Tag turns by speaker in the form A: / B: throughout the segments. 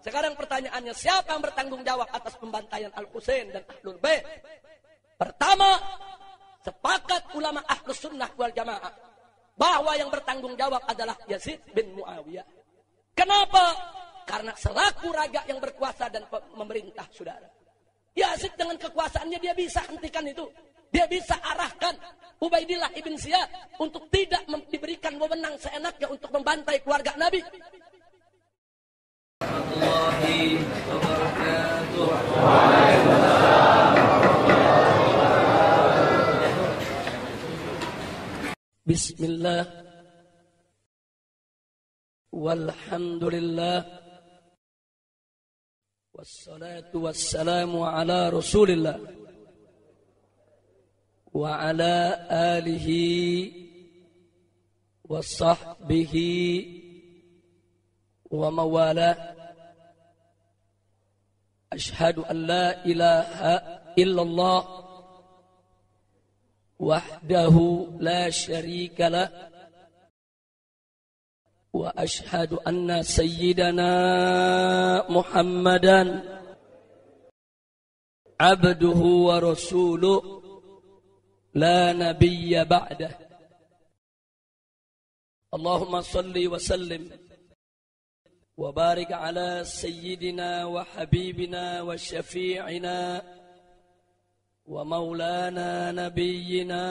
A: Sekarang pertanyaannya, siapa yang bertanggung jawab atas pembantaian Al-Husain dan Ahlul Bait? Pertama, sepakat ulama Ahlus Sunnah wal Jamaah bahwa yang bertanggung jawab adalah Yazid bin Muawiyah. Kenapa? Karena selaku raja yang berkuasa dan memerintah saudara. Yazid dengan kekuasaannya dia bisa hentikan itu. Dia bisa arahkan Ubaidillah ibn Ziyad untuk tidak diberikan wewenang seenaknya untuk membantai keluarga Nabi. الله وبركاته. وعليكم السلام بسم الله. والحمد لله. والصلاة والسلام على رسول الله. وعلى آله وصحبه ومن والاه أشهد أن لا إله إلا الله وحده لا شريك له وأشهد أن سيدنا محمدا عبده ورسوله لا نبي بعده. اللهم صل وسلم وبارك على سيدنا وحبيبنا وشفيعنا ومولانا نبينا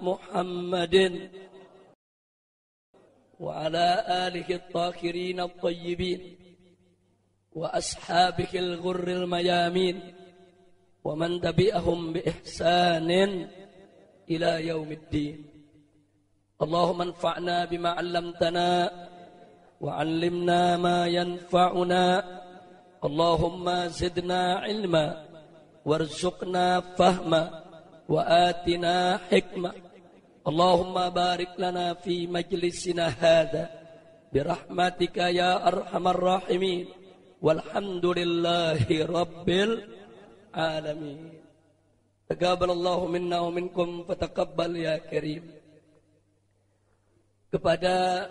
A: محمد وعلى آله الطاهرين الطيبين وأصحابه الغر الميامين ومن تبعهم بإحسان إلى يوم الدين. اللهم انفعنا بما علمتنا وعلمنا ما ينفعنا اللهم زدنا علما وارزقنا فهما وآتنا حكمة اللهم بارك لنا في مجلسنا هذا برحمتك يا أرحم الراحمين والحمد لله رب العالمين alamin. Taqabbalallahu minna wa minkum fataqabbal ya karim. Kepada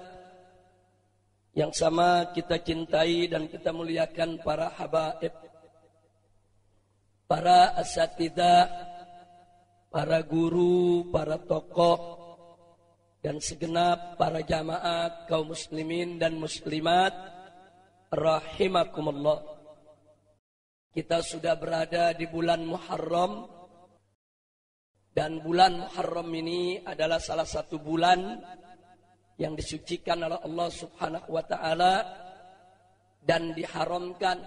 A: yang sama kita cintai dan kita muliakan para habaib, para asatidah, para guru, para tokoh, dan segenap para jamaah kaum muslimin dan muslimat rahimakumullah. Kita sudah berada di bulan Muharram dan bulan Muharram ini adalah salah satu bulan yang disucikan oleh Allah Subhanahu wa taala dan diharamkan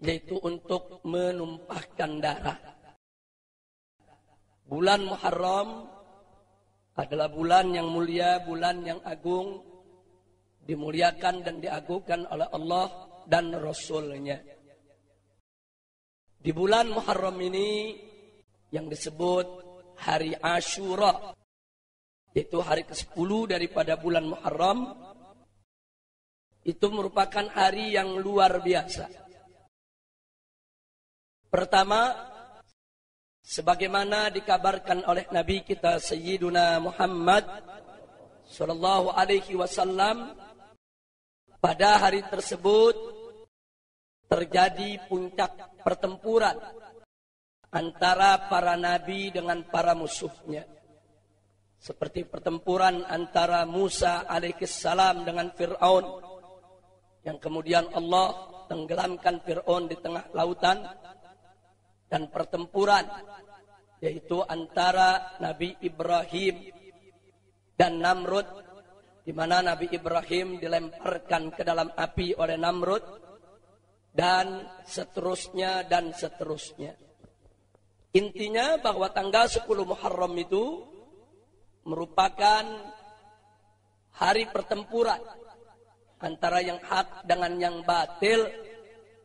A: yaitu untuk menumpahkan darah. Bulan Muharram adalah bulan yang mulia, bulan yang agung, dimuliakan dan diagungkan oleh Allah dan Rasulnya. Di bulan Muharram ini yang disebut hari Ashura yaitu hari ke-10 daripada bulan Muharram itu merupakan hari yang luar biasa. Pertama, sebagaimana dikabarkan oleh Nabi kita Sayyiduna Muhammad sallallahu alaihi wasallam pada hari tersebut terjadi puncak pertempuran antara para nabi dengan para musuhnya. Seperti pertempuran antara Musa alaihissalam dengan Fir'aun. Yang kemudian Allah tenggelamkan Fir'aun di tengah lautan. Dan pertempuran yaitu antara Nabi Ibrahim dan Namrud di mana Nabi Ibrahim dilemparkan ke dalam api oleh Namrud dan seterusnya dan seterusnya. Intinya bahwa tanggal 10 Muharram itu merupakan hari pertempuran antara yang hak dengan yang batil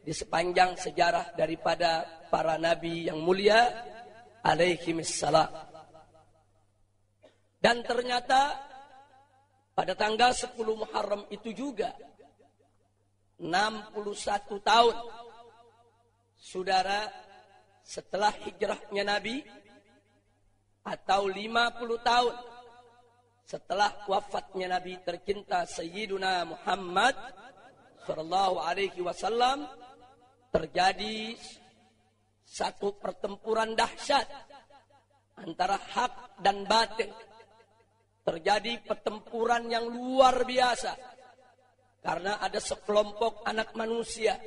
A: di sepanjang sejarah daripada para nabi yang mulia alaihi salam. Dan ternyata pada tanggal 10 Muharram itu juga 61 tahun. Saudara, setelah hijrahnya Nabi atau 50 tahun setelah wafatnya Nabi tercinta Sayyiduna Muhammad Sallallahu Alaihi Wasallam terjadi satu pertempuran dahsyat antara hak dan batin. Terjadi pertempuran yang luar biasa karena ada sekelompok anak manusia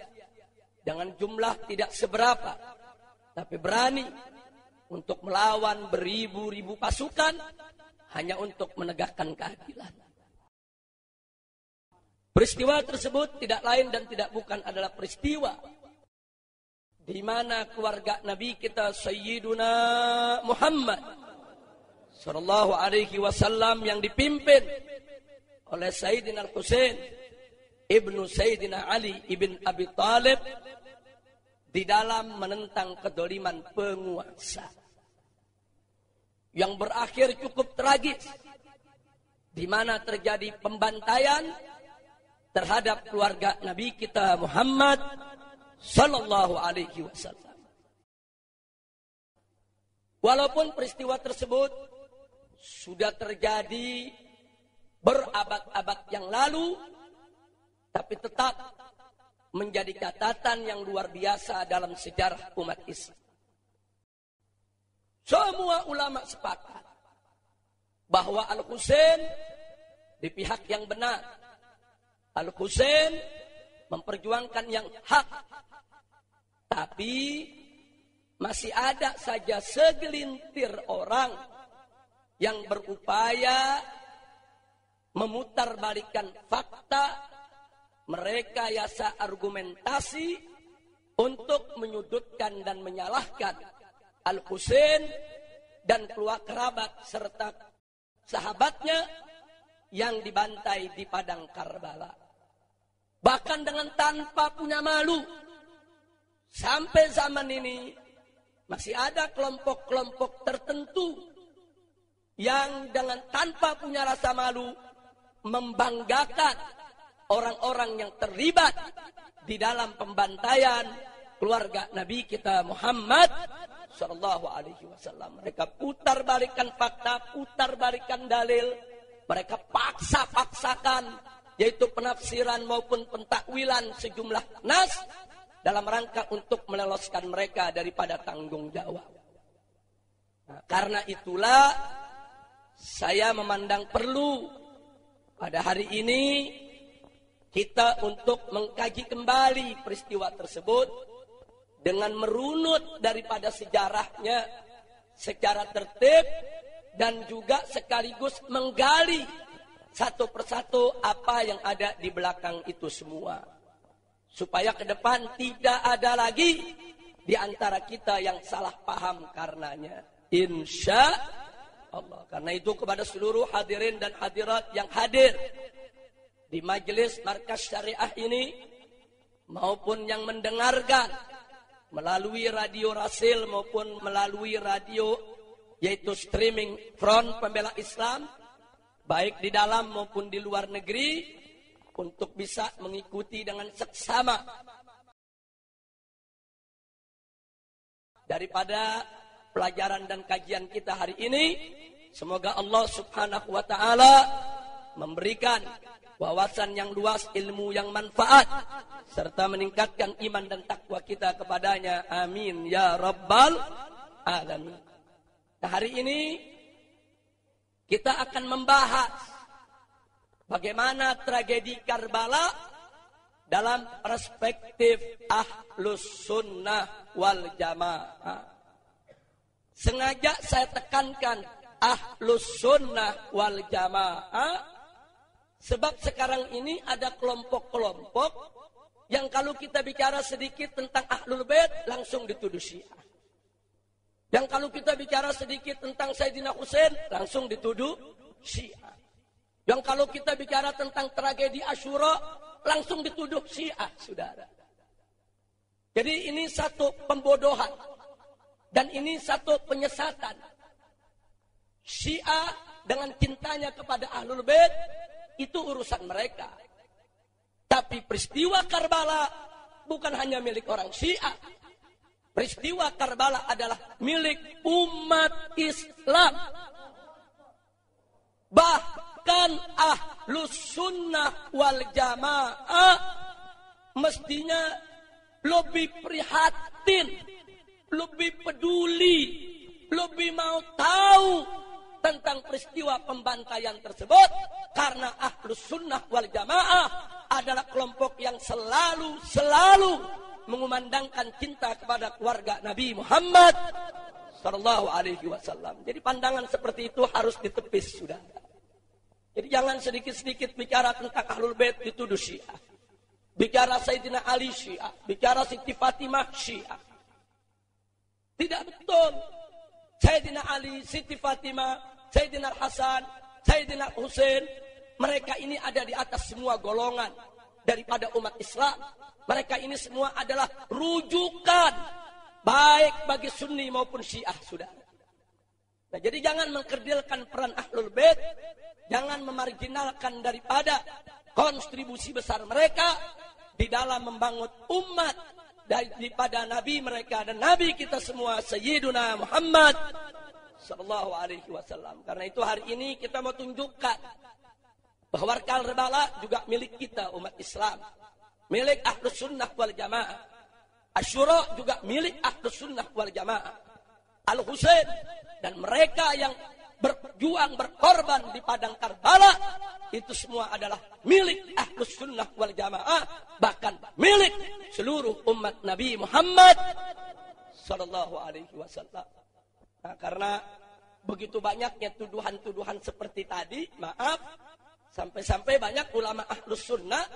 A: dengan jumlah tidak seberapa tapi berani untuk melawan beribu-ribu pasukan hanya untuk menegakkan keadilan. Peristiwa tersebut tidak lain dan tidak bukan adalah peristiwa di mana keluarga Nabi kita Sayyiduna Muhammad sallallahu alaihi wasallam yang dipimpin oleh Sayyidina Al-Husain ibnu Sayyidina Ali ibn Abi Talib di dalam menentang kedoliman penguasa yang berakhir cukup tragis di mana terjadi pembantaian terhadap keluarga Nabi kita Muhammad Sallallahu Alaihi Wasallam. Walaupun peristiwa tersebut sudah terjadi berabad-abad yang lalu, tapi tetap menjadi catatan yang luar biasa dalam sejarah umat Islam. Semua ulama sepakat bahwa Al-Husain di pihak yang benar. Al-Husain memperjuangkan yang hak. Tapi masih ada saja segelintir orang yang berupaya memutarbalikkan fakta, mereka yasa argumentasi untuk menyudutkan dan menyalahkan Al-Husain dan keluarga kerabat serta sahabatnya yang dibantai di padang Karbala. Bahkan dengan tanpa punya malu, Sampai zaman ini masih ada kelompok-kelompok tertentu yang dengan tanpa punya rasa malu membanggakan orang-orang yang terlibat di dalam pembantaian keluarga Nabi kita Muhammad Shallallahu Alaihi Wasallam. Mereka putar balikan fakta, putar balikan dalil, mereka paksa-paksakan yaitu penafsiran maupun pentakwilan sejumlah nas dalam rangka untuk meloloskan mereka daripada tanggung jawab. Nah, karena itulah saya memandang perlu pada hari ini kita untuk mengkaji kembali peristiwa tersebut dengan merunut daripada sejarahnya secara tertib dan juga sekaligus menggali satu persatu apa yang ada di belakang itu semua supaya ke depan tidak ada lagi di antara kita yang salah paham karenanya. Insya Allah. Karena itu kepada seluruh hadirin dan hadirat yang hadir di majelis markas syariah ini maupun yang mendengarkan melalui radio Rasil maupun melalui radio yaitu streaming Front Pembela Islam baik di dalam maupun di luar negeri untuk bisa mengikuti dengan seksama daripada pelajaran dan kajian kita hari ini. Semoga Allah Subhanahu wa taala memberikan wawasan yang luas, ilmu yang manfaat serta meningkatkan iman dan takwa kita kepadanya. Amin ya rabbal alamin. Nah, hari ini kita akan membahas Bagaimana tragedi Karbala dalam perspektif ahlus sunnah wal jamaah. Sengaja saya tekankan ahlus sunnah wal jamaah. Sebab sekarang ini ada kelompok-kelompok yang kalau kita bicara sedikit tentang ahlul bait langsung dituduh syiah. Yang kalau kita bicara sedikit tentang Sayyidina Husain langsung dituduh syiah. Yang kalau kita bicara tentang tragedi Ashura, langsung dituduh Syiah, saudara. Jadi ini satu pembodohan. Dan ini satu penyesatan. Syiah dengan cintanya kepada Ahlul Bait, itu urusan mereka. Tapi peristiwa Karbala bukan hanya milik orang Syiah. Peristiwa Karbala adalah milik umat Islam. Bah bahkan ahlus sunnah wal jamaah mestinya lebih prihatin, lebih peduli, lebih mau tahu tentang peristiwa pembantaian tersebut karena ahlus sunnah wal jamaah adalah kelompok yang selalu selalu mengumandangkan cinta kepada keluarga Nabi Muhammad Sallallahu Alaihi Wasallam. Jadi pandangan seperti itu harus ditepis sudah. Jadi jangan sedikit-sedikit bicara tentang ahlul bait dituduh syiah. Bicara Sayyidina Ali syiah. Bicara Siti Fatimah syiah. Tidak betul. Sayyidina Ali, Siti Fatimah, Sayyidina Hasan, Sayyidina Hussein. Mereka ini ada di atas semua golongan daripada umat Islam. Mereka ini semua adalah rujukan baik bagi Sunni maupun Syiah, sudah. Nah, jadi jangan mengkerdilkan peran Ahlul Bait, jangan memarginalkan daripada kontribusi besar mereka di dalam membangun umat daripada nabi mereka dan nabi kita semua Sayyiduna Muhammad sallallahu alaihi wasallam. Karena itu hari ini kita mau tunjukkan bahwa Karbala juga milik kita umat Islam milik ahlus sunnah wal jamaah. Asyura juga milik ahlus sunnah wal jamaah. Al-Husain dan mereka yang berjuang berkorban di padang Karbala itu semua adalah milik ahlus sunnah wal jamaah bahkan milik seluruh umat Nabi Muhammad sallallahu alaihi wasallam. Nah, karena begitu banyaknya tuduhan-tuduhan seperti tadi, maaf, sampai-sampai banyak ulama ahlus sunnah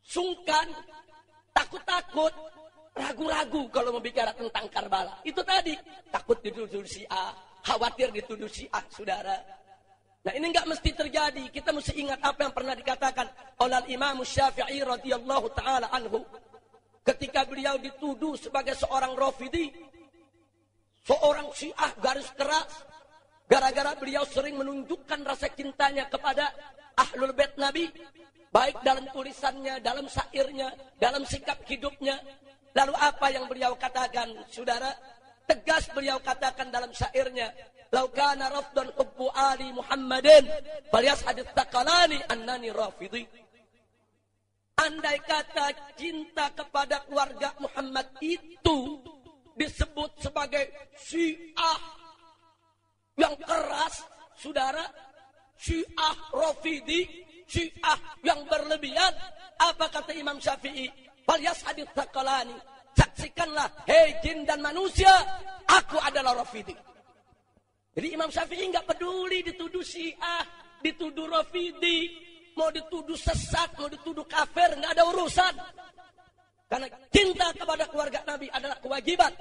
A: sungkan, takut-takut, ragu-ragu kalau mau bicara tentang Karbala. Itu tadi, takut dituduh si A, khawatir dituduh si A, saudara. Nah ini nggak mesti terjadi. Kita mesti ingat apa yang pernah dikatakan oleh Imam Syafi'i radhiyallahu taala anhu ketika beliau dituduh sebagai seorang Rafidi, seorang Syiah garis keras, gara-gara beliau sering menunjukkan rasa cintanya kepada ahlul bait Nabi, baik dalam tulisannya, dalam syairnya, dalam sikap hidupnya. Lalu apa yang beliau katakan, saudara? Tegas beliau katakan dalam syairnya, "Laukana rafdan hubbu ali Muhammadin, falyas hadits takalani annani rafidi." Andai kata cinta kepada keluarga Muhammad itu disebut sebagai syiah yang keras, saudara, syiah rafidi, syiah yang berlebihan. Apa kata Imam Syafi'i? Falyas hadith takalani. Saksikanlah, hei jin dan manusia, aku adalah Rafidi. Jadi Imam Syafi'i nggak peduli dituduh syiah, dituduh Rafidi, mau dituduh sesat, mau dituduh kafir, nggak ada urusan. Karena cinta kepada keluarga Nabi adalah kewajiban.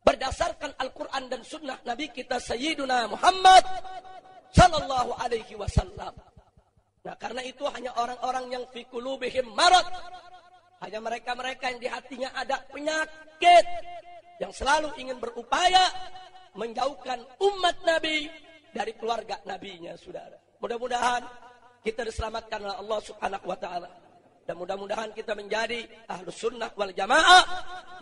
A: Berdasarkan Al-Quran dan Sunnah Nabi kita Sayyiduna Muhammad Sallallahu Alaihi Wasallam. Nah karena itu hanya orang-orang yang fikulubihim marat. Hanya mereka-mereka yang di hatinya ada penyakit. Yang selalu ingin berupaya menjauhkan umat Nabi dari keluarga Nabinya, saudara. Mudah-mudahan kita diselamatkan oleh Allah subhanahu wa ta'ala. Dan mudah-mudahan kita menjadi ahlus sunnah wal jamaah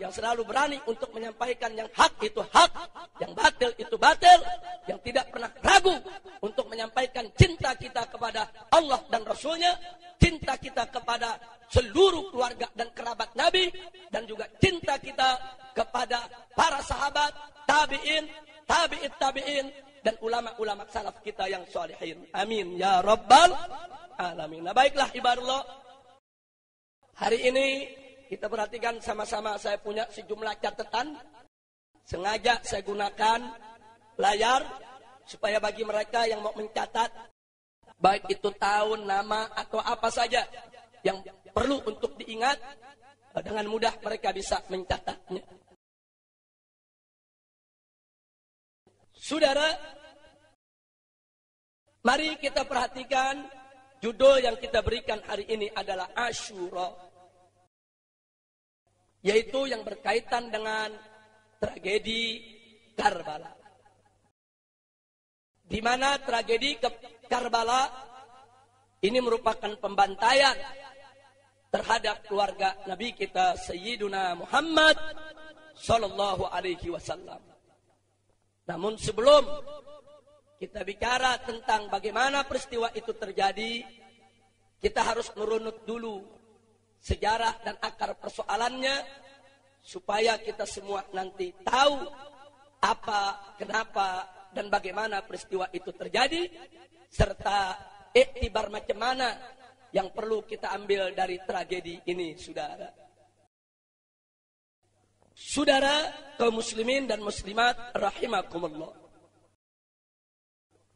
A: yang selalu berani untuk menyampaikan yang hak itu hak, yang batil itu batil, yang tidak pernah ragu untuk menyampaikan cinta kita kepada Allah dan Rasulnya, cinta kita kepada seluruh keluarga dan kerabat Nabi, dan juga cinta kita kepada para sahabat, tabi'in, tabi'it tabi'in, dan ulama-ulama salaf kita yang salihin. Amin. Ya Rabbal Alamin. Nah, baiklah ibadah Hari ini kita perhatikan sama-sama saya punya sejumlah catatan. Sengaja saya gunakan layar supaya bagi mereka yang mau mencatat baik itu tahun, nama atau apa saja yang perlu untuk diingat dengan mudah mereka bisa mencatatnya. Saudara, mari kita perhatikan judul yang kita berikan hari ini adalah Ashura yaitu yang berkaitan dengan tragedi Karbala. Di mana tragedi ke Karbala ini merupakan pembantaian terhadap keluarga Nabi kita Sayyiduna Muhammad sallallahu alaihi wasallam. Namun sebelum kita bicara tentang bagaimana peristiwa itu terjadi, kita harus merunut dulu sejarah dan akar persoalannya supaya kita semua nanti tahu apa, kenapa, dan bagaimana peristiwa itu terjadi serta iktibar macam mana yang perlu kita ambil dari tragedi ini, saudara. Saudara kaum muslimin dan muslimat rahimakumullah.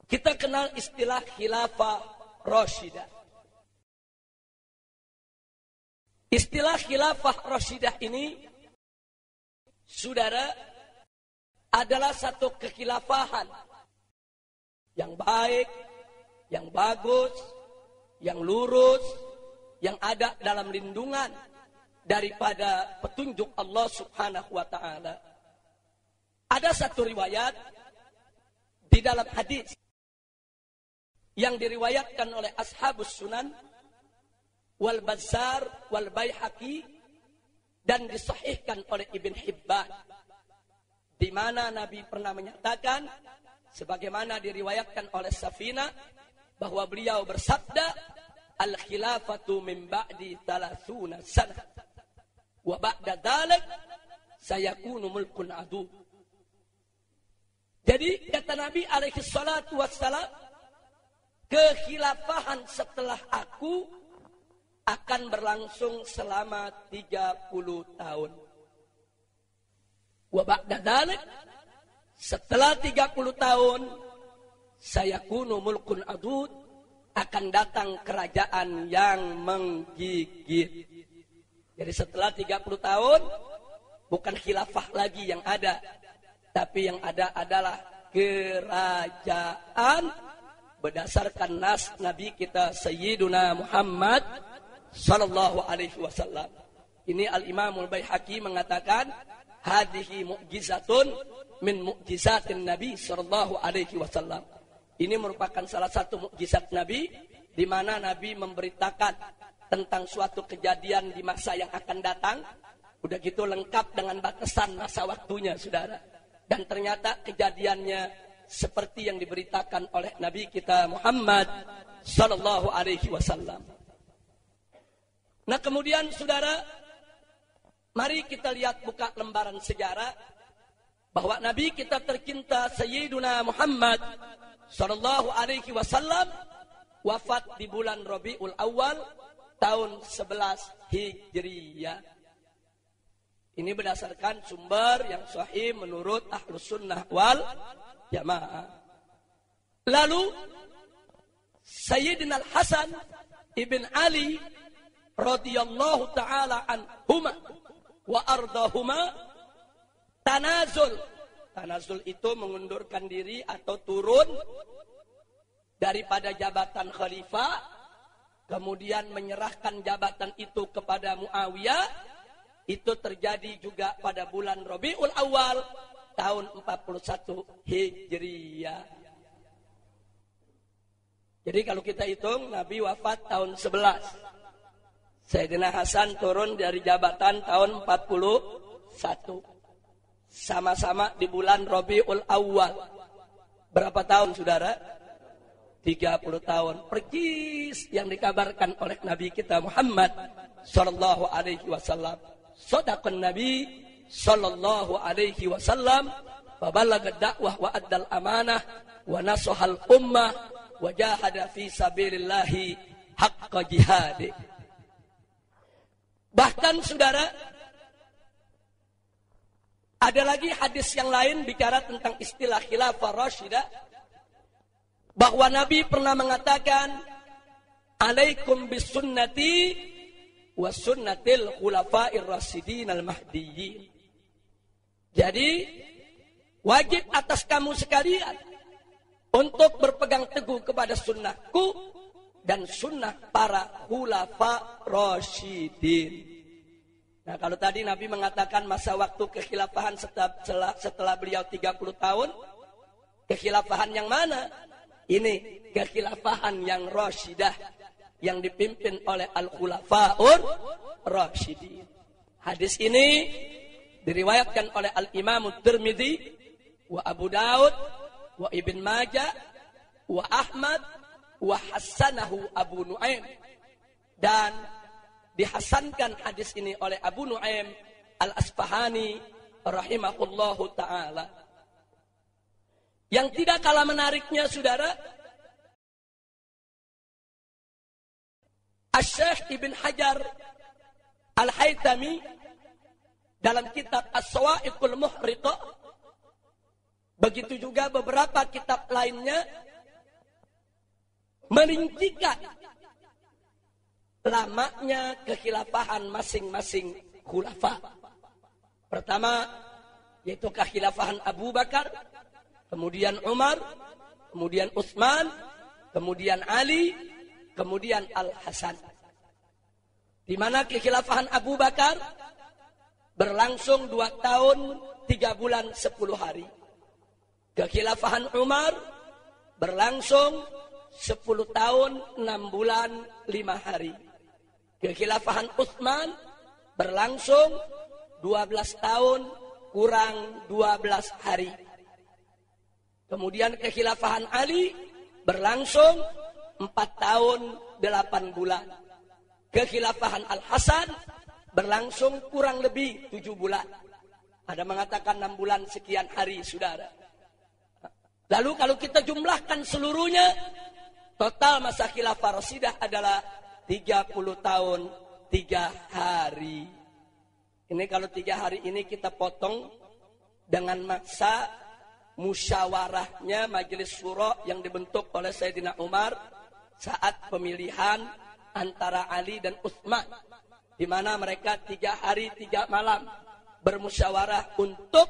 A: Kita kenal istilah khilafah rasyidah. Istilah khilafah rasyidah ini saudara adalah satu kekhilafahan yang baik, yang bagus, yang lurus, yang ada dalam lindungan daripada petunjuk Allah Subhanahu wa taala. Ada satu riwayat di dalam hadis yang diriwayatkan oleh ashabus sunan wal bazar wal baihaqi dan disahihkan oleh Ibn Hibban di mana Nabi pernah menyatakan sebagaimana diriwayatkan oleh Safina bahwa beliau bersabda al khilafatu min ba'di 30 sanah Wa ba'da dhalik sayakunu mulkun adu. Jadi kata Nabi alaihi salatu wassalam, kekhilafahan setelah aku akan berlangsung selama 30 tahun. Wa setelah 30 tahun saya kuno mulkun adud akan datang kerajaan yang menggigit. Jadi setelah 30 tahun bukan khilafah lagi yang ada, tapi yang ada adalah kerajaan berdasarkan nas Nabi kita Sayyiduna Muhammad sallallahu alaihi wasallam. Ini Al Imam Al Baihaqi mengatakan hadhihi mu'jizatun min mu'jizatin Nabi sallallahu alaihi wasallam. Ini merupakan salah satu mukjizat Nabi di mana Nabi memberitakan tentang suatu kejadian di masa yang akan datang. Udah gitu lengkap dengan batasan masa waktunya, saudara. Dan ternyata kejadiannya seperti yang diberitakan oleh Nabi kita Muhammad Sallallahu Alaihi Wasallam. Nah kemudian saudara, mari kita lihat buka lembaran sejarah bahwa Nabi kita tercinta Sayyiduna Muhammad Sallallahu Alaihi Wasallam wafat di bulan Rabiul Awal tahun 11 Hijriyah. Ini berdasarkan sumber yang sahih menurut Ahlus Sunnah wal Jamaah. Lalu Sayyidina Al-Hasan Ibn Ali radhiyallahu taala anhuma wa ardahuma tanazul. Tanazul itu mengundurkan diri atau turun daripada jabatan khalifah kemudian menyerahkan jabatan itu kepada Muawiyah itu terjadi juga pada bulan Rabiul Awal tahun 41 Hijriyah. Jadi kalau kita hitung Nabi wafat tahun 11. Sayyidina Hasan turun dari jabatan tahun 41. Sama-sama di bulan Rabiul Awal. Berapa tahun saudara? 30 tahun persis yang dikabarkan oleh Nabi kita Muhammad sallallahu alaihi wasallam. Sadaqan Nabi sallallahu alaihi wasallam fabalaga dakwah wa addal amanah wa nasahal ummah wa jahada fi sabilillahi haqqa jihad. Bahkan saudara ada lagi hadis yang lain bicara tentang istilah khilafah rasyidah bahwa Nabi pernah mengatakan alaikum bisunnati wa sunnatil khulafa'ir rasidin al mahdiyyin. Jadi wajib atas kamu sekalian untuk berpegang teguh kepada sunnahku dan sunnah para khulafa rasyidin. Nah kalau tadi Nabi mengatakan masa waktu kekhilafahan setelah, setelah beliau 30 tahun, kekhilafahan yang mana? Ini kekhilafahan yang rasyidah yang dipimpin oleh al-khulafaur rasyidin. Hadis ini diriwayatkan oleh al-Imam Tirmidzi wa Abu Daud wa Ibn Majah wa Ahmad wa Hassanahu Abu Nuaim dan dihasankan hadis ini oleh Abu Nuaim Al-Asfahani rahimahullahu taala. Yang tidak kalah menariknya saudara, Asy-Syaikh Ibn Hajar Al-Haytami dalam kitab As-Sawa'iqul Muhriqah begitu juga beberapa kitab lainnya merincikan lamanya kekhilafahan masing-masing khulafa. Pertama, yaitu kekhilafahan Abu Bakar, kemudian Umar, kemudian Utsman, kemudian Ali, kemudian Al-Hasan. Di mana kekhilafahan Abu Bakar berlangsung dua tahun, tiga bulan, sepuluh hari. Kekhilafahan Umar berlangsung sepuluh tahun, enam bulan, lima hari. Kekhilafahan Utsman berlangsung 12 tahun kurang 12 hari. Kemudian kekhilafahan Ali berlangsung 4 tahun 8 bulan. Kekhilafahan Al-Hasan berlangsung kurang lebih 7 bulan. Ada mengatakan 6 bulan sekian hari, saudara. Lalu kalau kita jumlahkan seluruhnya, total masa khilafah Rasidah adalah 30 tahun, 3 hari. Ini kalau tiga hari ini kita potong dengan masa musyawarahnya majelis suro yang dibentuk oleh Sayyidina Umar saat pemilihan antara Ali dan Utsman di mana mereka tiga hari tiga malam bermusyawarah untuk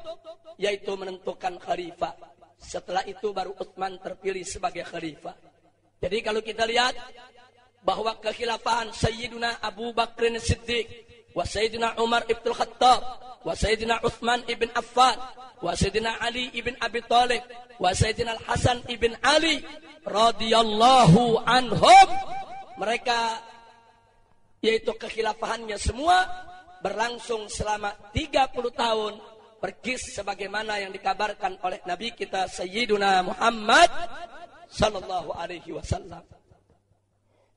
A: yaitu menentukan khalifah. Setelah itu baru Utsman terpilih sebagai khalifah. Jadi kalau kita lihat bahwa kekhilafahan Sayyidina Abu Bakr Siddiq wa Sayyidina Umar ibn Khattab wa Sayyidina Uthman ibn Affan wa Sayyidina Ali ibn Abi Talib wa Sayyidina Al-Hasan ibn Ali radhiyallahu anhum. Mereka yaitu kekhilafahannya semua berlangsung selama 30 tahun pergis sebagaimana yang dikabarkan oleh Nabi kita Sayyiduna Muhammad sallallahu alaihi wasallam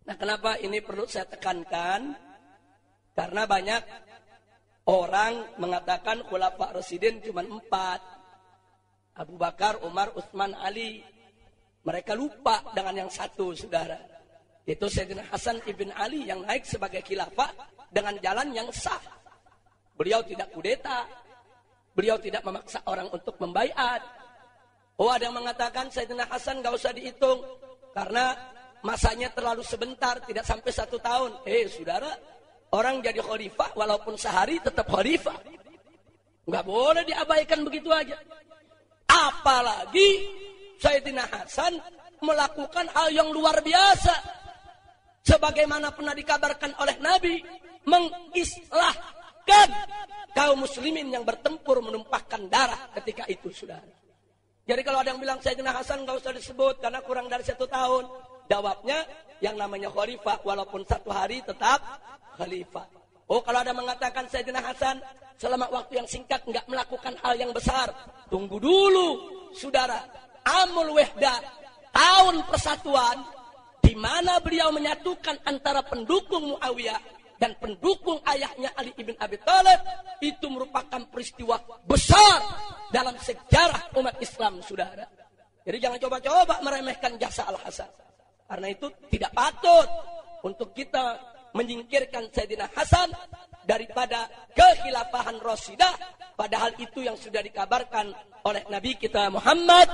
A: Nah, kenapa ini perlu saya tekankan? Karena banyak orang mengatakan khulafa Rasidin cuma empat. Abu Bakar, Umar, Utsman, Ali. Mereka lupa dengan yang satu, saudara. Itu Sayyidina Hasan ibn Ali yang naik sebagai khilafah dengan jalan yang sah. Beliau tidak kudeta. Beliau tidak memaksa orang untuk membaiat. Oh ada yang mengatakan Sayyidina Hasan gak usah dihitung. Karena masanya terlalu sebentar, tidak sampai satu tahun. Eh, saudara, orang jadi khalifah walaupun sehari tetap khalifah. Nggak boleh diabaikan begitu aja. Apalagi Sayyidina Hasan melakukan hal yang luar biasa. Sebagaimana pernah dikabarkan oleh Nabi, mengislahkan kaum muslimin yang bertempur menumpahkan darah ketika itu, saudara. Jadi kalau ada yang bilang Sayyidina Hasan nggak usah disebut karena kurang dari satu tahun. Jawabnya yang namanya khalifah walaupun satu hari tetap khalifah. Oh kalau ada mengatakan Sayyidina Hasan selama waktu yang singkat nggak melakukan hal yang besar. Tunggu dulu saudara. Amul Wehda tahun persatuan di mana beliau menyatukan antara pendukung Muawiyah dan pendukung ayahnya Ali ibn Abi Thalib itu merupakan peristiwa besar dalam sejarah umat Islam saudara. Jadi jangan coba-coba meremehkan jasa Al Hasan. Karena itu tidak patut untuk kita menyingkirkan Sayyidina Hasan daripada kekhilafahan Rasidah padahal itu yang sudah dikabarkan oleh Nabi kita Muhammad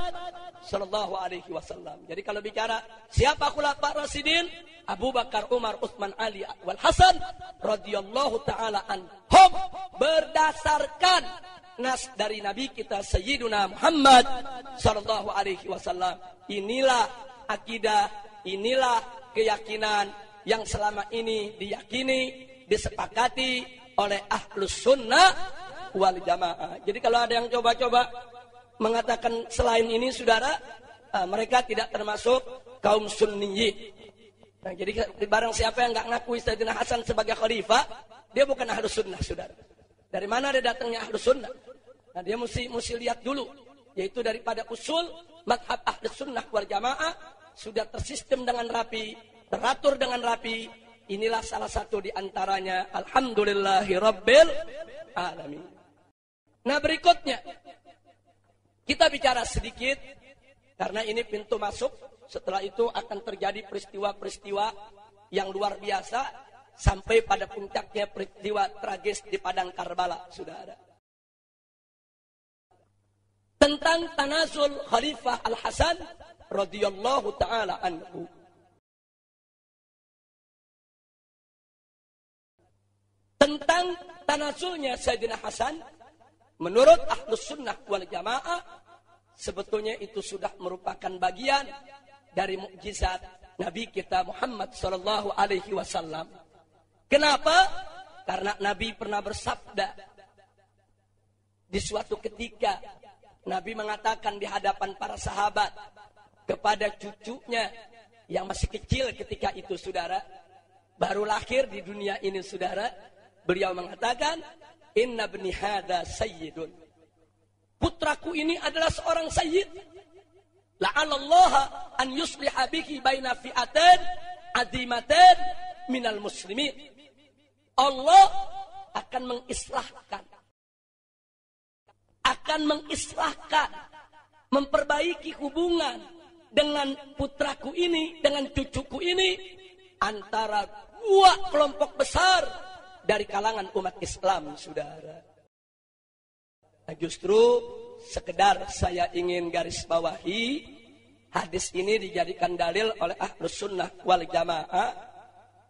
A: sallallahu alaihi wasallam. Jadi kalau bicara siapa khulafa Rasidin? Abu Bakar, Umar, Utsman, Ali wal Hasan radhiyallahu taala anhum berdasarkan nas dari Nabi kita Sayyiduna Muhammad sallallahu alaihi wasallam. Inilah akidah Inilah keyakinan yang selama ini diyakini, disepakati oleh ahlus sunnah wal jamaah. Jadi kalau ada yang coba-coba mengatakan selain ini saudara, uh, mereka tidak termasuk kaum sunniyi. Nah, jadi barang siapa yang nggak ngakui Sayyidina Hasan sebagai khalifah, dia bukan ahlus sunnah saudara. Dari mana dia datangnya ahlus sunnah? Nah, dia mesti mesti lihat dulu, yaitu daripada usul madhab ahlus sunnah wal jamaah sudah tersistem dengan rapi, teratur dengan rapi, inilah salah satu di antaranya. Rabbil Alamin. Nah berikutnya, kita bicara sedikit, karena ini pintu masuk, setelah itu akan terjadi peristiwa-peristiwa yang luar biasa, sampai pada puncaknya peristiwa tragis di Padang Karbala, saudara tentang tanazul Khalifah Al Hasan radhiyallahu taala anhu. Tentang tanazulnya Sayyidina Hasan menurut Ahlus Sunnah wal Jamaah sebetulnya itu sudah merupakan bagian dari mukjizat Nabi kita Muhammad sallallahu alaihi wasallam. Kenapa? Karena Nabi pernah bersabda di suatu ketika Nabi mengatakan di hadapan para sahabat kepada cucunya yang masih kecil ketika itu saudara baru lahir di dunia ini saudara beliau mengatakan inna bni hada sayyidun. Putraku ini adalah seorang sayyid. La'alallaha an yusliha bihi baina fi'atain azimatain minal muslimin. Allah akan mengislahkan. Akan mengislahkan, memperbaiki hubungan dengan putraku ini, dengan cucuku ini, antara dua kelompok besar dari kalangan umat Islam, saudara. Nah, justru sekedar saya ingin garis bawahi, hadis ini dijadikan dalil oleh ahlus sunnah wal jamaah,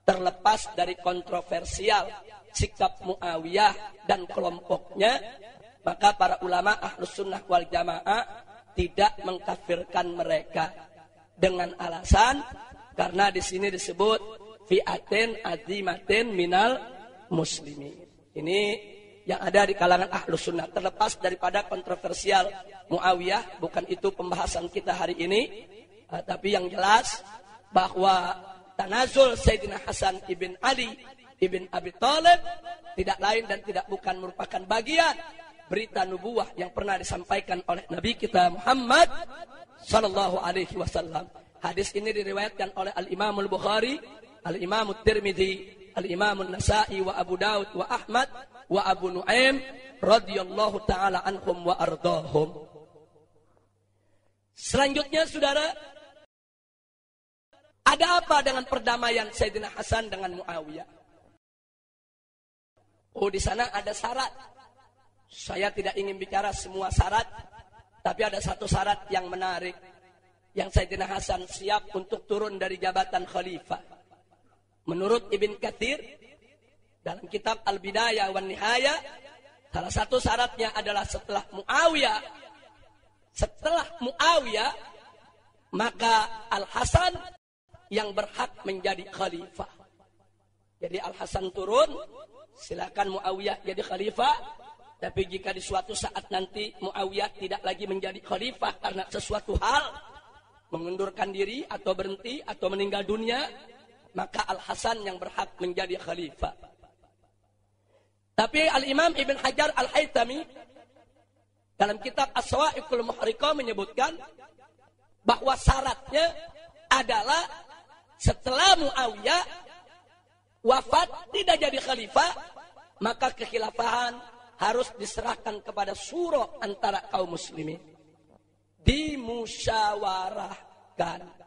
A: terlepas dari kontroversial sikap Muawiyah dan kelompoknya maka para ulama ahlus sunnah wal jamaah tidak mengkafirkan mereka dengan alasan karena di sini disebut fi'atin azimatin minal muslimin. Ini yang ada di kalangan ahlus sunnah terlepas daripada kontroversial Muawiyah bukan itu pembahasan kita hari ini uh, tapi yang jelas bahwa tanazul Sayyidina Hasan ibn Ali ibn Abi Thalib tidak lain dan tidak bukan merupakan bagian berita nubuah yang pernah disampaikan oleh Nabi kita Muhammad sallallahu alaihi wasallam. Hadis ini diriwayatkan oleh Al Imam Al Bukhari, Al Imam Tirmidzi, Al Imam Nasai wa Abu Daud wa Ahmad wa Abu Nuaim radhiyallahu taala anhum wa ardahum. Selanjutnya saudara ada apa dengan perdamaian Sayyidina Hasan dengan Muawiyah? Oh di sana ada syarat saya tidak ingin bicara semua syarat, tapi ada satu syarat yang menarik. Yang Sayyidina Hasan siap untuk turun dari jabatan khalifah. Menurut Ibn Kathir, dalam kitab Al-Bidayah wa Nihaya, salah satu syaratnya adalah setelah Muawiyah, setelah Muawiyah, maka Al-Hasan yang berhak menjadi khalifah. Jadi Al-Hasan turun, silakan Muawiyah jadi khalifah, tapi jika di suatu saat nanti Muawiyah tidak lagi menjadi khalifah karena sesuatu hal mengundurkan diri atau berhenti atau meninggal dunia, maka Al Hasan yang berhak menjadi khalifah. Tapi Al Imam Ibn Hajar Al Haytami dalam kitab As-Sawa'iqul Muhriqah menyebutkan bahwa syaratnya adalah setelah Muawiyah wafat tidak jadi khalifah, maka kekhilafahan harus diserahkan kepada surah antara kaum muslimin. Dimusyawarahkan.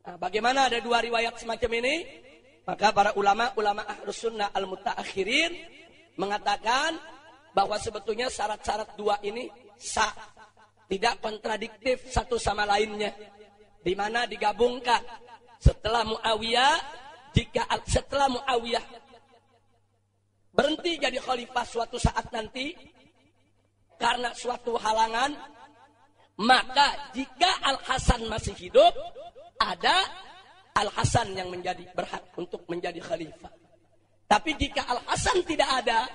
A: Nah, bagaimana ada dua riwayat semacam ini? Maka para ulama, ulama ahlus sunnah al mutaakhirin mengatakan bahwa sebetulnya syarat-syarat dua ini sah. Tidak kontradiktif satu sama lainnya. Di mana digabungkan setelah Muawiyah jika setelah Muawiyah berhenti jadi khalifah suatu saat nanti karena suatu halangan, maka jika Al Hasan masih hidup, ada Al Hasan yang menjadi berhak untuk menjadi khalifah. Tapi jika Al Hasan tidak ada,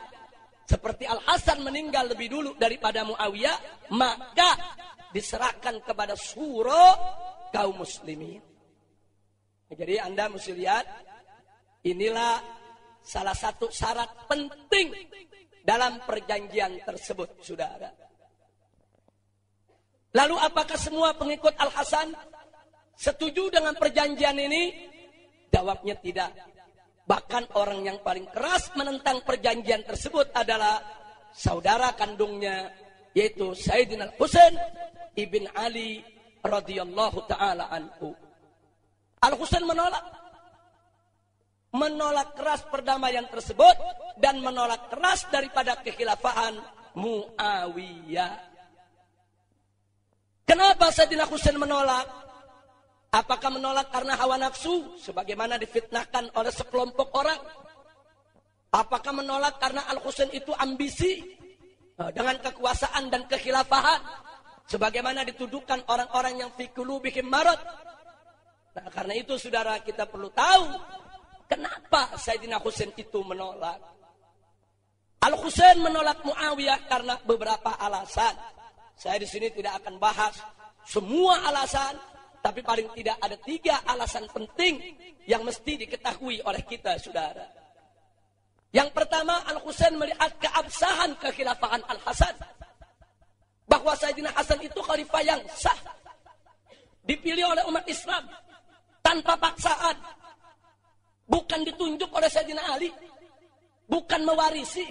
A: seperti Al Hasan meninggal lebih dulu daripada Muawiyah, maka diserahkan kepada surah kaum muslimin. Jadi Anda mesti lihat, inilah salah satu syarat penting dalam perjanjian tersebut, saudara. Lalu apakah semua pengikut Al-Hasan setuju dengan perjanjian ini? Jawabnya tidak. Bahkan orang yang paling keras menentang perjanjian tersebut adalah saudara kandungnya yaitu Sayyidina Husain ibn Ali radhiyallahu taala anhu. Al Husain menolak menolak keras perdamaian tersebut dan menolak keras daripada kekhilafahan Muawiyah. Kenapa Sayyidina Husain menolak? Apakah menolak karena hawa nafsu sebagaimana difitnahkan oleh sekelompok orang? Apakah menolak karena Al-Husain itu ambisi eh, dengan kekuasaan dan kekhilafahan sebagaimana dituduhkan orang-orang yang fi bikin marad? Nah, karena itu saudara kita perlu tahu kenapa Sayyidina Husain itu menolak. Al-Husain menolak Muawiyah karena beberapa alasan. Saya di sini tidak akan bahas semua alasan tapi paling tidak ada tiga alasan penting yang mesti diketahui oleh kita, saudara. Yang pertama, Al-Husain melihat keabsahan kekhilafahan Al-Hasan. Bahwa Sayyidina Hasan itu khalifah yang sah. Dipilih oleh umat Islam. Tanpa paksaan. Bukan ditunjuk oleh Sayyidina Ali. Bukan mewarisi.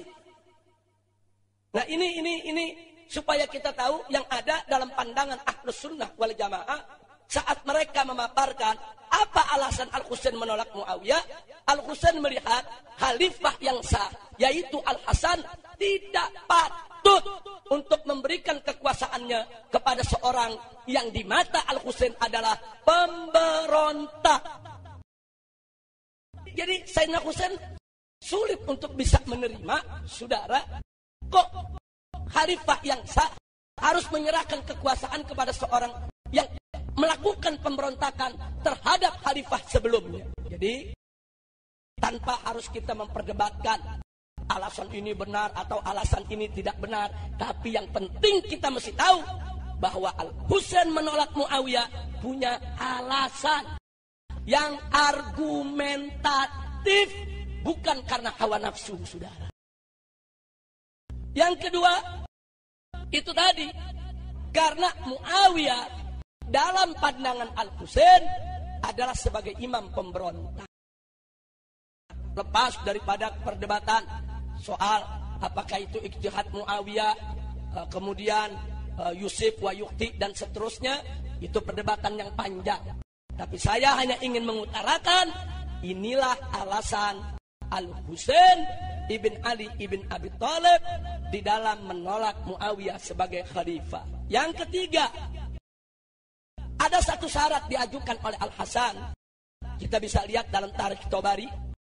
A: Nah ini, ini, ini supaya kita tahu yang ada dalam pandangan ahlus sunnah wal jamaah saat mereka memaparkan apa alasan Al-Husain menolak Muawiyah, Al-Husain melihat khalifah yang sah, yaitu Al-Hasan tidak patut untuk memberikan kekuasaannya kepada seorang yang di mata Al-Husain adalah pemberontak. Jadi Sayyidina Husain sulit untuk bisa menerima saudara kok khalifah yang sah harus menyerahkan kekuasaan kepada seorang yang melakukan pemberontakan terhadap khalifah sebelumnya. Jadi tanpa harus kita memperdebatkan alasan ini benar atau alasan ini tidak benar, tapi yang penting kita mesti tahu bahwa Al Husain menolak Muawiyah punya alasan yang argumentatif bukan karena hawa nafsu saudara. Yang kedua itu tadi karena Muawiyah dalam pandangan Al-Husain adalah sebagai imam pemberontak. Lepas daripada perdebatan soal apakah itu ijtihad Muawiyah, eh, kemudian eh, Yusuf wa Yukti dan seterusnya, itu perdebatan yang panjang. Tapi saya hanya ingin mengutarakan inilah alasan Al-Husain ibn Ali ibn Abi Thalib di dalam menolak Muawiyah sebagai khalifah. Yang ketiga, ada satu syarat diajukan oleh Al-Hasan. Kita bisa lihat dalam Tarikh Tobari.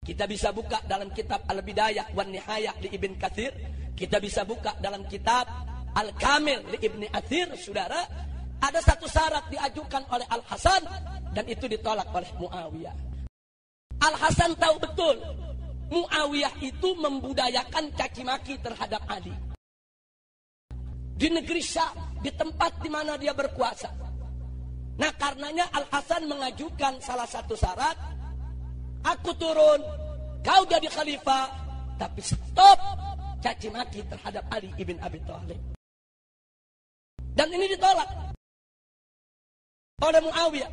A: Kita bisa buka dalam kitab Al-Bidayah wan Nihayah di Ibn Kathir. Kita bisa buka dalam kitab Al-Kamil di Ibn Athir, saudara. Ada satu syarat diajukan oleh Al-Hasan dan itu ditolak oleh Muawiyah. Al-Hasan tahu betul Muawiyah itu membudayakan caci maki terhadap Ali. Di negeri Syam, di tempat di mana dia berkuasa. Nah karenanya Al Hasan mengajukan salah satu syarat, aku turun, kau jadi khalifah, tapi stop caci maki terhadap Ali ibn Abi Thalib. Dan ini ditolak oleh Muawiyah.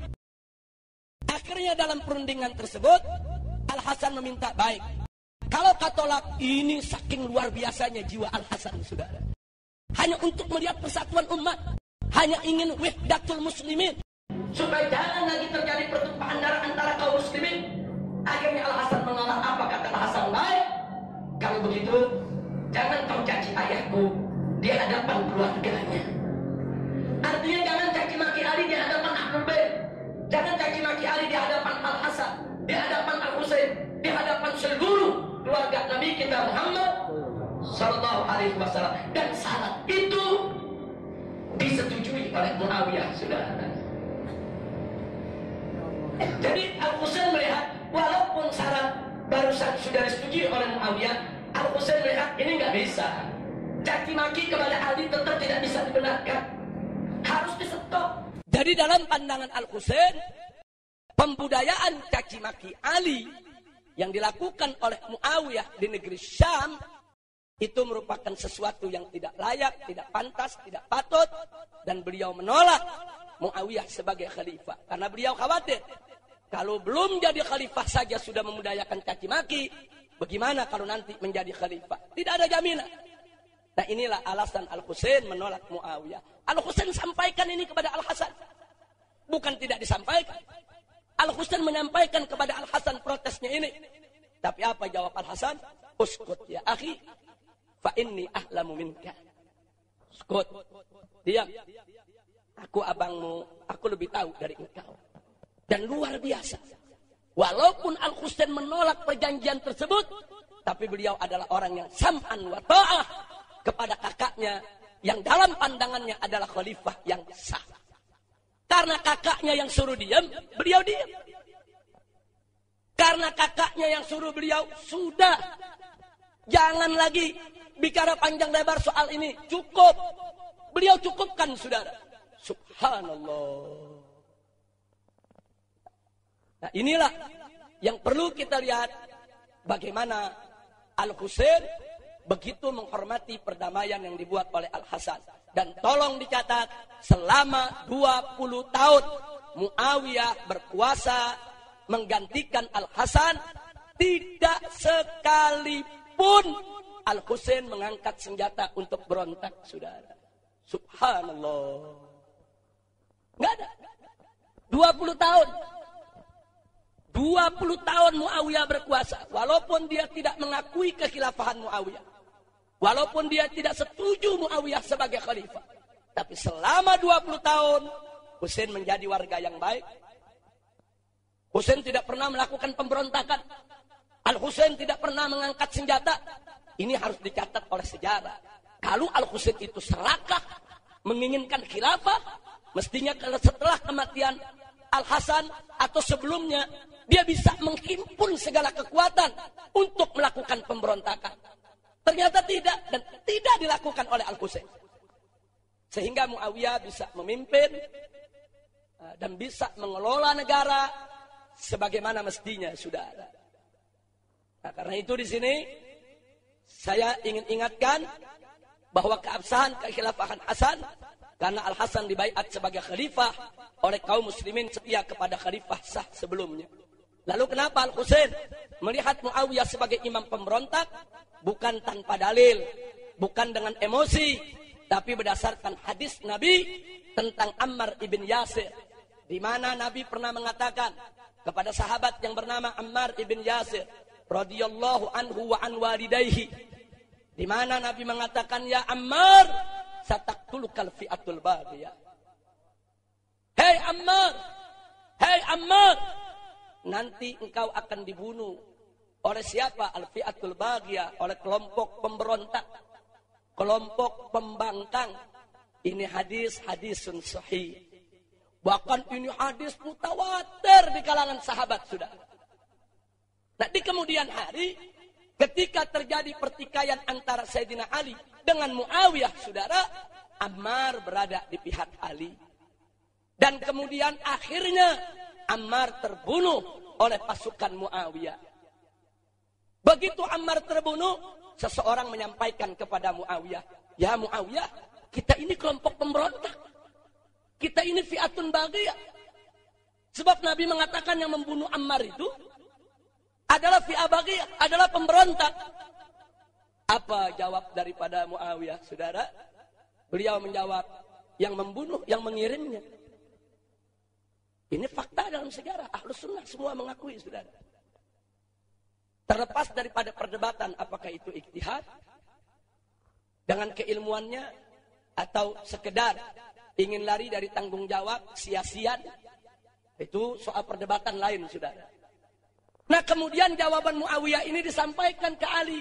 A: Akhirnya dalam perundingan tersebut, Al Hasan meminta baik. Kalau katolak ini saking luar biasanya jiwa Al Hasan saudara. Hanya untuk melihat persatuan umat, hanya ingin wahdatul muslimin, supaya jangan lagi terjadi pertumpahan darah antara kaum muslimin. Akhirnya Al Hasan mengalah apa kata Al Hasan baik. Kalau begitu, jangan kau caci ayahku di hadapan keluarganya. Artinya jangan caci maki Ali di hadapan Ahlul Bait. Jangan caci maki Ali di hadapan Al Hasan, di hadapan Al Husain, di hadapan seluruh keluarga Nabi kita Muhammad Sallallahu Alaihi Wasallam. Dan syarat itu disetujui oleh Muawiyah, saudara. Jadi Al Husain melihat walaupun syarat barusan sudah disetujui oleh Muawiyah, Al Husain melihat ini nggak bisa. Caci maki kepada Ali tetap tidak bisa dibenarkan. Harus di stop. Jadi dalam pandangan Al Husain, pembudayaan caci maki Ali yang dilakukan oleh Muawiyah di negeri Syam itu merupakan sesuatu yang tidak layak, tidak pantas, tidak patut dan beliau menolak Muawiyah sebagai khalifah karena beliau khawatir Kalau belum jadi khalifah saja sudah memudayakan caci maki, bagaimana kalau nanti menjadi khalifah? Tidak ada jaminan. Nah inilah alasan Al-Husain menolak Muawiyah. Al-Husain sampaikan ini kepada Al-Hasan. Bukan tidak disampaikan. Al-Husain menyampaikan kepada Al-Hasan protesnya ini. Tapi apa jawab Al-Hasan? Uskut ya akhi. Fa inni ahlamu minka. Uskut. Diam. Aku abangmu. Aku lebih tahu dari engkau. Dan luar biasa. Walaupun Al-Husain menolak perjanjian tersebut, tapi beliau adalah orang yang sam'an wa ta'ah kepada kakaknya yang dalam pandangannya adalah khalifah yang sah. Karena kakaknya yang suruh diam, beliau diam. Karena kakaknya yang suruh beliau, sudah. Jangan lagi bicara panjang lebar soal ini. Cukup. Beliau cukupkan, saudara. Subhanallah. Nah inilah yang perlu kita lihat bagaimana Al-Husain begitu menghormati perdamaian yang dibuat oleh Al-Hasan. Dan tolong dicatat, selama 20 tahun Muawiyah berkuasa menggantikan Al-Hasan, tidak sekalipun Al-Husain mengangkat senjata untuk berontak, saudara. Subhanallah. Nggak ada. 20 tahun 20 tahun Muawiyah berkuasa. Walaupun dia tidak mengakui kekhilafahan Muawiyah. Walaupun dia tidak setuju Muawiyah sebagai khalifah. Tapi selama 20 tahun, Husain menjadi warga yang baik. Husain tidak pernah melakukan pemberontakan. Al-Husain tidak pernah mengangkat senjata. Ini harus dicatat oleh sejarah. Kalau Al-Husain itu serakah, menginginkan khilafah, mestinya setelah kematian Al-Hasan atau sebelumnya dia bisa menghimpun segala kekuatan untuk melakukan pemberontakan. Ternyata tidak dan tidak dilakukan oleh Al-Husain. Sehingga Muawiyah bisa memimpin uh, dan bisa mengelola negara sebagaimana mestinya sudah ada. Nah, karena itu di sini saya ingin ingatkan bahwa keabsahan kekhilafahan Hasan karena Al Hasan dibaiat sebagai khalifah oleh kaum muslimin setia kepada khalifah sah sebelumnya. Lalu kenapa Al-Husain melihat Muawiyah sebagai imam pemberontak? Bukan tanpa dalil, bukan dengan emosi, tapi berdasarkan hadis Nabi tentang Ammar ibn Yasir. Di mana Nabi pernah mengatakan kepada sahabat yang bernama Ammar ibn Yasir radhiyallahu anhu wa an walidayhi. Di mana Nabi mengatakan ya Ammar sataktulukal fi'atul baghiyah. Hei Ammar, hei Ammar, nanti engkau akan dibunuh oleh siapa? Al-fi'atul bagia, oleh kelompok pemberontak, kelompok pembangkang. Ini hadis hadisun sahih. Bahkan ini hadis mutawatir di kalangan sahabat sudah. Nah di kemudian hari ketika terjadi pertikaian antara Sayyidina Ali dengan Muawiyah saudara, Ammar berada di pihak Ali. Dan kemudian akhirnya Ammar terbunuh oleh pasukan Muawiyah. Begitu Ammar terbunuh, seseorang menyampaikan kepada Muawiyah, "Ya Muawiyah, kita ini kelompok pemberontak. Kita ini fiatun bagiyah." Sebab Nabi mengatakan yang membunuh Ammar itu adalah fi'ah bagiyah, adalah pemberontak. Apa jawab daripada Muawiyah, Saudara? Beliau menjawab, yang membunuh, yang mengirimnya. Ini fakta dalam sejarah. Ahlus sunnah semua mengakui, saudara. Terlepas daripada perdebatan apakah itu iktihad, dengan keilmuannya, atau sekedar ingin lari dari tanggung jawab, sia-sia, itu soal perdebatan lain, saudara. Nah kemudian jawaban Muawiyah ini disampaikan ke Ali.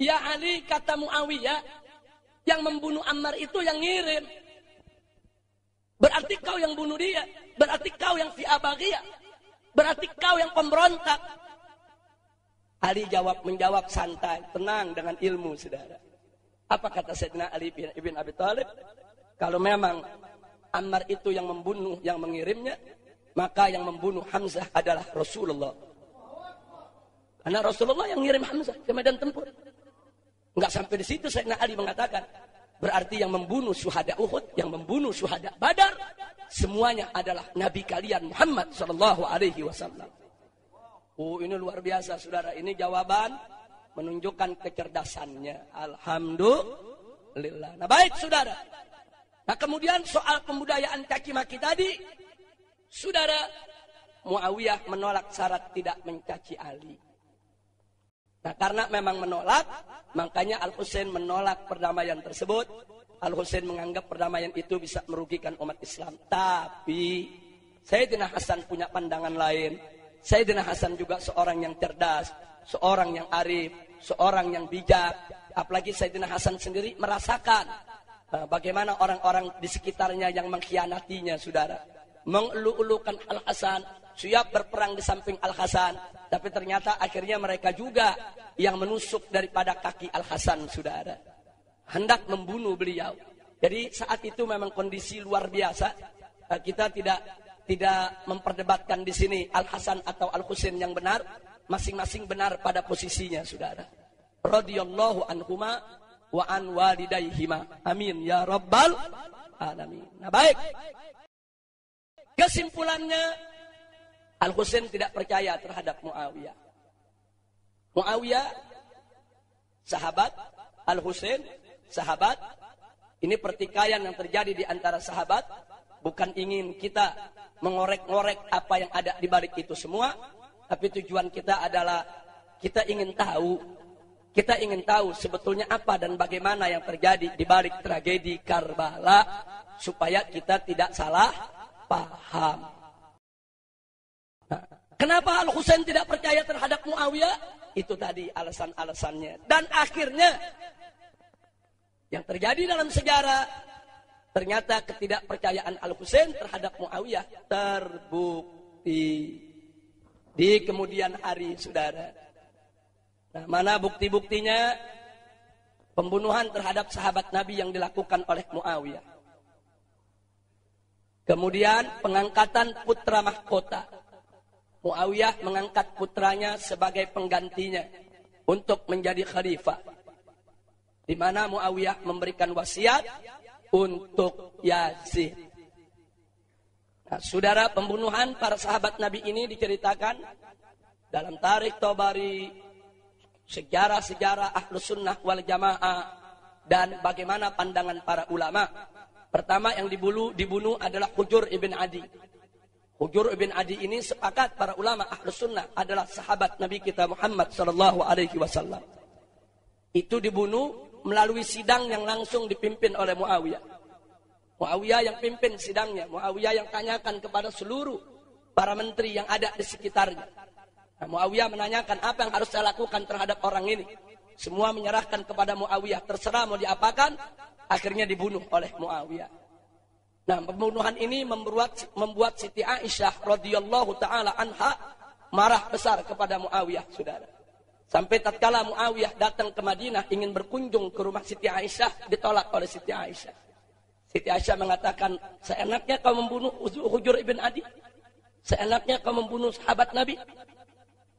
A: Ya Ali, kata Muawiyah, yang membunuh Ammar itu yang ngirim. Berarti kau yang bunuh dia. Berarti kau yang fi'abagiyah. Berarti kau yang pemberontak. Ali jawab menjawab santai, tenang dengan ilmu saudara. Apa kata Sayyidina Ali bin, Abi Thalib? Kalau memang Ammar itu yang membunuh, yang mengirimnya, maka yang membunuh Hamzah adalah Rasulullah. Karena Rasulullah yang ngirim Hamzah ke medan tempur. Enggak sampai di situ Sayyidina Ali mengatakan, Berarti yang membunuh syuhada Uhud, yang membunuh syuhada Badar, semuanya adalah nabi kalian Muhammad sallallahu alaihi wasallam. Oh, ini luar biasa Saudara. Ini jawaban menunjukkan kecerdasannya. Alhamdulillah. Nah, baik Saudara. Nah, kemudian soal pembudayaan caci maki tadi, Saudara Muawiyah menolak syarat tidak mencaci Ali. Nah, karena memang menolak, makanya Al-Husain menolak perdamaian tersebut. Al-Husain menganggap perdamaian itu bisa merugikan umat Islam. Tapi Sayyidina Hasan punya pandangan lain. Sayyidina Hasan juga seorang yang cerdas, seorang yang arif, seorang yang bijak. Apalagi Sayyidina Hasan sendiri merasakan uh, bagaimana orang-orang di sekitarnya yang mengkhianatinya, saudara. Mengelu-elukan Al-Hasan, siap berperang di samping Al-Hasan. Tapi ternyata akhirnya mereka juga yang menusuk daripada kaki Al-Hasan, saudara. Hendak membunuh beliau. Jadi saat itu memang kondisi luar biasa. Eh, kita tidak tidak memperdebatkan di sini Al-Hasan atau Al-Husain yang benar. Masing-masing benar pada posisinya, saudara. Radiyallahu anhuma wa an walidaihima. Amin. Ya Rabbal alamin. Nah baik. Kesimpulannya Al-Husain tidak percaya terhadap Muawiyah. Muawiyah sahabat, Al-Husain sahabat. Ini pertikaian yang terjadi di antara sahabat bukan ingin kita mengorek-ngorek apa yang ada di balik itu semua, tapi tujuan kita adalah kita ingin tahu kita ingin tahu sebetulnya apa dan bagaimana yang terjadi di balik tragedi Karbala supaya kita tidak salah paham. Kenapa Al Husain tidak percaya terhadap Muawiyah? Itu tadi alasan-alasannya. Dan akhirnya yang terjadi dalam sejarah ternyata ketidakpercayaan Al Husain terhadap Muawiyah terbukti di kemudian hari, saudara. Nah, mana bukti-buktinya? Pembunuhan terhadap sahabat Nabi yang dilakukan oleh Muawiyah. Kemudian pengangkatan putra mahkota Muawiyah mengangkat putranya sebagai penggantinya untuk menjadi khalifah. Di mana Muawiyah memberikan wasiat untuk Yazid. Nah, saudara pembunuhan para sahabat Nabi ini diceritakan dalam tarik Tobari, sejarah-sejarah ahlus sunnah wal jamaah, dan bagaimana pandangan para ulama. Pertama yang dibunuh, dibunuh adalah Hujur ibn Adi. Hujur ibn Adi ini sepakat para ulama ahlus sunnah adalah sahabat Nabi kita Muhammad sallallahu alaihi wasallam. Itu dibunuh melalui sidang yang langsung dipimpin oleh Muawiyah. Muawiyah yang pimpin sidangnya, Muawiyah yang tanyakan kepada seluruh para menteri yang ada di sekitarnya. Nah, Muawiyah menanyakan apa yang harus saya lakukan terhadap orang ini. Semua menyerahkan kepada Muawiyah, terserah mau diapakan, akhirnya dibunuh oleh Muawiyah. Nah, pembunuhan ini membuat membuat Siti Aisyah radhiyallahu taala anha marah besar kepada Muawiyah, Saudara. Sampai tatkala Muawiyah datang ke Madinah ingin berkunjung ke rumah Siti Aisyah, ditolak oleh Siti Aisyah. Siti Aisyah mengatakan, "Seenaknya kau membunuh Hujur ibn Adi? Seenaknya kau membunuh sahabat Nabi?"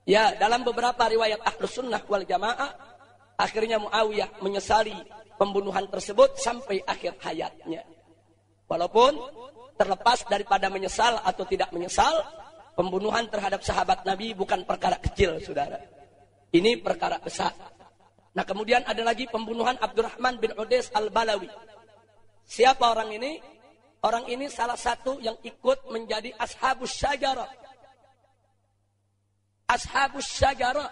A: Ya, dalam beberapa riwayat Ahlus Sunnah wal Jamaah, akhirnya Muawiyah menyesali pembunuhan tersebut sampai akhir hayatnya. Walaupun terlepas daripada menyesal atau tidak menyesal, pembunuhan terhadap sahabat Nabi bukan perkara kecil, saudara. Ini perkara besar. Nah kemudian ada lagi pembunuhan Abdurrahman bin Udes al-Balawi. Siapa orang ini? Orang ini salah satu yang ikut menjadi ashabus syajarah. Ashabus syajarah.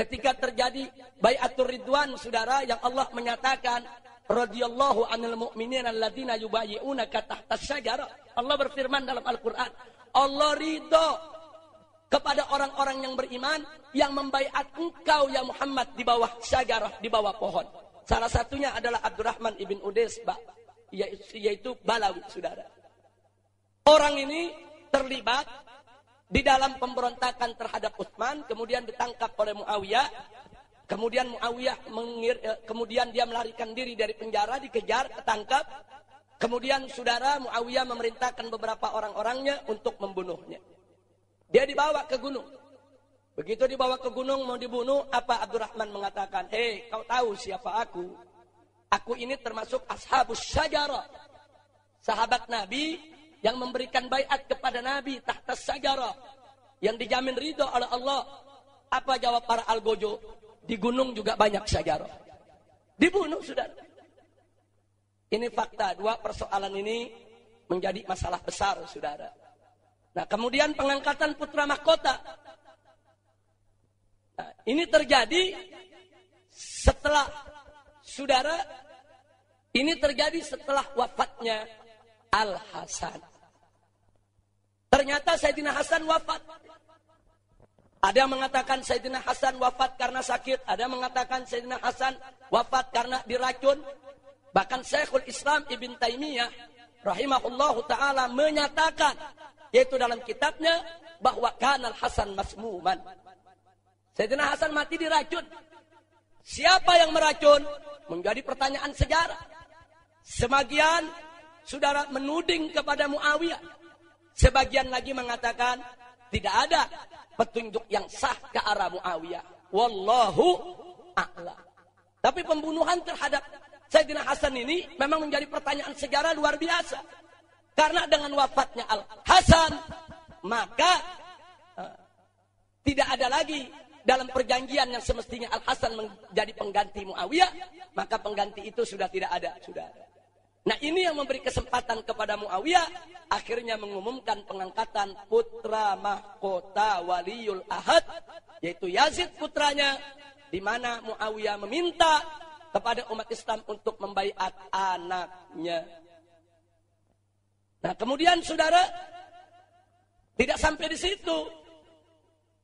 A: Ketika terjadi bayatul ridwan, saudara, yang Allah menyatakan radhiyallahu anil mu'minin alladzina yubayyi'unaka tahta syajarah. Allah berfirman dalam Al-Qur'an, Allah ridho kepada orang-orang yang beriman yang membaiat engkau ya Muhammad di bawah syajarah, di bawah pohon. Salah satunya adalah Abdurrahman ibn Udes, yaitu Balawi, saudara. Orang ini terlibat di dalam pemberontakan terhadap Utsman, kemudian ditangkap oleh Muawiyah, Kemudian Muawiyah mengir, eh, kemudian dia melarikan diri dari penjara, dikejar, ketangkap. Kemudian saudara Muawiyah memerintahkan beberapa orang-orangnya untuk membunuhnya. Dia dibawa ke gunung. Begitu dibawa ke gunung mau dibunuh, apa Abdurrahman mengatakan, "Hei, kau tahu siapa aku?" Aku ini termasuk ashabus syajara. Sahabat Nabi yang memberikan bayat kepada Nabi tahta syajara. Yang dijamin ridho oleh Allah. Apa jawab para algojo? Di gunung juga banyak syajara. Dibunuh sudah. Ini fakta. Dua persoalan ini menjadi masalah besar, saudara. Nah, kemudian pengangkatan putra mahkota. Nah, ini terjadi setelah saudara ini terjadi setelah wafatnya Al Hasan. Ternyata Sayyidina Hasan wafat. Ada yang mengatakan Sayyidina Hasan wafat karena sakit, ada yang mengatakan Sayyidina Hasan wafat karena diracun. Bahkan Syekhul Islam Ibn Taimiyah rahimahullah taala menyatakan yaitu dalam kitabnya bahwa kanal Hasan masmuman. Sayyidina Hasan mati diracun. Siapa yang meracun? Menjadi pertanyaan sejarah. Sebagian saudara menuding kepada Muawiyah. Sebagian lagi mengatakan tidak ada petunjuk yang sah ke arah Muawiyah. Wallahu a'lam. Tapi pembunuhan terhadap Sayyidina Hasan ini memang menjadi pertanyaan sejarah luar biasa. Karena dengan wafatnya Al Hasan, maka uh, tidak ada lagi dalam perjanjian yang semestinya Al Hasan menjadi pengganti Muawiyah, maka pengganti itu sudah tidak ada, sudah ada. Nah ini yang memberi kesempatan kepada Muawiyah akhirnya mengumumkan pengangkatan putra mahkota waliul ahad yaitu Yazid putranya di mana Muawiyah meminta kepada umat Islam untuk membaiat anaknya. Nah kemudian saudara tidak sampai di situ.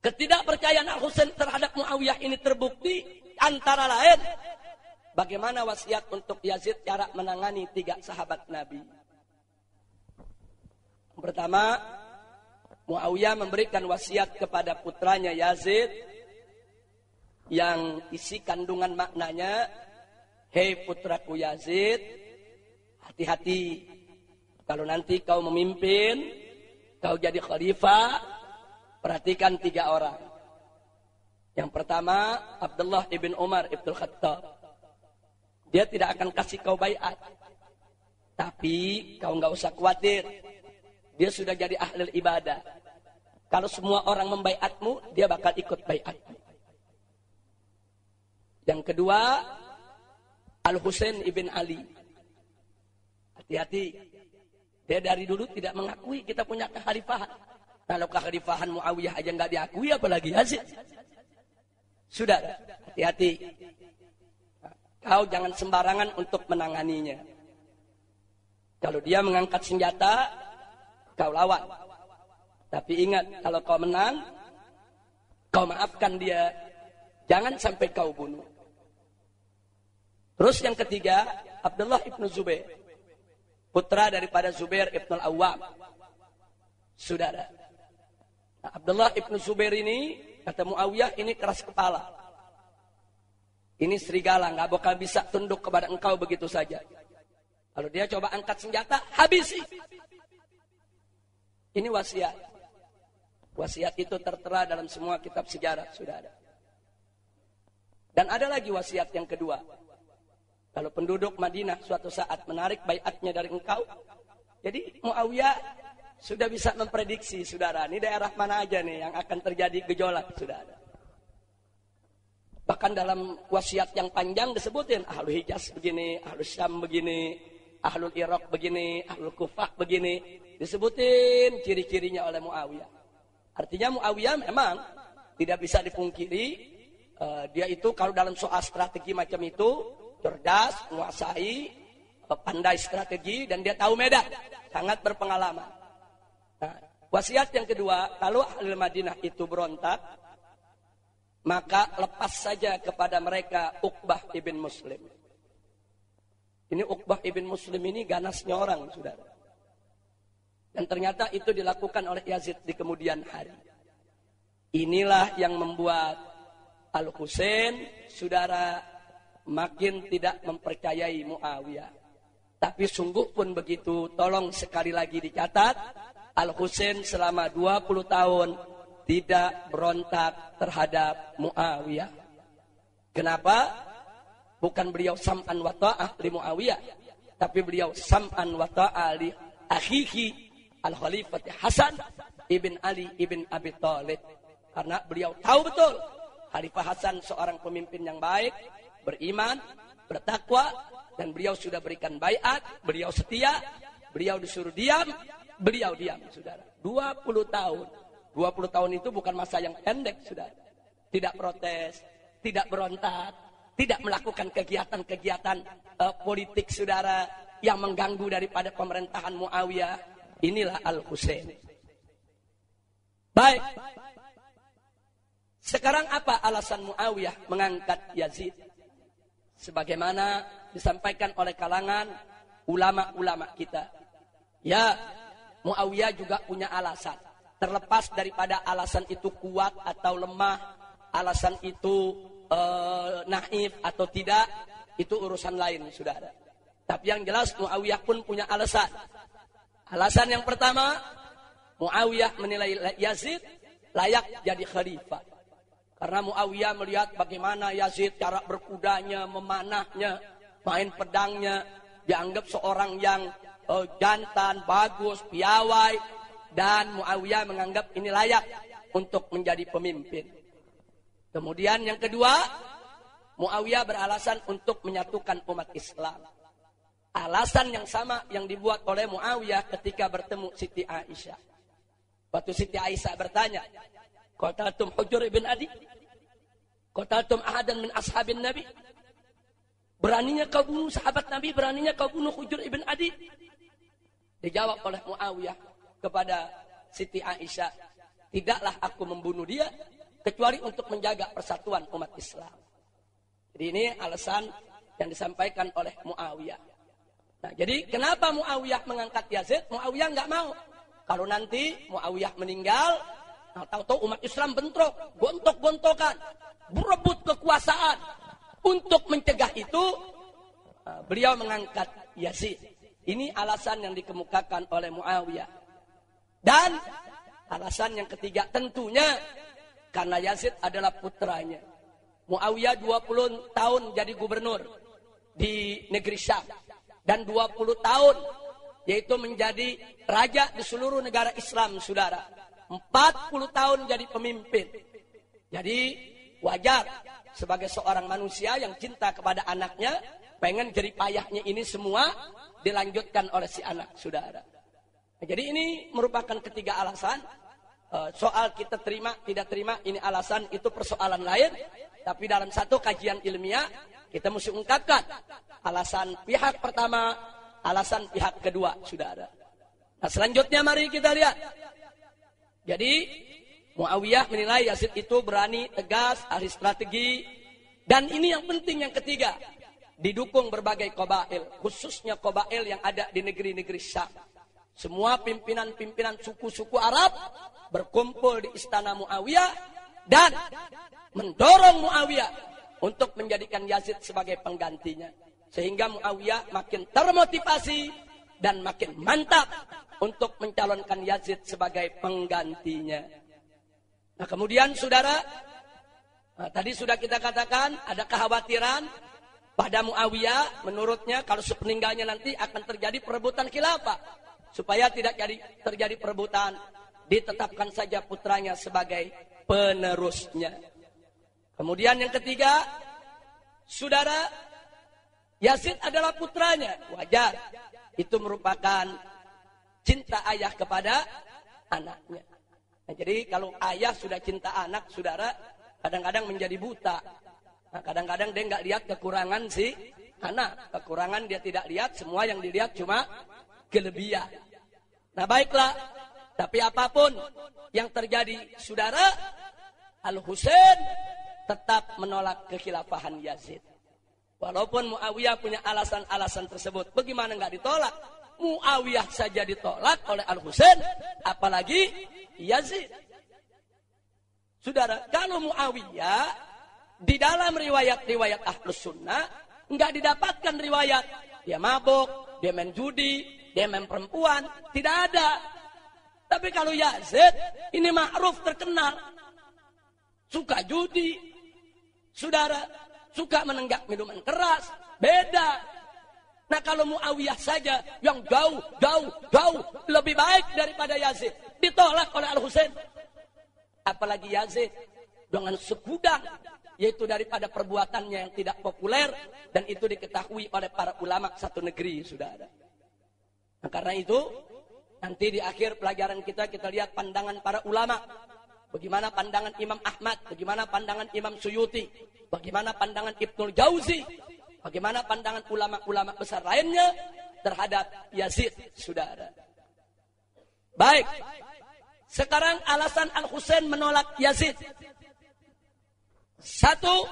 A: Ketidakpercayaan Al Husain terhadap Muawiyah ini terbukti antara lain Bagaimana wasiat untuk Yazid cara menangani tiga sahabat Nabi? Pertama, Muawiyah memberikan wasiat kepada putranya Yazid yang isi kandungan maknanya, Hei putraku Yazid, hati-hati kalau nanti kau memimpin, kau jadi khalifah, perhatikan tiga orang. Yang pertama, Abdullah ibn Umar ibn Khattab. Dia tidak akan kasih kau bayat. Tapi kau nggak usah khawatir. Dia sudah jadi ahli ibadah. Kalau semua orang membayatmu, dia bakal ikut bayat. Yang kedua, Al Husain ibn Ali. Hati-hati. Dia dari dulu tidak mengakui kita punya kekhalifahan. Kalau kekhalifahan Muawiyah aja nggak diakui, apalagi Yazid. Sudah, hati-hati. Kau jangan sembarangan untuk menanganinya. Kalau dia mengangkat senjata, kau lawan. Tapi ingat, kalau kau menang, kau maafkan dia. Jangan sampai kau bunuh. Terus yang ketiga, Abdullah ibnu Zubair. Putra daripada Zubair ibnu Al-Awwam. Saudara. Nah, Abdullah ibnu Zubair ini, kata Muawiyah, ini keras kepala. Ini serigala nggak bakal bisa tunduk kepada engkau begitu saja. Kalau dia coba angkat senjata, habisi. Ini wasiat. Wasiat itu tertera dalam semua kitab sejarah sudah ada. Dan ada lagi wasiat yang kedua. Kalau penduduk Madinah suatu saat menarik bayatnya dari engkau, jadi Muawiyah sudah bisa memprediksi, saudara, ini daerah mana aja nih yang akan terjadi gejolak, sudah ada. Bahkan dalam wasiat yang panjang disebutin ahlu Hijaz begini, ahlu Syam begini, ahlu Irak begini, ahlu Kufah begini. Disebutin ciri-cirinya oleh Muawiyah. Artinya Muawiyah memang tidak bisa dipungkiri uh, dia itu kalau dalam soal strategi macam itu cerdas, menguasai, uh, pandai strategi dan dia tahu medan, sangat berpengalaman. Nah, wasiat yang kedua, kalau ahli Madinah itu berontak, maka lepas saja kepada mereka Uqbah ibn Muslim. Ini Uqbah ibn Muslim ini ganasnya orang, saudara. Dan ternyata itu dilakukan oleh Yazid di kemudian hari. Inilah yang membuat Al-Husain, saudara, makin tidak mempercayai Muawiyah. Tapi sungguh pun begitu, tolong sekali lagi dicatat, Al-Husain selama 20 tahun tidak berontak terhadap Muawiyah. Kenapa? bukan beliau sam'an wa ta'ah li Muawiyah, tapi beliau sam'an wa ta'ah li akhihi al-Khalifah Hasan ibn Ali ibn Abi Thalib. Karena beliau tahu betul Khalifah Hasan seorang pemimpin yang baik, beriman, bertakwa, dan beliau sudah berikan bayat, beliau setia, beliau disuruh diam, beliau diam, saudara. 20 tahun. 20 tahun itu bukan masa yang pendek, saudara. Tidak protes, tidak berontak, tidak melakukan kegiatan-kegiatan uh, politik, saudara, yang mengganggu daripada pemerintahan Muawiyah. Inilah Al-Husain. Baik. Sekarang apa alasan Muawiyah mengangkat Yazid? Sebagaimana disampaikan oleh kalangan ulama-ulama kita. Ya, Muawiyah juga punya alasan. Terlepas daripada alasan itu kuat atau lemah, alasan itu uh, naif atau tidak, itu urusan lain, saudara. Tapi yang jelas Muawiyah pun punya alasan. Alasan yang pertama, Muawiyah menilai Yazid layak jadi khalifah. Karena Muawiyah melihat bagaimana Yazid cara berkudanya, memanahnya, main pedangnya, dianggap seorang yang uh, jantan, bagus, piawai, dan Muawiyah menganggap ini layak untuk menjadi pemimpin. Kemudian yang kedua, Muawiyah beralasan untuk menyatukan umat Islam. Alasan yang sama yang dibuat oleh Muawiyah ketika bertemu Siti Aisyah. Waktu Siti Aisyah bertanya, Qataltum Hujur ibn Adi? Qataltum ahadan min ashabin Nabi? Beraninya kau bunuh sahabat Nabi, beraninya kau bunuh Hujur ibn Adi? Dijawab oleh Muawiyah kepada Siti Aisyah, tidaklah aku membunuh dia kecuali untuk menjaga persatuan umat Islam. Jadi ini alasan yang disampaikan oleh Muawiyah. Nah, jadi kenapa Muawiyah mengangkat Yazid? Muawiyah nggak mau. Kalau nanti Muawiyah meninggal, Nah, tahu-tahu umat Islam bentrok, gontok-gontokan, berebut kekuasaan. Untuk mencegah itu, uh, beliau mengangkat Yazid. Ini alasan yang dikemukakan oleh Muawiyah. Dan alasan yang ketiga tentunya karena Yazid adalah putranya. Muawiyah 20 tahun jadi gubernur di negeri Syam. Dan 20 tahun yaitu menjadi raja di seluruh negara Islam, saudara. 40 tahun jadi pemimpin. Jadi wajar sebagai seorang manusia yang cinta kepada anaknya, pengen jadi payahnya ini semua dilanjutkan oleh si anak saudara. Jadi ini merupakan ketiga alasan. Eh, soal kita terima, tidak terima, ini alasan, itu persoalan lain. Tapi dalam satu kajian ilmiah, kita mesti ungkapkan alasan pihak pertama, alasan pihak kedua, saudara. Nah selanjutnya mari kita lihat jadi Muawiyah menilai Yazid itu berani, tegas, ahli strategi. Dan ini yang penting yang ketiga. Didukung berbagai kobail. Khususnya kobail yang ada di negeri-negeri Syam. Semua pimpinan-pimpinan suku-suku Arab berkumpul di istana Muawiyah dan mendorong Muawiyah untuk menjadikan Yazid sebagai penggantinya. Sehingga Muawiyah makin termotivasi dan makin mantap untuk mencalonkan Yazid sebagai penggantinya. Nah kemudian saudara, nah, tadi sudah kita katakan ada kekhawatiran pada Muawiyah menurutnya kalau sepeninggalnya nanti akan terjadi perebutan khilafah. Supaya tidak jadi terjadi perebutan, ditetapkan saja putranya sebagai penerusnya. Kemudian yang ketiga, saudara, Yazid adalah putranya, wajar. Itu merupakan cinta ayah kepada anaknya. Nah, jadi kalau ayah sudah cinta anak, saudara, kadang-kadang menjadi buta. Nah, kadang-kadang dia nggak lihat kekurangan si anak. Kekurangan dia tidak lihat, semua yang dilihat cuma kelebihan. Nah baiklah, tapi apa pun yang terjadi, saudara, Al-Husain tetap menolak kekhilafahan Yazid. Walaupun Muawiyah punya alasan-alasan tersebut, bagaimana nggak ditolak? Muawiyah saja ditolak oleh Al-Husain, apalagi Yazid. Saudara, kalau Muawiyah di dalam riwayat-riwayat Ahlus Sunnah nggak didapatkan riwayat dia mabuk, dia main judi, dia main perempuan, tidak ada. Tapi kalau Yazid ini ma'ruf terkenal suka judi. Saudara, suka menenggak minuman keras. Beda. Nah kalau Muawiyah saja yang jauh, jauh, jauh lebih baik daripada Yazid. Ditolak oleh Al-Husain. Apalagi Yazid dengan segudang yaitu daripada perbuatannya yang tidak populer dan itu diketahui oleh para ulama satu negeri sudah ada. Nah, karena itu nanti di akhir pelajaran kita kita lihat pandangan para ulama. Bagaimana pandangan Imam Ahmad, bagaimana pandangan Imam Suyuti, bagaimana pandangan Ibnul Jauzi, bagaimana pandangan ulama-ulama besar lainnya terhadap Yazid sudah ada. Baik. Sekarang alasan Al-Husain menolak Yazid. Satu,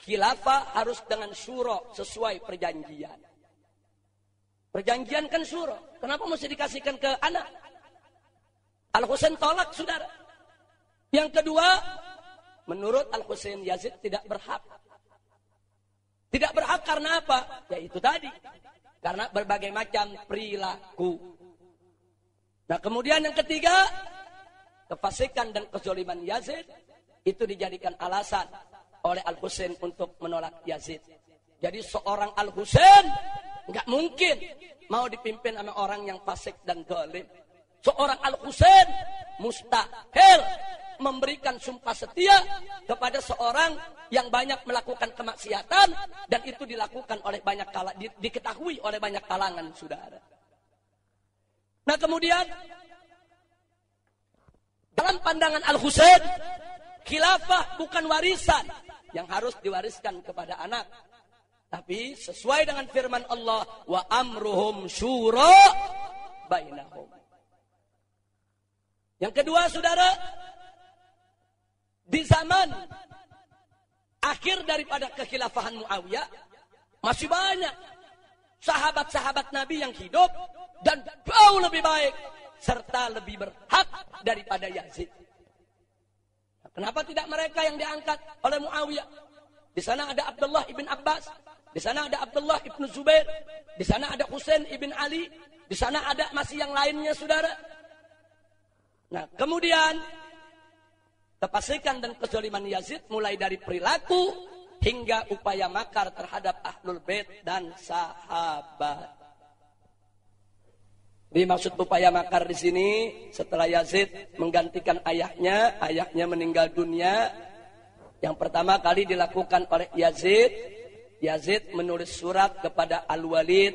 A: khilafah harus dengan syuro sesuai perjanjian. Perjanjian kan syuro. Kenapa mesti dikasihkan ke anak? Al-Husain tolak, saudara. Yang kedua, menurut Al-Husain Yazid tidak berhak. Tidak berhak karena apa? Ya itu tadi. Karena berbagai macam perilaku. Nah kemudian yang ketiga, kefasikan dan kezoliman Yazid itu dijadikan alasan oleh Al Husain untuk menolak Yazid. Jadi seorang Al Husain nggak mungkin mau dipimpin sama orang yang fasik dan dolim. Seorang Al Husain mustahil memberikan sumpah setia kepada seorang yang banyak melakukan kemaksiatan dan itu dilakukan oleh banyak kalangan, di, diketahui oleh banyak kalangan saudara. Nah kemudian dalam pandangan Al Husain Khilafah bukan warisan yang harus diwariskan kepada anak. Tapi sesuai dengan firman Allah, wa amruhum syura bainahum. Yang kedua, Saudara, di zaman akhir daripada kekhilafahan Muawiyah masih banyak sahabat-sahabat Nabi yang hidup dan jauh lebih baik serta lebih berhak daripada Yazid. Kenapa tidak mereka yang diangkat oleh Muawiyah? Di sana ada Abdullah ibn Abbas, di sana ada Abdullah ibn Zubair, di sana ada Husain ibn Ali, di sana ada masih yang lainnya saudara. Nah kemudian kepasikan dan kezaliman Yazid mulai dari perilaku hingga upaya makar terhadap ahlul bait dan sahabat. Dimaksud upaya makar di sini setelah Yazid menggantikan ayahnya, ayahnya meninggal dunia. Yang pertama kali dilakukan oleh Yazid, Yazid menulis surat kepada Al-Walid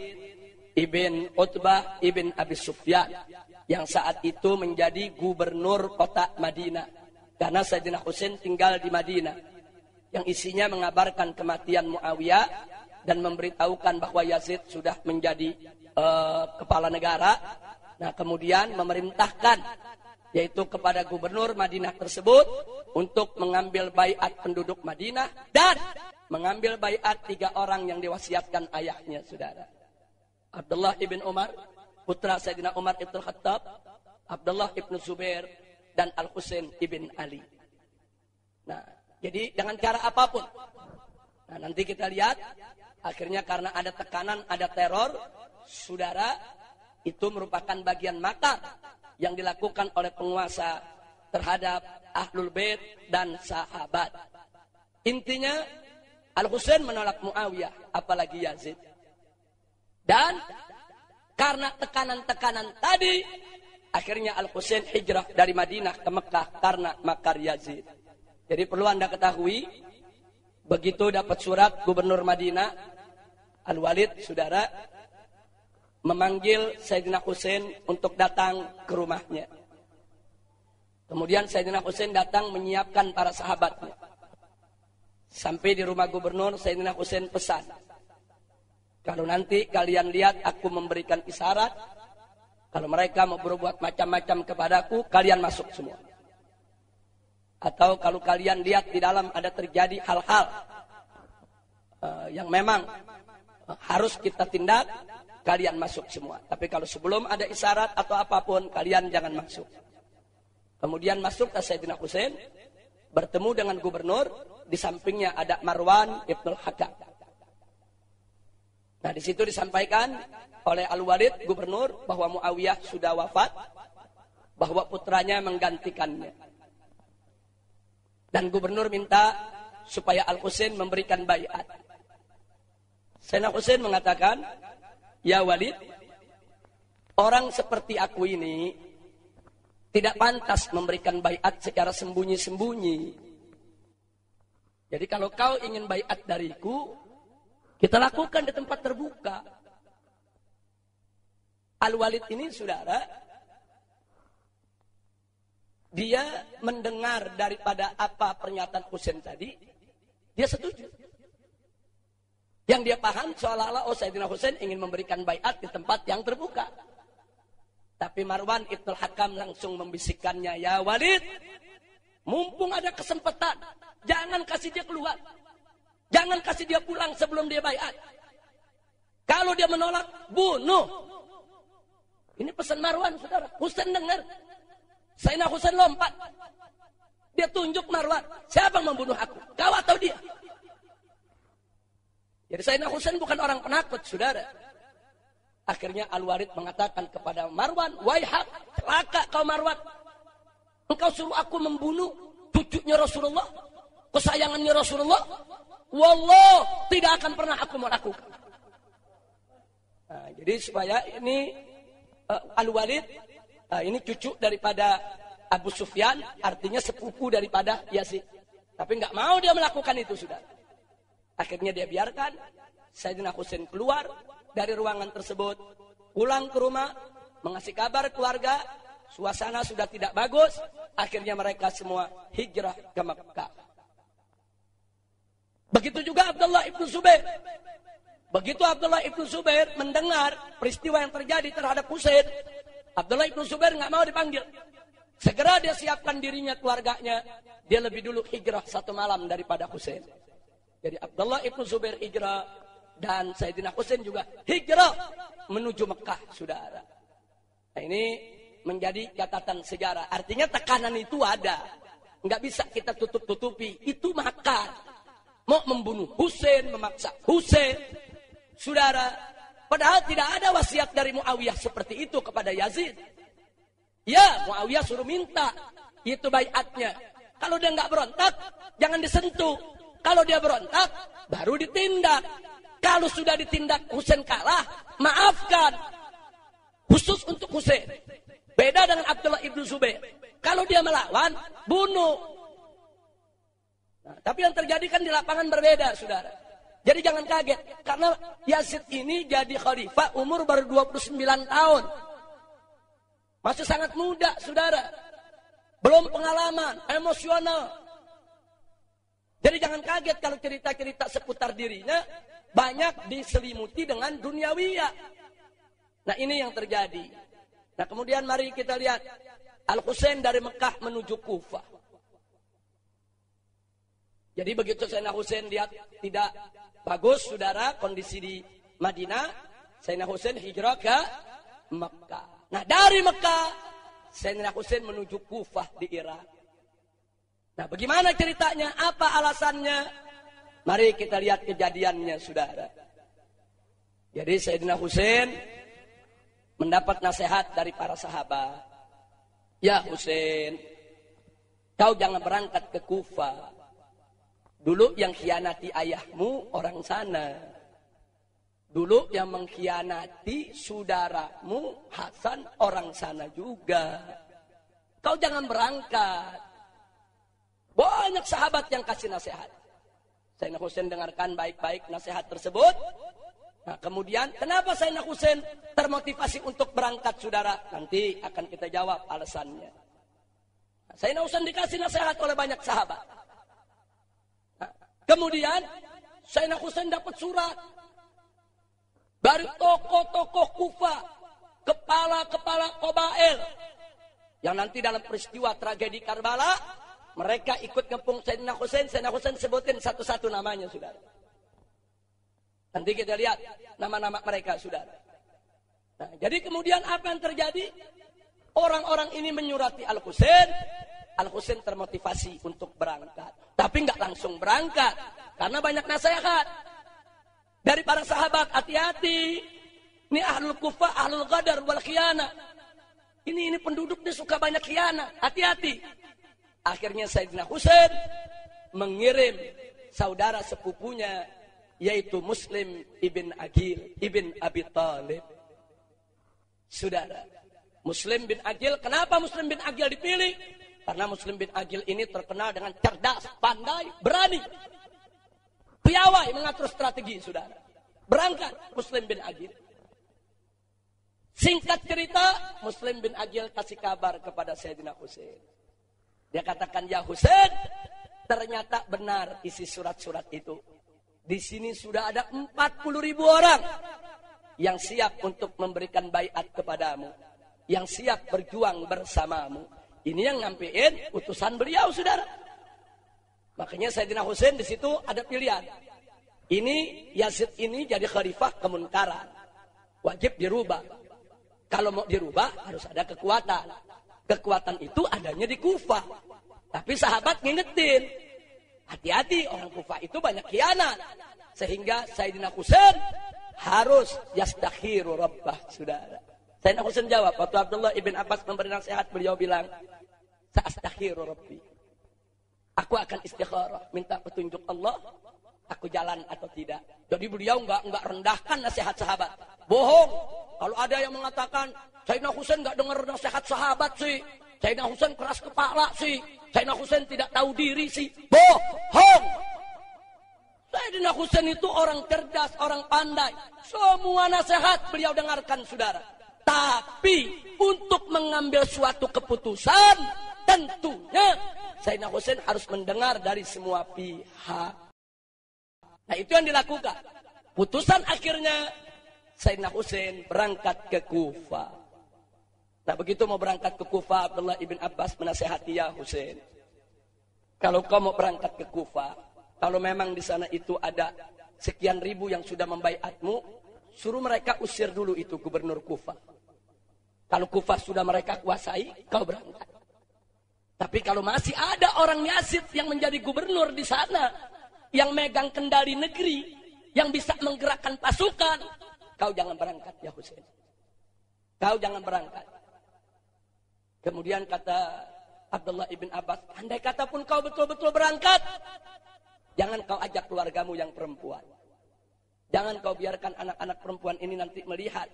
A: ibn Utbah ibn Abi Sufyan yang saat itu menjadi gubernur kota Madinah karena Sayyidina Husain tinggal di Madinah yang isinya mengabarkan kematian Muawiyah dan memberitahukan bahwa Yazid sudah menjadi uh, kepala negara. Nah, kemudian memerintahkan yaitu kepada gubernur Madinah tersebut untuk mengambil bayat penduduk Madinah dan mengambil bayat tiga orang yang diwasiatkan ayahnya, saudara. Abdullah ibn Umar, putra Sayyidina Umar ibn Khattab, Abdullah ibn Zubair, dan Al-Husain ibn Ali. Nah, jadi dengan cara apa pun. Nah, nanti kita lihat, akhirnya karena ada tekanan, ada teror, saudara, itu merupakan bagian makar yang dilakukan oleh penguasa terhadap ahlul bait dan sahabat. Intinya Al Husain menolak Muawiyah, apalagi Yazid. Dan karena tekanan-tekanan tadi, akhirnya Al Husain hijrah dari Madinah ke Mekah karena makar Yazid. Jadi perlu anda ketahui, begitu dapat surat gubernur Madinah, Al Walid, saudara, memanggil Sayyidina Husain untuk datang ke rumahnya. Kemudian Sayyidina Husain datang menyiapkan para sahabatnya. Sampai di rumah gubernur, Sayyidina Husain pesan. Kalau nanti kalian lihat aku memberikan isyarat, kalau mereka mau berbuat macam-macam kepadaku, kalian masuk semua. Atau kalau kalian lihat di dalam ada terjadi hal-hal uh, yang memang uh, harus kita tindak, kalian masuk semua. Tapi kalau sebelum ada isyarat atau apa pun, kalian jangan masuk. Kemudian masuk ke Sayyidina Hussein, bertemu dengan gubernur, di sampingnya ada Marwan Ibn Hakam. Nah, di situ disampaikan oleh Al-Walid, gubernur, bahwa Muawiyah sudah wafat, bahwa putranya menggantikannya. Dan gubernur minta supaya Al-Husain memberikan bayat. Sayyidina Husain mengatakan, Ya Walid, orang seperti aku ini tidak pantas memberikan bayat secara sembunyi-sembunyi. Jadi kalau kau ingin bayat dariku, kita lakukan di tempat terbuka. Al-Walid ini saudara, dia mendengar daripada apa pernyataan Husain tadi, dia setuju. Yang dia paham seolah-olah oh Sayyidina Husain ingin memberikan bayat di tempat yang terbuka. Tapi Marwan Ibn Hakam langsung membisikkannya, ya Walid, mumpung ada kesempatan, jangan kasih dia keluar. Jangan kasih dia pulang sebelum dia bayat. Kalau dia menolak, bunuh. Ini pesan Marwan, saudara. Husain dengar. Sayyidina Husain lompat. Dia tunjuk Marwan. Siapa yang membunuh aku? Kau atau dia? Jadi Sayyidina Husain bukan orang penakut, saudara. Akhirnya Al-Warid mengatakan kepada Marwan, Waihak, celaka kau Marwan. Engkau suruh aku membunuh cucunya Rasulullah, kesayangannya Rasulullah. Wallah, tidak akan pernah aku melakukan. Nah, jadi supaya ini uh, Al-Walid, uh, ini cucu daripada Abu Sufyan, artinya sepupu daripada Yazid. Tapi nggak mau dia melakukan itu sudah. Akhirnya dia biarkan Sayyidina Husain keluar dari ruangan tersebut, pulang ke rumah, mengasih kabar keluarga, suasana sudah tidak bagus, akhirnya mereka semua hijrah ke Mekah. Begitu juga Abdullah ibnu Zubair. Begitu Abdullah ibnu Zubair mendengar peristiwa yang terjadi terhadap Husain, Abdullah ibnu Zubair nggak mau dipanggil. Segera dia siapkan dirinya, keluarganya. Dia lebih dulu hijrah satu malam daripada Husain. Jadi Abdullah ibnu Zubair hijrah dan Sayyidina Husain juga hijrah menuju Mekah, saudara. Nah, ini menjadi catatan sejarah. Artinya tekanan itu ada. Nggak bisa kita tutup-tutupi. Itu makar. Mau membunuh Husain, memaksa Husain. Saudara, padahal tidak ada wasiat dari Muawiyah seperti itu kepada Yazid. Ya, Muawiyah suruh minta. Itu bayatnya. Kalau dia nggak berontak, jangan disentuh. Kalau dia berontak, baru ditindak. Kalau sudah ditindak Husain kalah, maafkan. Khusus untuk Husain. Beda dengan Abdullah ibnu Zubair. Kalau dia melawan, bunuh. Nah, tapi yang terjadi kan di lapangan berbeda, saudara. Jadi jangan kaget. Karena Yazid ini jadi khalifah umur baru 29 tahun. Masih sangat muda, saudara. Belum pengalaman, emosional. Jadi jangan kaget kalau cerita-cerita seputar dirinya banyak diselimuti dengan duniawiyah. Nah ini yang terjadi. Nah kemudian mari kita lihat Al-Husain dari Mekah menuju Kufah. Jadi begitu Sayyidina Husain lihat tidak bagus saudara kondisi di Madinah, Sayyidina Husain hijrah ke Mekah. Nah dari Mekah Sayyidina Husain menuju Kufah di Irak. Nah, bagaimana ceritanya? Apa alasannya? Mari kita lihat kejadiannya, saudara. Jadi Sayyidina Husain mendapat nasihat dari para sahabat. Ya Husain, kau jangan berangkat ke Kufa. Dulu yang khianati ayahmu orang sana. Dulu yang mengkhianati saudaramu Hasan orang sana juga. Kau jangan berangkat. Banyak sahabat yang kasih nasihat. Sayyidina Husain dengarkan baik-baik nasihat tersebut. Nah, kemudian kenapa Sayyidina Husain termotivasi untuk berangkat saudara? Nanti akan kita jawab alasannya. Nah, Sayyidina Husain dikasih nasihat oleh banyak sahabat. Nah, kemudian Sayyidina Husain dapat surat dari tokoh-tokoh Kufa, kepala-kepala Kobael, yang nanti dalam peristiwa tragedi Karbala mereka ikut ngepung Sayyidina Husain, Sayyidina Husain sebutin satu-satu namanya, saudara. Nanti kita lihat nama-nama mereka, saudara. Nah, jadi kemudian apa yang terjadi? Orang-orang ini menyurati Al-Husain. Al-Husain termotivasi untuk berangkat. Tapi nggak langsung berangkat. Karena banyak nasihat. Dari para sahabat, hati-hati. Ini ahlul kufah, ahlul qadar, wal khianah. Ini ini penduduk dia suka banyak khianat. Hati-hati. Akhirnya Sayyidina Husain mengirim saudara sepupunya yaitu Muslim ibn Agil ibn Abi Talib. Saudara, Muslim bin Agil, kenapa Muslim bin Agil dipilih? Karena Muslim bin Agil ini terkenal dengan cerdas, pandai, berani. Piawai mengatur strategi, saudara. Berangkat Muslim bin Agil. Singkat cerita, Muslim bin Agil kasih kabar kepada Sayyidina Husain. Dia katakan, ya Husain, ternyata benar isi surat-surat itu. Di sini sudah ada 40 ribu orang yang siap untuk memberikan bayat kepadamu. Yang siap berjuang bersamamu. Ini yang ngampein utusan beliau, saudara. Makanya Sayyidina Husain di situ ada pilihan. Ini Yazid ini jadi khalifah kemunkaran. Wajib dirubah. Kalau mau dirubah harus ada kekuatan. Kekuatan itu adanya di Kufah. Tapi sahabat ngingetin. Hati-hati orang Kufah itu banyak khianat. Sehingga Sayyidina Husain harus yastakhiru rabbah saudara. Sayyidina Husain jawab. Waktu Abdullah ibn Abbas memberi nasihat beliau bilang. Sa'astakhiru rabbi. Aku akan istikharah. Minta petunjuk Allah. Aku jalan atau tidak. Jadi beliau nggak nggak rendahkan nasihat sahabat. Bohong. Kalau ada yang mengatakan, Sayyidina Husain nggak dengar nasihat sahabat sih. Sayyidina Husain keras kepala sih. Sayyidina Husain tidak tahu diri sih. Bohong. Sayyidina Husain itu orang cerdas, orang pandai. Semua nasihat beliau dengarkan saudara. Tapi untuk mengambil suatu keputusan, tentunya Sayyidina Husain harus mendengar dari semua pihak. Nah itu yang dilakukan. Putusan akhirnya Sayyidina Hussein berangkat ke Kufa. Nah begitu mau berangkat ke Kufa, Abdullah ibn Abbas menasehati ya Hussein. Kalau kau mau berangkat ke Kufa, kalau memang di sana itu ada sekian ribu yang sudah membaiatmu, suruh mereka usir dulu itu gubernur Kufa. Kalau Kufa sudah mereka kuasai, kau berangkat. Tapi kalau masih ada orang Yazid yang menjadi gubernur di sana, yang megang kendali negeri, yang bisa menggerakkan pasukan, Kau jangan berangkat ya Husain. Kau jangan berangkat. Kemudian kata Abdullah ibn Abbas, andai kata pun kau betul-betul berangkat, jangan kau ajak keluargamu yang perempuan. Jangan kau biarkan anak-anak perempuan ini nanti melihat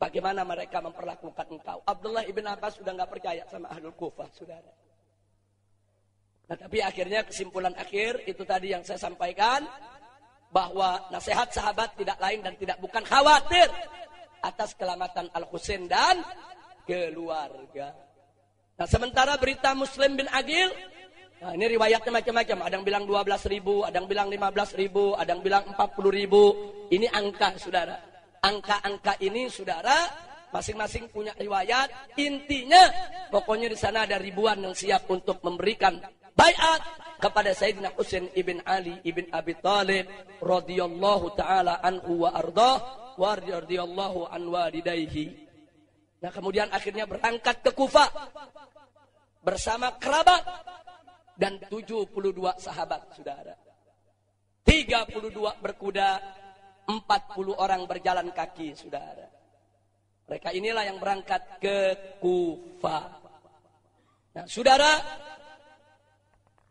A: bagaimana mereka memperlakukan engkau. Abdullah ibn Abbas sudah nggak percaya sama ahlul kufah, saudara. Nah, tapi akhirnya kesimpulan akhir itu tadi yang saya sampaikan bahwa nasihat sahabat tidak lain dan tidak bukan khawatir atas keselamatan Al-Husain dan keluarga. Nah, sementara berita Muslim bin Agil, nah ini riwayatnya macam-macam. Ada yang bilang 12 ribu, ada yang bilang 15 ribu, ada yang bilang 40 ribu. Ini angka, saudara. Angka-angka ini, saudara, masing-masing punya riwayat. Intinya, pokoknya di sana ada ribuan yang siap untuk memberikan bayat kepada Sayyidina Husain ibn Ali ibn Abi Talib radhiyallahu taala anhu wa ardah wa radhiyallahu an walidayhi. Nah, kemudian akhirnya berangkat ke Kufah bersama kerabat dan 72 sahabat saudara. 32 berkuda, 40 orang berjalan kaki saudara. Mereka inilah yang berangkat ke Kufah. Nah, saudara,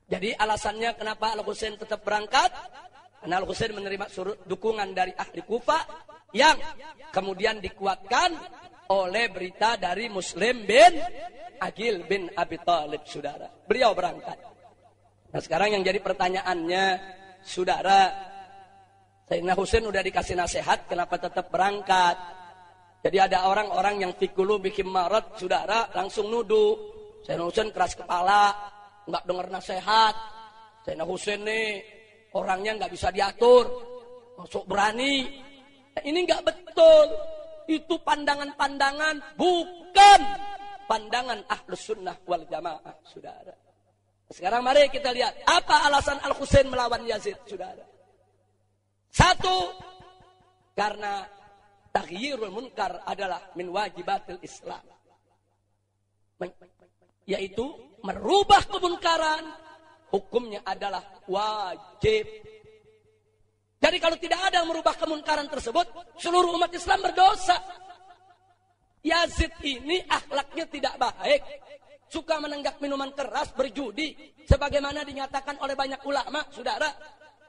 A: jadi alasannya kenapa Al-Husain tetap berangkat? Karena Al-Husain menerima dukungan dari ahli Kufa yang kemudian dikuatkan oleh berita dari Muslim bin Agil bin Abi Talib, saudara. Beliau berangkat. Nah sekarang yang jadi pertanyaannya, saudara, Sayyidina Husain udah dikasih nasihat, kenapa tetap berangkat? Jadi ada orang-orang yang fikulu bikin marat, saudara, langsung nuduh. Sayyidina Husain keras kepala, nggak dengar nasihat. Sayyidina Husain nih orangnya nggak bisa diatur, masuk berani. Nah, ini nggak betul. Itu pandangan-pandangan bukan pandangan ahlus sunnah wal jamaah, saudara. Sekarang mari kita lihat apa alasan Al Husain melawan Yazid, saudara. Satu, karena taghyirul munkar adalah min wajibatil Islam. Yaitu merubah kemunkaran hukumnya adalah wajib. Jadi kalau tidak ada yang merubah kemunkaran tersebut, seluruh umat Islam berdosa. Yazid ini akhlaknya tidak baik. Suka menenggak minuman keras, berjudi. Sebagaimana dinyatakan oleh banyak ulama, saudara.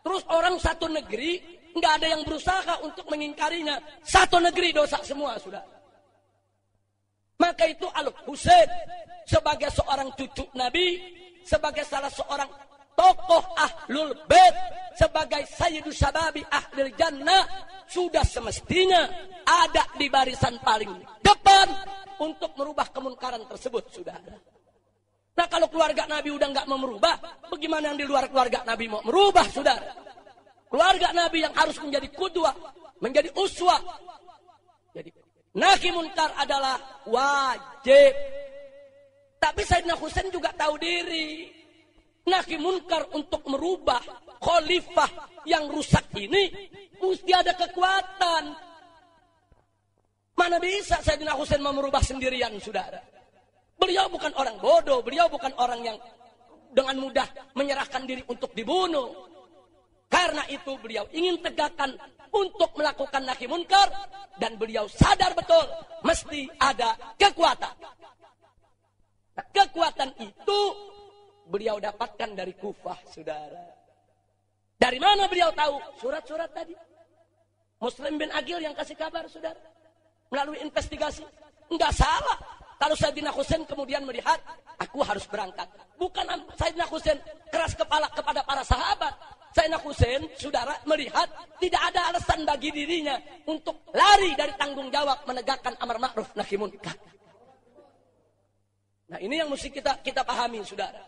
A: Terus orang satu negeri nggak ada yang berusaha untuk mengingkarinya. Satu negeri dosa semua sudah. Maka itu Al Husain sebagai seorang cucu Nabi, sebagai salah seorang tokoh ahlul bait, sebagai sayyidus sababi ahlul jannah, sudah semestinya ada di barisan paling depan untuk merubah kemunkaran tersebut, sudah. Nah kalau keluarga Nabi udah nggak mau merubah, bagaimana yang di luar keluarga Nabi mau merubah, saudara? Keluarga Nabi yang harus menjadi kudua, menjadi uswa. Jadi nahi munkar adalah wajib. Tapi Sayyidina Husain juga tahu diri. Nahi munkar untuk merubah khalifah yang rusak ini mesti ada kekuatan. Mana bisa Sayyidina Husain mau merubah sendirian, saudara? Beliau bukan orang bodoh, beliau bukan orang yang dengan mudah menyerahkan diri untuk dibunuh. Karena itu beliau ingin tegakkan untuk melakukan nahi munkar dan beliau sadar betul mesti ada kekuatan. Nah, kekuatan itu beliau dapatkan dari Kufah, saudara. Dari mana beliau tahu? Surat-surat tadi. Muslim bin Agil yang kasih kabar, saudara. Melalui investigasi. Enggak salah. Kalau Sayyidina Husain kemudian melihat, aku harus berangkat. Bukan Sayyidina Husain keras kepala kepada para sahabat. Sayyidina Hussein, saudara, melihat tidak ada alasan bagi dirinya untuk lari dari tanggung jawab menegakkan amar ma'ruf nahi munkar. Nah, ini yang mesti kita kita pahami, saudara.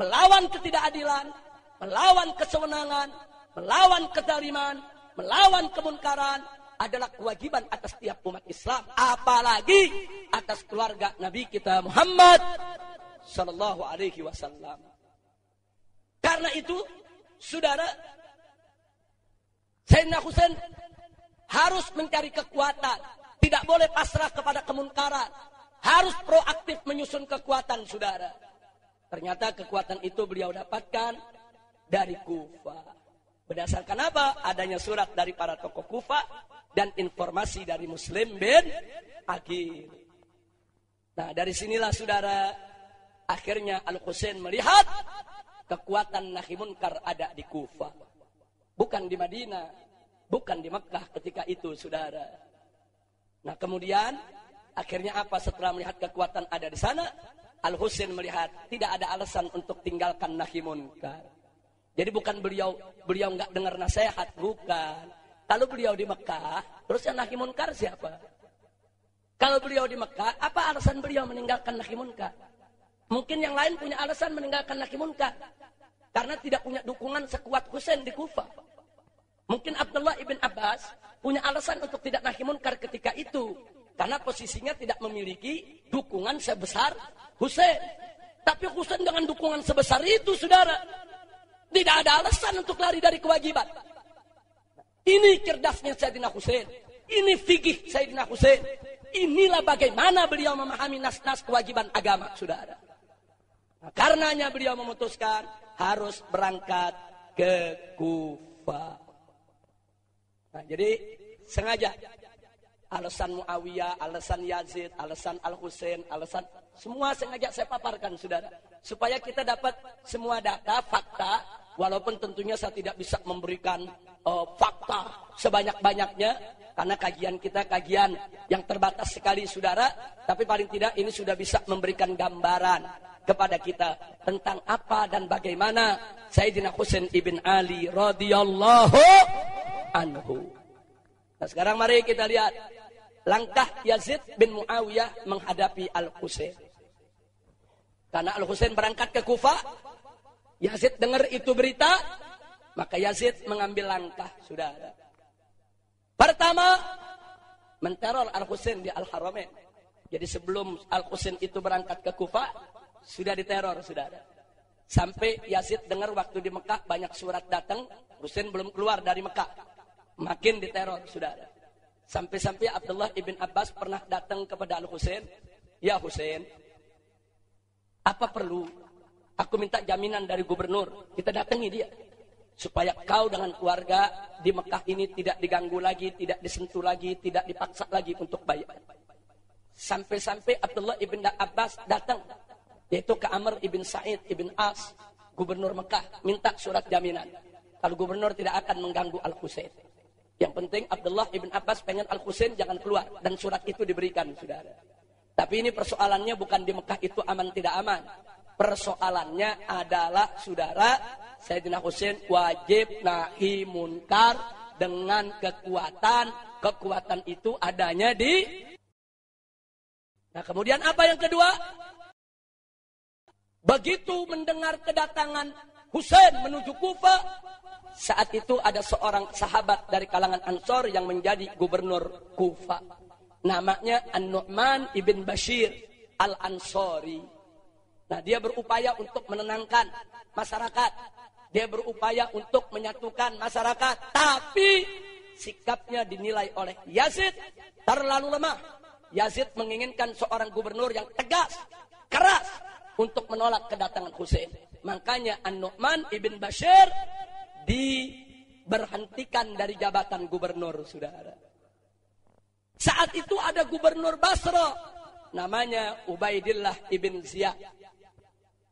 A: Melawan ketidakadilan, melawan kesewenangan, melawan kedaliman, melawan kemunkaran adalah kewajiban atas setiap umat Islam, apalagi atas keluarga Nabi kita Muhammad sallallahu alaihi wasallam. Karena itu saudara, Sayyidina Husain harus mencari kekuatan. Tidak boleh pasrah kepada kemunkaran. Harus proaktif menyusun kekuatan, saudara. Ternyata kekuatan itu beliau dapatkan dari Kufa. Berdasarkan apa? Adanya surat dari para tokoh Kufa dan informasi dari Muslim bin Agil. Nah, dari sinilah saudara akhirnya Al-Husain melihat kekuatan nahi munkar ada di Kufa. Bukan di Madinah, bukan di Mekah ketika itu, saudara. Nah kemudian, akhirnya apa setelah melihat kekuatan ada di sana? Al-Husain melihat tidak ada alasan untuk tinggalkan nahi munkar. Jadi bukan beliau beliau nggak dengar nasihat, bukan. Kalau beliau di Mekah, terus yang nahi munkar siapa? Kalau beliau di Mekah, apa alasan beliau meninggalkan nahi munkar? Mungkin yang lain punya alasan meninggalkan nahi munkar. Karena tidak punya dukungan sekuat Husain di Kufah. Mungkin Abdullah ibn Abbas punya alasan untuk tidak nahi munkar ketika itu. Karena posisinya tidak memiliki dukungan sebesar Husain. Tapi Husain dengan dukungan sebesar itu, saudara. Tidak ada alasan untuk lari dari kewajiban. Ini cerdasnya Sayyidina Husain. Ini fikih Sayyidina Husain. Inilah bagaimana beliau memahami nas-nas kewajiban agama, saudara. Nah, karenanya beliau memutuskan harus berangkat ke Kufa. Nah, jadi sengaja alasan Muawiyah, alasan Yazid, alasan Al Husain, alasan semua sengaja saya paparkan saudara. Supaya kita dapat semua data fakta walaupun tentunya saya tidak bisa memberikan uh, fakta sebanyak-banyaknya karena kajian kita kajian yang terbatas sekali saudara. Tapi paling tidak ini sudah bisa memberikan gambaran kepada kita tentang apa dan bagaimana Sayyidina Husain ibn Ali radhiyallahu anhu. Nah, sekarang mari kita lihat langkah Yazid bin Muawiyah menghadapi Al-Husain. Karena Al-Husain berangkat ke Kufa, Yazid dengar itu berita, maka Yazid mengambil langkah, saudara. Pertama, menteror Al-Husain di Al-Haramain. Jadi sebelum Al-Husain itu berangkat ke Kufa, sudah diteror, saudara. Sampai Yazid dengar waktu di Mekah banyak surat datang, Husain belum keluar dari Mekah. Makin diteror, saudara. Sampai-sampai Abdullah ibn Abbas pernah datang kepada Al-Husain. Ya Husain, apa perlu aku minta jaminan dari gubernur? Kita datangi dia. Supaya kau dengan keluarga di Mekah ini tidak diganggu lagi, tidak disentuh lagi, tidak dipaksa lagi untuk bayar. Sampai-sampai Abdullah ibn Abbas datang yaitu ke Amr ibn Sa'id ibn As, gubernur Mekah, minta surat jaminan. Kalau gubernur tidak akan mengganggu Al-Husain. Yang penting Abdullah ibn Abbas pengen Al-Husain jangan keluar. Dan surat itu diberikan, saudara. Tapi ini persoalannya bukan di Mekah itu aman tidak aman. Persoalannya adalah saudara Sayyidina Husain wajib nahi munkar dengan kekuatan. Kekuatan itu adanya di Nah kemudian apa yang kedua? Begitu mendengar kedatangan Husain menuju Kufa, saat itu ada seorang sahabat dari kalangan Ansor yang menjadi gubernur Kufa. Namanya An-Nu'man ibn Bashir Al-Ansori. Nah, dia berupaya untuk menenangkan masyarakat. Dia berupaya untuk menyatukan masyarakat. Tapi sikapnya dinilai oleh Yazid terlalu lemah. Yazid menginginkan seorang gubernur yang tegas, keras untuk menolak kedatangan Hussein. Makanya An-Nu'man ibn Bashir diberhentikan dari jabatan gubernur, saudara. Saat itu ada gubernur Basra, namanya Ubaidillah ibn Ziyad.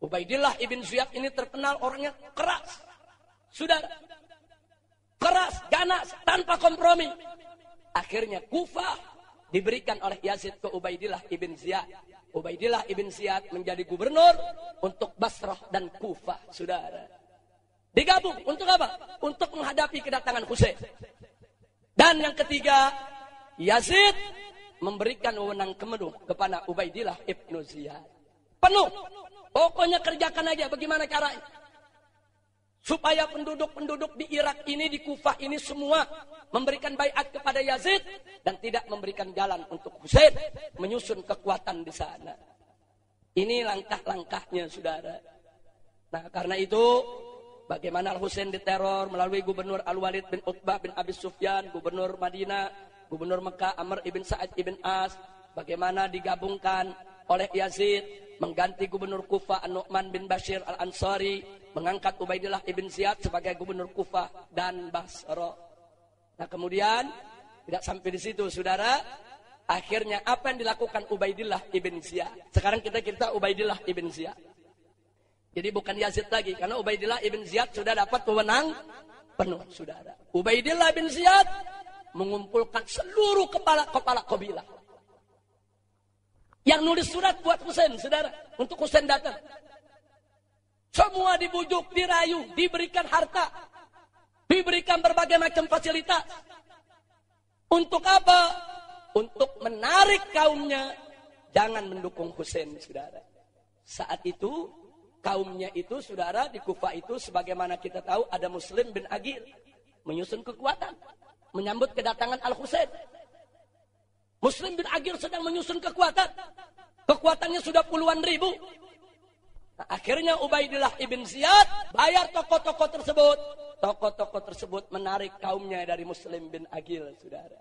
A: Ubaidillah ibn Ziyad ini terkenal orangnya keras. Saudara, keras, ganas, tanpa kompromi. Akhirnya Kufah diberikan oleh Yazid ke Ubaidillah ibn Ziyad. Ubaidillah ibn Ziyad menjadi gubernur untuk Basrah dan Kufah, saudara. Digabung untuk apa? Untuk menghadapi kedatangan Husain. Dan yang ketiga, Yazid memberikan wewenang kemenuh kepada Ubaidillah ibn Ziyad. Penuh. Pokoknya kerjakan aja bagaimana caranya. Supaya penduduk-penduduk di Irak ini, di Kufah ini semua memberikan bayat kepada Yazid dan tidak memberikan jalan untuk Husain menyusun kekuatan di sana. Ini langkah-langkahnya, saudara. Nah, karena itu bagaimana Al Husain diteror melalui Gubernur Al Walid bin Utbah bin Abi Sufyan, Gubernur Madinah, Gubernur Mekah Amr ibn Sa'ad ibn As, bagaimana digabungkan oleh Yazid mengganti Gubernur Kufah An-Nu'man bin Bashir Al-Ansari, mengangkat Ubaidillah ibn Ziyad sebagai Gubernur Kufah dan Basra. Nah kemudian tidak sampai di situ saudara. Akhirnya apa yang dilakukan Ubaidillah ibn Ziyad. Sekarang kita kita Ubaidillah ibn Ziyad. Jadi bukan Yazid lagi. Karena Ubaidillah ibn Ziyad sudah dapat wewenang penuh saudara. Ubaidillah ibn Ziyad mengumpulkan seluruh kepala-kepala kabilah. Yang nulis surat buat Husain, saudara. Untuk Husain datang. Semua dibujuk, dirayu, diberikan harta. Diberikan berbagai macam fasilitas. Untuk apa? Untuk menarik kaumnya. Jangan mendukung Hussein, saudara. Saat itu, kaumnya itu, saudara, di Kufa itu, sebagaimana kita tahu, ada Muslim bin Agil. Menyusun kekuatan. Menyambut kedatangan Al-Husain. Muslim bin Agil sedang menyusun kekuatan. Kekuatannya sudah puluhan ribu. Nah, akhirnya Ubaidillah ibn Ziyad bayar tokoh-tokoh tersebut tokoh-tokoh tersebut menarik kaumnya dari Muslim bin Agil, saudara.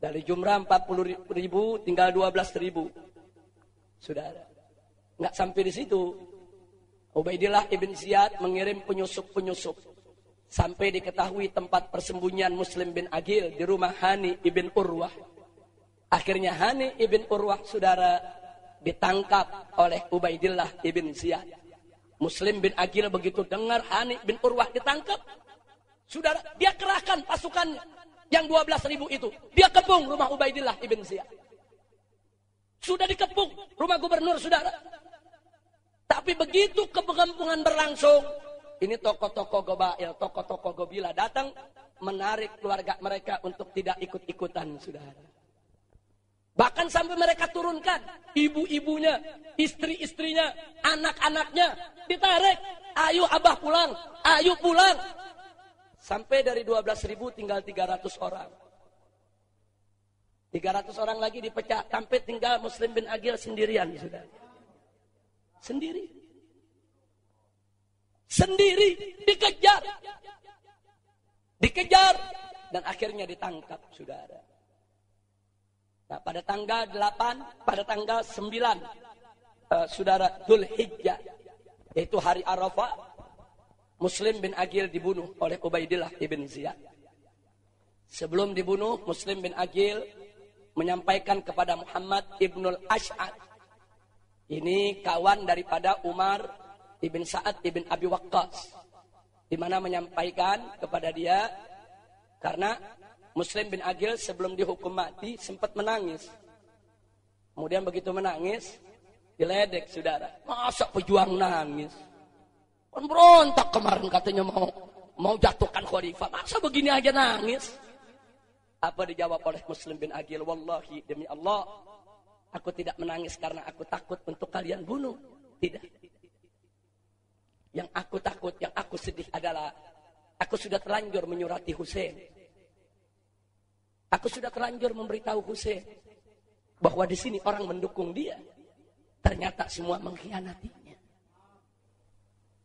A: Dari jumlah 40 ribu tinggal 12 ribu. Saudara. Nggak sampai di situ. Ubaidillah ibn Ziyad mengirim penyusup-penyusup. Sampai diketahui tempat persembunyian Muslim bin Agil di rumah Hani ibn Urwah. Akhirnya Hani ibn Urwah, saudara, ditangkap oleh Ubaidillah ibn Ziyad. Muslim bin Agil begitu dengar Hani bin Urwah ditangkap. Saudara, dia kerahkan pasukannya yang 12 ribu itu. Dia kepung rumah Ubaidillah ibn Ziyad. Sudah dikepung rumah gubernur saudara. Tapi begitu kepengampungan berlangsung, ini tokoh-tokoh gobail, tokoh-tokoh gobila datang menarik keluarga mereka untuk tidak ikut-ikutan saudara. Bahkan sampai mereka turunkan ibu-ibunya, istri-istrinya, anak-anaknya ditarik. Ayo abah pulang, ayo pulang. Sampai dari 12 ribu tinggal 300 orang. 300 orang lagi dipecah, sampai tinggal Muslim bin Agil sendirian. Sudah. Sendiri. Sendiri dikejar. Dikejar dan akhirnya ditangkap, saudara. Nah, pada tanggal 8, pada tanggal 9, uh, eh, saudara Dhul Hijjah, yaitu hari Arafah, Muslim bin Agil dibunuh oleh Ubaidillah ibn Ziyad. Sebelum dibunuh, Muslim bin Agil menyampaikan kepada Muhammad ibnul Ash'ad. Ini kawan daripada Umar ibn Sa'ad ibn Abi Waqqas. di mana menyampaikan kepada dia karena Muslim bin Agil sebelum dihukum mati sempat menangis. Kemudian begitu menangis, diledek saudara. Masa pejuang nangis? Kan berontak kemarin katanya mau mau jatuhkan khalifah. Masa begini aja nangis? Apa dijawab oleh Muslim bin Agil? Wallahi demi Allah, aku tidak menangis karena aku takut untuk kalian bunuh. Tidak. Yang aku takut, yang aku sedih adalah aku sudah terlanjur menyurati Hussein. Aku sudah terlanjur memberitahu Hussein bahwa di sini orang mendukung dia. Ternyata semua mengkhianatinya.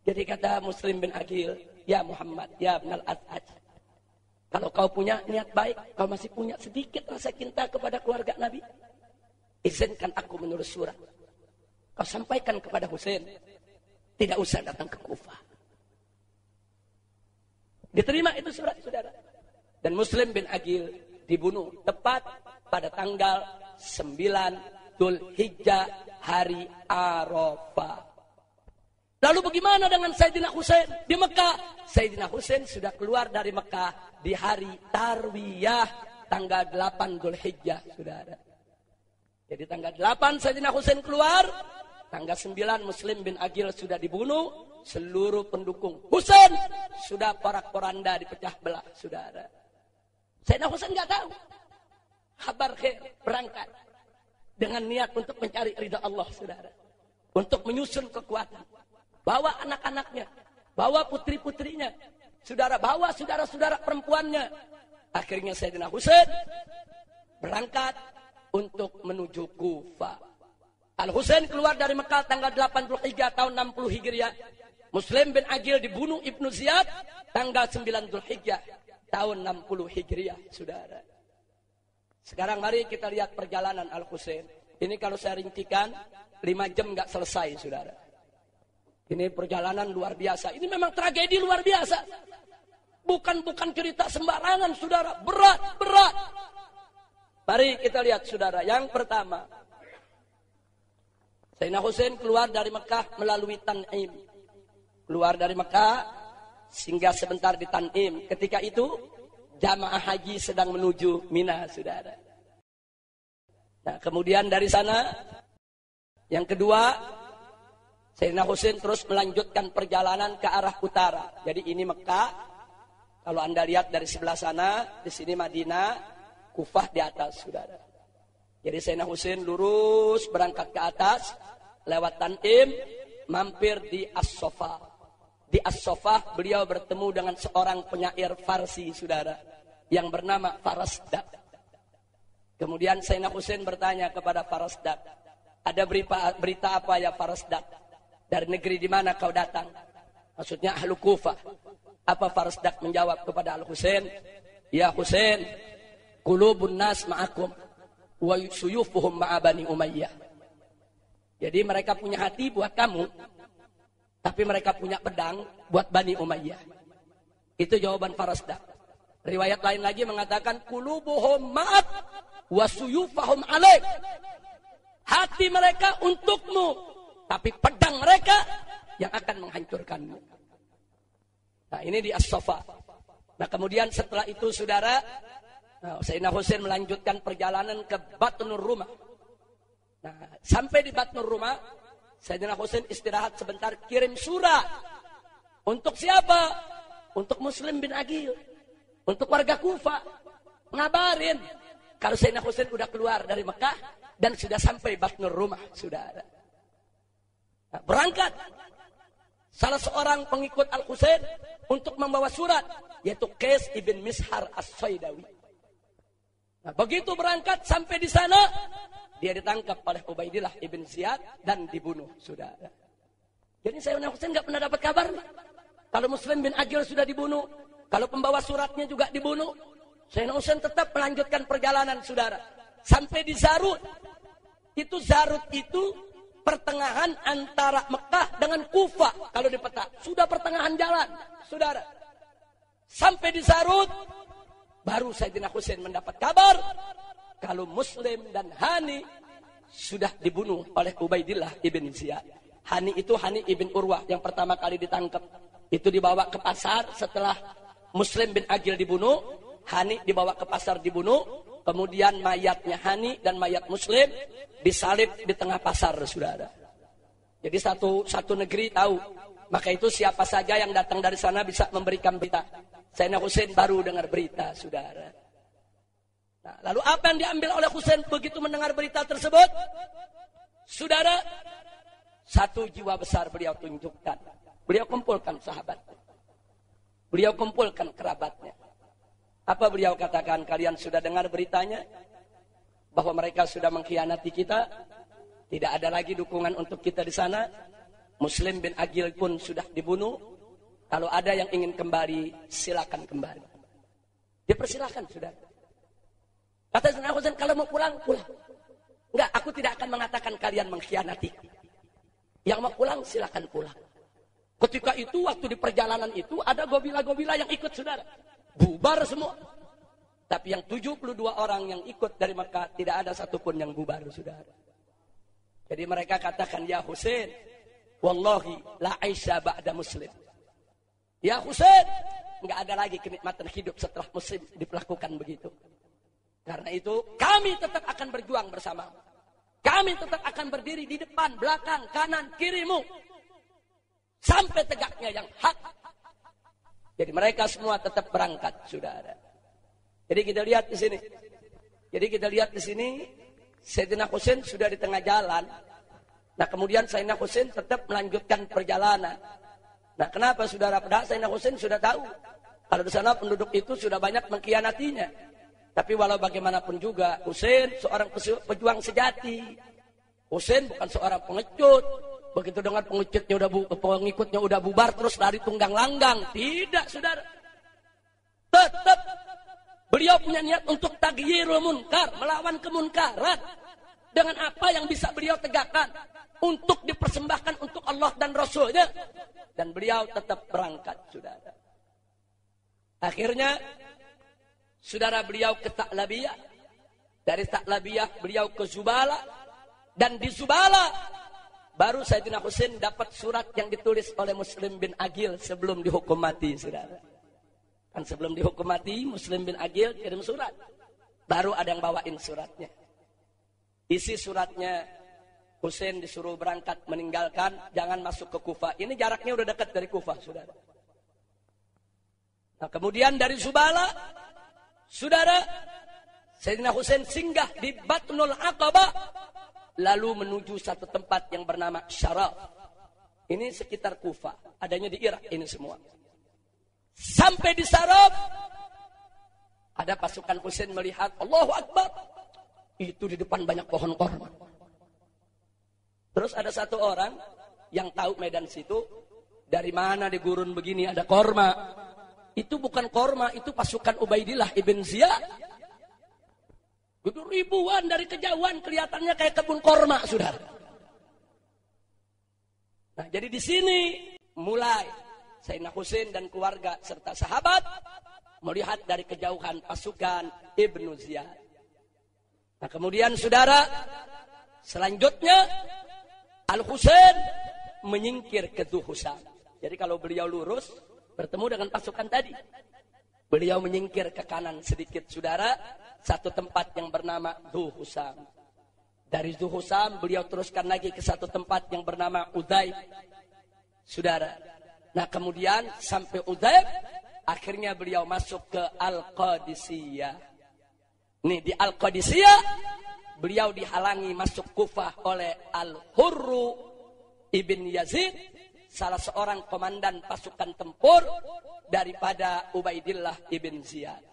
A: Jadi kata Muslim bin Agil, ya Muhammad, ya Ibn al-Azhaj. Kalau kau punya niat baik, kau masih punya sedikit rasa cinta kepada keluarga Nabi. Izinkan aku menulis surat. Kau sampaikan kepada Hussein. Tidak usah datang ke Kufah. Diterima itu surat saudara. Dan Muslim bin Agil dibunuh tepat pada tanggal 9 Dhul Hijjah hari Arafah. Lalu bagaimana dengan Sayyidina Husain di Mekah? Sayyidina Husain sudah keluar dari Mekah di hari Tarwiyah tanggal 8 Dhul Hijjah, saudara. Jadi tanggal 8 Sayyidina Husain keluar, tanggal 9 Muslim bin Agil sudah dibunuh, seluruh pendukung Husain sudah porak-poranda dipecah belah, saudara. Sayyidina Husain nggak tahu. Kabar khair berangkat dengan niat untuk mencari ridha Allah, saudara. Untuk menyusun kekuatan. Bawa anak-anaknya, bawa putri-putrinya, saudara, bawa saudara-saudara perempuannya. Akhirnya Sayyidina Husain berangkat untuk menuju Kufa. Al Husain keluar dari Mekah tanggal 83 tahun 60 Hijriah. Muslim bin Agil dibunuh Ibnu Ziyad tanggal 9 Dzulhijjah tahun 60 Hijriah, Saudara. Sekarang mari kita lihat perjalanan Al-Husain. Ini kalau saya rincikan 5 jam nggak selesai, Saudara. Ini perjalanan luar biasa. Ini memang tragedi luar biasa. Bukan bukan cerita sembarangan, Saudara. Berat, berat. Mari kita lihat, Saudara. Yang pertama, Sayyidina Husain keluar dari Mekah melalui Tan'im. Keluar dari Mekah, singgah sebentar di Tan'im. Ketika itu, jamaah haji sedang menuju Mina, saudara. Nah, kemudian dari sana, yang kedua, Sayyidina Husain terus melanjutkan perjalanan ke arah utara. Jadi ini Mekah, kalau anda lihat dari sebelah sana, di sini Madinah, Kufah di atas, saudara. Jadi Sayyidina Husain lurus berangkat ke atas, lewat Tanim, mampir di As-Sofa. Di As-Sofa beliau bertemu dengan seorang penyair Farsi, saudara yang bernama Farasdak. Kemudian Sayyidina Husain bertanya kepada Farasdak, ada berita, berita apa ya Farasdak? Dari negeri di mana kau datang? Maksudnya ahlu Kufah. Apa Farasdak menjawab kepada Al Husain? Ya Husain, kulubun nas ma'akum wa suyufuhum ma'abani Umayyah. Jadi mereka punya hati buat kamu, tapi mereka punya pedang buat Bani Umayyah. Itu jawaban Farasdak. Riwayat lain lagi mengatakan kulubuhum ma'at wasuyufahum alaik. Hati mereka untukmu, tapi pedang mereka yang akan menghancurkanmu. Nah, ini di As-Safa. Nah, kemudian setelah itu saudara, nah, Sayyidina Husain melanjutkan perjalanan ke Batnur Rumah. Nah, sampai di Batnur Rumah, Sayyidina Husain istirahat sebentar, kirim surat. Untuk siapa? Untuk Muslim bin Agil. Untuk warga Kufa. Ngabarin. Kalau Sayyidina Husain udah keluar dari Mekah dan sudah sampai Batnur Rumah, sudah ada. Nah, berangkat salah seorang pengikut Al Husain untuk membawa surat yaitu Qais ibn Mishar As-Saidawi. Nah, begitu berangkat sampai di sana dia ditangkap oleh Ubaidillah ibn Ziyad dan dibunuh, saudara. Jadi Sayyidina Husain nggak pernah dapat kabar. Kalau Muslim bin Agil sudah dibunuh, kalau pembawa suratnya juga dibunuh, Sayyidina Husain tetap melanjutkan perjalanan, saudara. Sampai di Zarut. Itu Zarut itu pertengahan antara Mekah dengan Kufa kalau di peta. Sudah pertengahan jalan, saudara. Sampai di Zarut, baru Sayyidina Husain mendapat kabar kalau Muslim dan Hani sudah dibunuh oleh Ubaidillah ibn Ziyad. Hani itu Hani ibn Urwah yang pertama kali ditangkap. Itu dibawa ke pasar setelah Muslim bin Agil dibunuh, Hani dibawa ke pasar dibunuh, kemudian mayatnya Hani dan mayat Muslim disalib di tengah pasar, saudara. Jadi satu satu negeri tahu, maka itu siapa saja yang datang dari sana bisa memberikan berita. Sayyidina Hussein baru dengar berita, saudara. Lalu apa yang diambil oleh Hussein begitu mendengar berita tersebut? Saudara, satu jiwa besar beliau tunjukkan. Beliau kumpulkan sahabat. Beliau kumpulkan kerabatnya. Apa beliau katakan? Kalian sudah dengar beritanya? Bahwa mereka sudah mengkhianati kita? Tidak ada lagi dukungan untuk kita di sana. Muslim bin Agil pun sudah dibunuh. Kalau ada yang ingin kembali, silakan kembali. Dipersilakan, sudah. Kata Sayyidina Husain, kalau mau pulang, pulang. Enggak, aku tidak akan mengatakan kalian mengkhianati. Yang mau pulang, silakan pulang. Ketika itu waktu di perjalanan itu ada gobila-gobila yang ikut saudara. Bubar semua. Tapi yang 72 orang yang ikut dari Mekah tidak ada satupun yang bubar saudara. Jadi mereka katakan ya Husain, wallahi la aisha ba'da muslim. Ya Husain, enggak ada lagi kenikmatan hidup setelah muslim diperlakukan begitu. Karena itu kami tetap akan berjuang bersama. Kami tetap akan berdiri di depan, belakang, kanan, kirimu Sampai tegaknya yang hak. Jadi mereka semua tetap berangkat, saudara. Jadi kita lihat di sini. Jadi kita lihat di sini, Sayyidina Husain sudah di tengah jalan. Nah kemudian Sayyidina Husain tetap melanjutkan perjalanan. Nah kenapa saudara? Padahal Sayyidina Husain sudah tahu. Kalau di sana penduduk itu sudah banyak mengkhianatinya. Tapi walau bagaimanapun juga, Husain seorang pejuang sejati. Husain bukan seorang pengecut. Begitu dengar pengikutnya udah bu, pengikutnya udah bubar terus lari tunggang langgang. Tidak, saudara. Tetap beliau punya niat untuk tagyirul munkar, melawan kemunkaran. Dengan apa yang bisa beliau tegakkan untuk dipersembahkan untuk Allah dan Rasulnya. Dan beliau tetap berangkat, saudara. Akhirnya, saudara beliau ke Taklabiyah. Dari Taklabiyah beliau ke Zubala. Dan di Zubala Baru Sayyidina Husain dapat surat yang ditulis oleh Muslim bin Agil sebelum dihukum mati, saudara. Kan sebelum dihukum mati, Muslim bin Agil kirim surat. Baru ada yang bawain suratnya. Isi suratnya, Husain disuruh berangkat meninggalkan, jangan masuk ke Kufah. Ini jaraknya udah dekat dari Kufah, saudara. Nah kemudian dari Subala, saudara, Sayyidina Husain singgah di Batnul Aqabah lalu menuju satu tempat yang bernama Syaraf. Ini sekitar Kufa, adanya di Irak ini semua. Sampai di Syaraf, ada pasukan Husain melihat Allahu Akbar. Itu di depan banyak pohon korma. Terus ada satu orang yang tahu medan situ, dari mana di gurun begini ada korma. Itu bukan korma, itu pasukan Ubaidillah ibn Ziyad itu ribuan dari kejauhan kelihatannya kayak kebun korma, saudara. Nah, jadi di sini mulai Sayyidina Husain dan keluarga serta sahabat melihat dari kejauhan pasukan Ibnu Ziyad. Nah, kemudian saudara, selanjutnya Al Husain menyingkir ke Zuhusam. Jadi kalau beliau lurus bertemu dengan pasukan tadi. Beliau menyingkir ke kanan sedikit saudara, satu tempat yang bernama Zuhusam. Dari Zuhusam beliau teruskan lagi ke satu tempat yang bernama Udaib. Saudara. Nah kemudian sampai Udaib, akhirnya beliau masuk ke Al-Qadisiyah. Nih di Al-Qadisiyah, beliau dihalangi masuk Kufah oleh Al-Hurru Ibn Yazid salah seorang komandan pasukan tempur daripada Ubaidillah ibn Ziyad.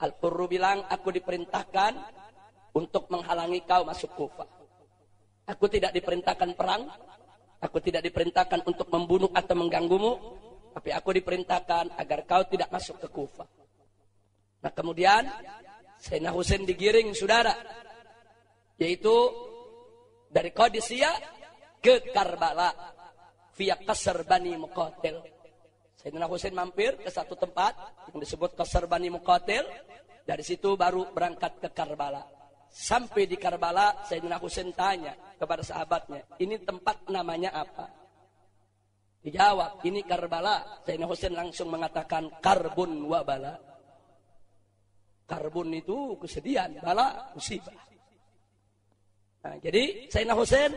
A: Al-Qurru bilang, aku diperintahkan untuk menghalangi kau masuk Kufah. Aku tidak diperintahkan perang, aku tidak diperintahkan untuk membunuh atau mengganggumu, tapi aku diperintahkan agar kau tidak masuk ke Kufah. Nah kemudian, Sayyidina Husain digiring saudara, yaitu dari Qadisiyah ke Karbala via Kasar Bani Muqatil. Sayyidina Husain mampir ke satu tempat yang disebut Kasar Bani Muqatil. Dari situ baru berangkat ke Karbala. Sampai di Karbala, Sayyidina Husain tanya kepada sahabatnya, ini tempat namanya apa? Dijawab, ini Karbala. Sayyidina Husain langsung mengatakan karbun wa bala. Karbun itu kesedihan, bala musibah. Nah, jadi Sayyidina Husain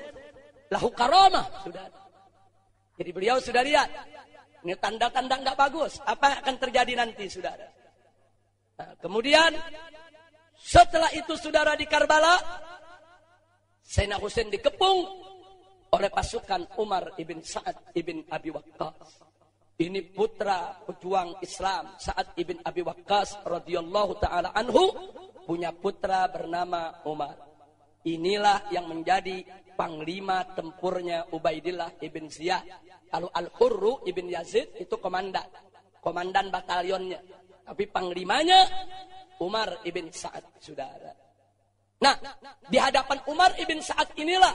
A: lahu karamah, sudah. Jadi beliau sudah lihat. Ini tanda-tanda nggak bagus. Apa yang akan terjadi nanti, saudara? Nah, kemudian setelah itu saudara di Karbala, Sayyidina Husain dikepung oleh pasukan Umar ibn Sa'ad ibn Abi Waqqas. Ini putra pejuang Islam Sa'ad ibn Abi Waqqas radhiyallahu taala anhu punya putra bernama Umar. Inilah yang menjadi panglima tempurnya Ubaidillah ibn Ziyad. Kalau Al-Hurru ibn Yazid itu komandan, komandan batalionnya. Tapi panglimanya Umar ibn Sa'ad, saudara. Nah, di hadapan Umar ibn Sa'ad inilah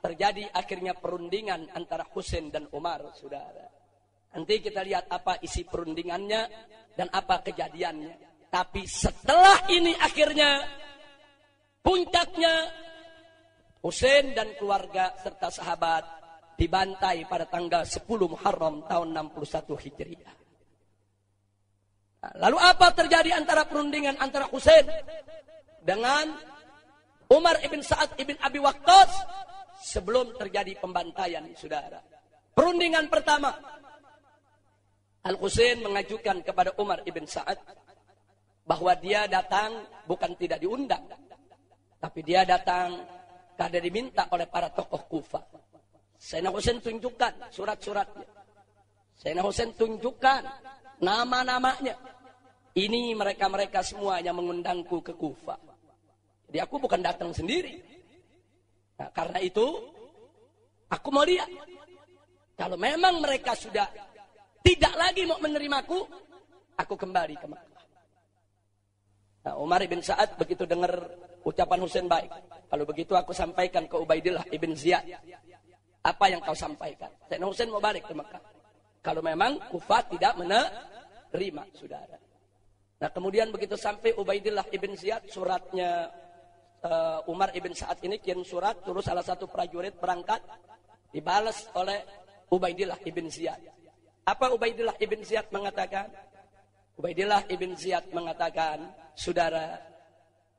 A: terjadi akhirnya perundingan antara Husain dan Umar, saudara. Nanti kita lihat apa isi perundingannya dan apa kejadiannya. Tapi setelah ini akhirnya puncaknya Hussein dan keluarga serta sahabat dibantai pada tanggal 10 Muharram tahun 61 Hijriah. Lalu apa terjadi antara perundingan antara Hussein dengan Umar ibn Sa'ad ibn Abi Waqqas sebelum terjadi pembantaian saudara. Perundingan pertama Al-Husain mengajukan kepada Umar ibn Sa'ad bahwa dia datang bukan tidak diundang. Tapi dia datang karena diminta oleh para tokoh Kufa. Sayyidina Husain tunjukkan surat-suratnya. Sayyidina Husain tunjukkan nama-namanya. Ini mereka-mereka semua yang mengundangku ke Kufa. Jadi aku bukan datang sendiri. Nah, karena itu aku mau lihat. Kalau memang mereka sudah tidak lagi mau menerimaku, aku kembali ke Makkah. Nah, Umar bin Sa'ad begitu dengar ucapan Husain baik. Kalau begitu aku sampaikan ke Ubaidillah ibn Ziyad. Apa yang kau sampaikan? Sayyidina Husain mau balik ke Makkah. Kalau memang Kufah tidak menerima, saudara. Nah kemudian begitu sampai Ubaidillah ibn Ziyad suratnya uh, Umar ibn Sa'ad ini kirim surat terus salah satu prajurit berangkat dibalas oleh Ubaidillah ibn Ziyad. Apa Ubaidillah ibn Ziyad mengatakan? Ubaidillah ibn Ziyad mengatakan, saudara,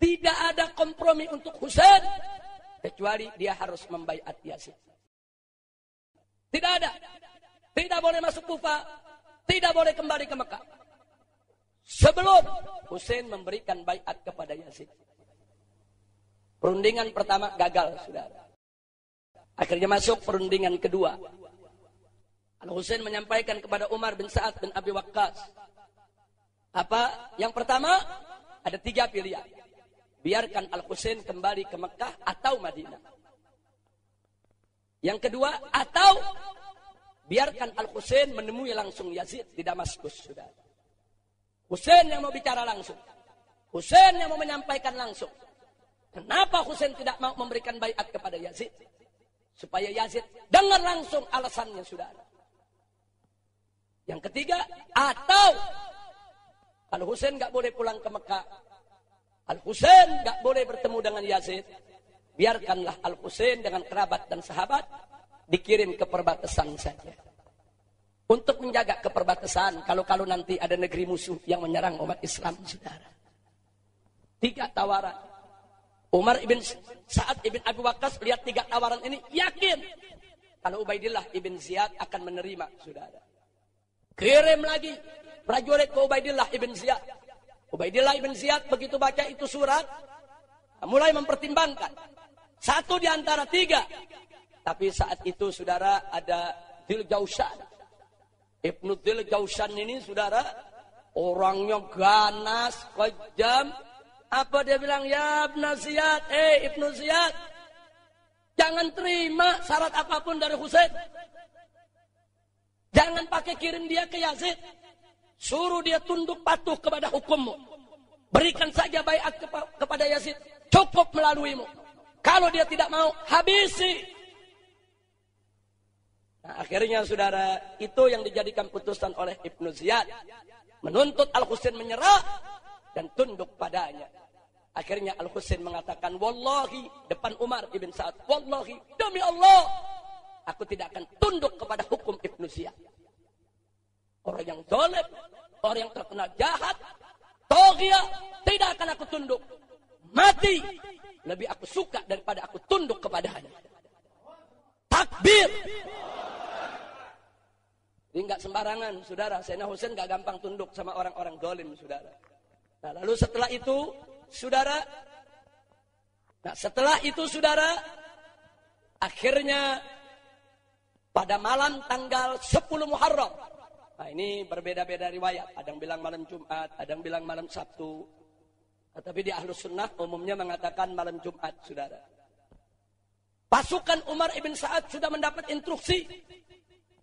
A: tidak ada kompromi untuk Husain kecuali dia harus membaiat Yazid. Tidak ada. Tidak boleh masuk Kufa, tidak boleh kembali ke Mekah. Sebelum Husain memberikan baiat kepada Yazid. Perundingan pertama gagal, saudara. Akhirnya masuk perundingan kedua. Al-Husain menyampaikan kepada Umar bin Sa'ad bin Abi Waqqas. Apa? Yang pertama, ada tiga pilihan. Biarkan Al-Husain kembali ke Mekah atau Madinah. Yang kedua, atau biarkan Al-Husain menemui langsung Yazid di Damaskus. Sudah. Husain yang mau bicara langsung. Husain yang mau menyampaikan langsung. Kenapa Husain tidak mau memberikan bayat kepada Yazid? Supaya Yazid dengar langsung alasannya, saudara. Yang ketiga, atau Al Husain nggak boleh pulang ke Mekah. Al Husain nggak boleh bertemu dengan Yazid. Biarkanlah Al Husain dengan kerabat dan sahabat dikirim ke perbatasan saja. Untuk menjaga keperbatasan, kalau-kalau nanti ada negeri musuh yang menyerang umat Islam, saudara. Tiga tawaran. Umar ibn Sa'ad ibn Abu Waqqas lihat tiga tawaran ini, yakin. Kalau Ubaidillah ibn Ziyad akan menerima, saudara. Kirim lagi prajurit ke Ubaidillah ibn Ziyad. Ubaidillah ibn Ziyad begitu baca itu surat, mulai mempertimbangkan. Satu di antara tiga. Tapi saat itu saudara ada Dil Jausan. Ibnu Dil Jausan ini saudara, orangnya ganas, kejam. Apa dia bilang? Ya Ibnu Ziyad, eh Ibnu Ziyad. Jangan terima syarat apa pun dari Husain. Jangan pakai kirim dia ke Yazid. Suruh dia tunduk patuh kepada hukummu. Berikan saja bayat kepada Yazid. Cukup melaluimu. Kalau dia tidak mau, habisi. Nah, akhirnya saudara, itu yang dijadikan putusan oleh Ibnu Ziyad. Menuntut Al-Husain menyerah dan tunduk padanya. Akhirnya Al-Husain mengatakan, Wallahi, depan Umar ibn Sa'ad, Wallahi, demi Allah, aku tidak akan tunduk kepada hukum Ibnu Ziyad. Orang yang dolim, orang yang terkenal jahat, togia, tidak akan aku tunduk. Mati, lebih aku suka daripada aku tunduk kepadanya. Takbir. Ini enggak sembarangan, saudara. Sayyidina Husain enggak gampang tunduk sama orang-orang dolim, saudara. Nah, lalu setelah itu, saudara, nah setelah itu, saudara, akhirnya pada malam tanggal 10 Muharram. Nah, ini berbeda-beda riwayat. Ada yang bilang malam Jumat, ada yang bilang malam Sabtu. Nah, tapi di Ahlus Sunnah umumnya mengatakan malam Jumat, saudara. Pasukan Umar ibn Sa'ad sudah mendapat instruksi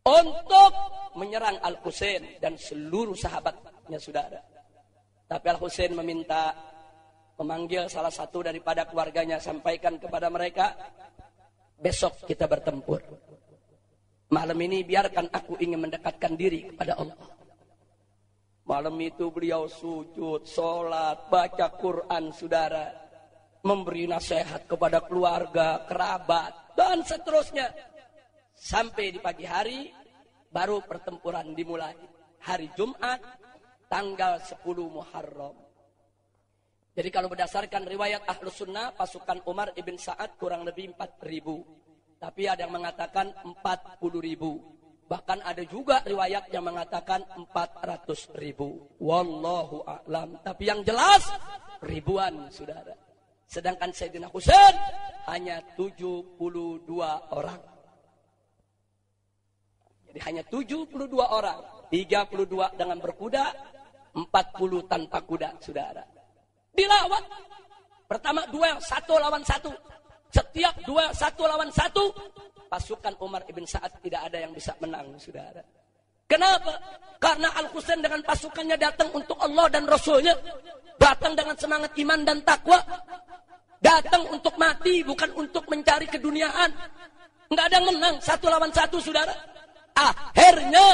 A: untuk menyerang Al-Husain dan seluruh sahabatnya saudara. Tapi Al-Husain meminta memanggil salah satu daripada keluarganya sampaikan kepada mereka besok kita bertempur. Malam ini biarkan aku ingin mendekatkan diri kepada Allah. Malam itu beliau sujud, sholat, baca Quran, saudara. Memberi nasihat kepada keluarga, kerabat, dan seterusnya. Sampai di pagi hari, baru pertempuran dimulai. Hari Jumat, tanggal 10 Muharram. Jadi kalau berdasarkan riwayat Ahlus Sunnah, pasukan Umar ibn Sa'ad kurang lebih 4 ribu. Tapi ada yang mengatakan 40 ribu. Bahkan ada juga riwayat yang mengatakan 400 ribu. Wallahu a'lam. Tapi yang jelas ribuan saudara. Sedangkan Sayyidina Husain hanya 72 orang. Jadi hanya 72 orang. 32 dengan berkuda, 40 tanpa kuda, saudara. Dilawan. Pertama duel, satu lawan satu. Setiap duel satu lawan satu, pasukan Umar ibn Sa'ad tidak ada yang bisa menang, saudara. Kenapa? Karena Al-Husain dengan pasukannya datang untuk Allah dan Rasulnya. Datang dengan semangat iman dan takwa. Datang untuk mati, bukan untuk mencari keduniaan. Nggak ada yang menang, satu lawan satu, saudara. Akhirnya,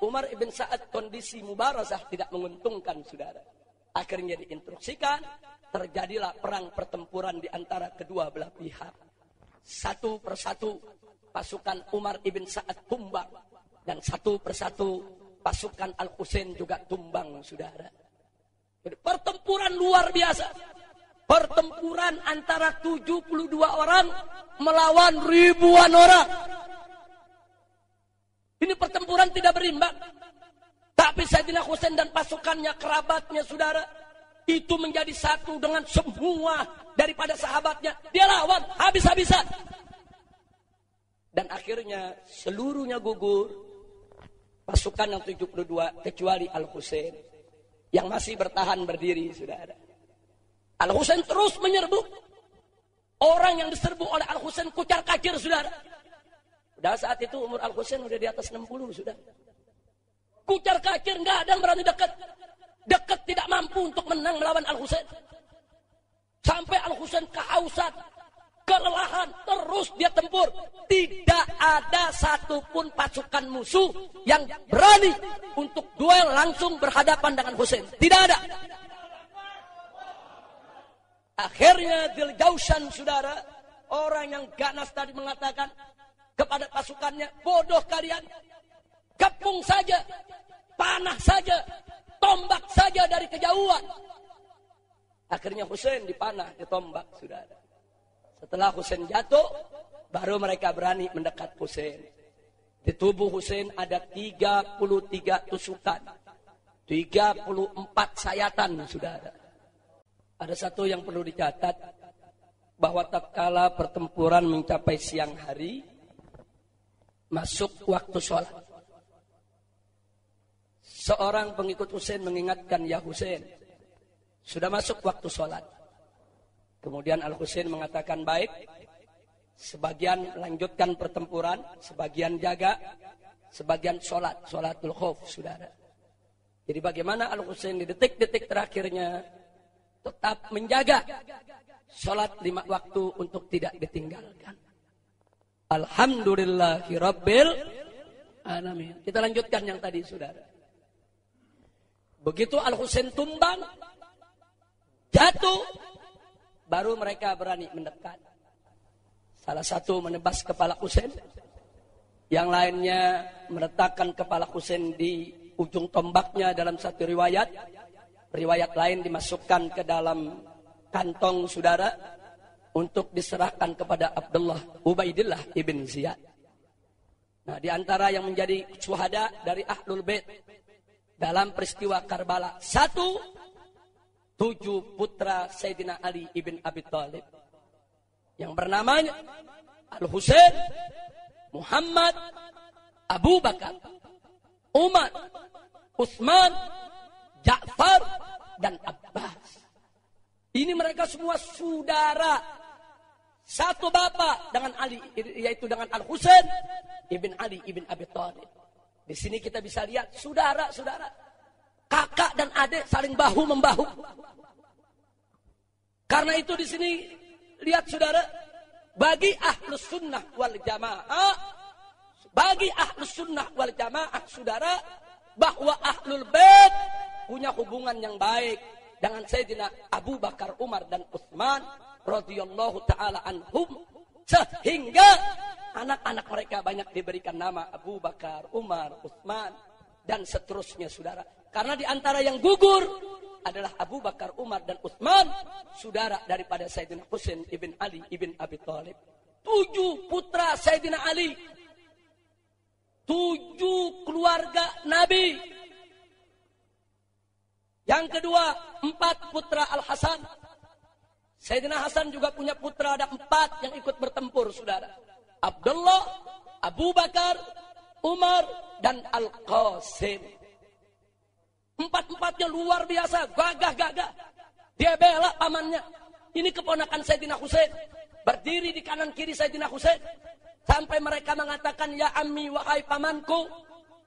A: Umar ibn Sa'ad kondisi mubarazah tidak menguntungkan, saudara. Akhirnya diinstruksikan, terjadilah perang pertempuran di antara kedua belah pihak satu persatu pasukan Umar ibn Sa'ad tumbang dan satu persatu pasukan Al Husain juga tumbang saudara. Pertempuran luar biasa. Pertempuran antara 72 orang melawan ribuan orang. Ini pertempuran tidak berimbang. Tapi Sayyidina Husain dan pasukannya, kerabatnya, saudara, itu menjadi satu dengan semua daripada sahabatnya. Dia lawan habis-habisan. Dan akhirnya seluruhnya gugur. Pasukan yang 72 kecuali Al-Husain. Yang masih bertahan berdiri, saudara. Al-Husain terus menyerbu. Orang yang diserbu oleh Al-Husain kucar kacir, saudara. Pada saat itu umur Al-Husain udah di atas 60, sudah. Kucar kacir, nggak ada yang berani dekat dekat tidak mampu untuk menang melawan Al-Husain. Sampai Al-Husain kehausan, kelelahan, terus dia tempur. Tidak ada satupun pasukan musuh yang berani untuk duel langsung berhadapan dengan Husain. Tidak ada. Akhirnya Diljausan saudara, orang yang ganas tadi mengatakan kepada pasukannya, bodoh kalian, kepung saja, panah saja, tombak saja dari kejauhan. Akhirnya Husain dipanah, ditombak, saudara. Setelah Husain jatuh, baru mereka berani mendekat Husain. Di tubuh Husain ada 33 tusukan. 34 sayatan, saudara. Ada satu yang perlu dicatat, bahwa tak kala pertempuran mencapai siang hari, masuk waktu sholat. Seorang pengikut Husain mengingatkan ya Husain, sudah masuk waktu sholat. Kemudian Al Husain mengatakan baik, sebagian lanjutkan pertempuran, sebagian jaga, sebagian sholat, sholatul khuf, saudara. Jadi bagaimana Al Husain di detik-detik terakhirnya tetap menjaga sholat lima waktu untuk tidak ditinggalkan. Alhamdulillahirabbil alamin. Kita lanjutkan yang tadi, saudara. Begitu Al-Husain tumbang, jatuh, baru mereka berani mendekat. Salah satu menebas kepala Husain, Yang lainnya meletakkan kepala Husain di ujung tombaknya dalam satu riwayat. Riwayat lain dimasukkan ke dalam kantong saudara untuk diserahkan kepada Abdullah Ubaidillah ibn Ziyad. Nah, di antara yang menjadi suhada dari Ahlul Bait dalam peristiwa Karbala. Satu, tujuh putra Sayyidina Ali ibn Abi Thalib. Yang bernama Al-Husain, Muhammad, Abu Bakar, Umar, Utsman, Ja'far, dan Abbas. Ini mereka semua saudara. Satu bapak dengan Ali, yaitu dengan Al-Husain, Ibn Ali, Ibn Abi Thalib. Di sini kita bisa lihat saudara-saudara. Kakak dan adik saling bahu-membahu. Karena itu di sini, lihat saudara, bagi ahlus sunnah wal jamaah, bagi ahlus sunnah wal jamaah, saudara, bahwa ahlul bait punya hubungan yang baik dengan Sayyidina Abu Bakar, Umar dan Utsman radhiyallahu taala anhum sehingga anak-anak mereka banyak diberikan nama Abu Bakar, Umar, Utsman dan seterusnya saudara. Karena di antara yang gugur adalah Abu Bakar, Umar dan Utsman, saudara daripada Sayyidina Husain ibn Ali ibn Abi Thalib. Tujuh putra Sayyidina Ali. Tujuh keluarga Nabi. Yang kedua, empat putra Al-Hasan. Sayyidina Hasan juga punya putra ada empat yang ikut bertempur, saudara. Abdullah, Abu Bakar, Umar, dan Al-Qasim. Empat-empatnya luar biasa, gagah-gagah. Dia bela pamannya. Ini keponakan Sayyidina Husain. Berdiri di kanan kiri Sayyidina Husain. Sampai mereka mengatakan, Ya Ammi, wahai pamanku.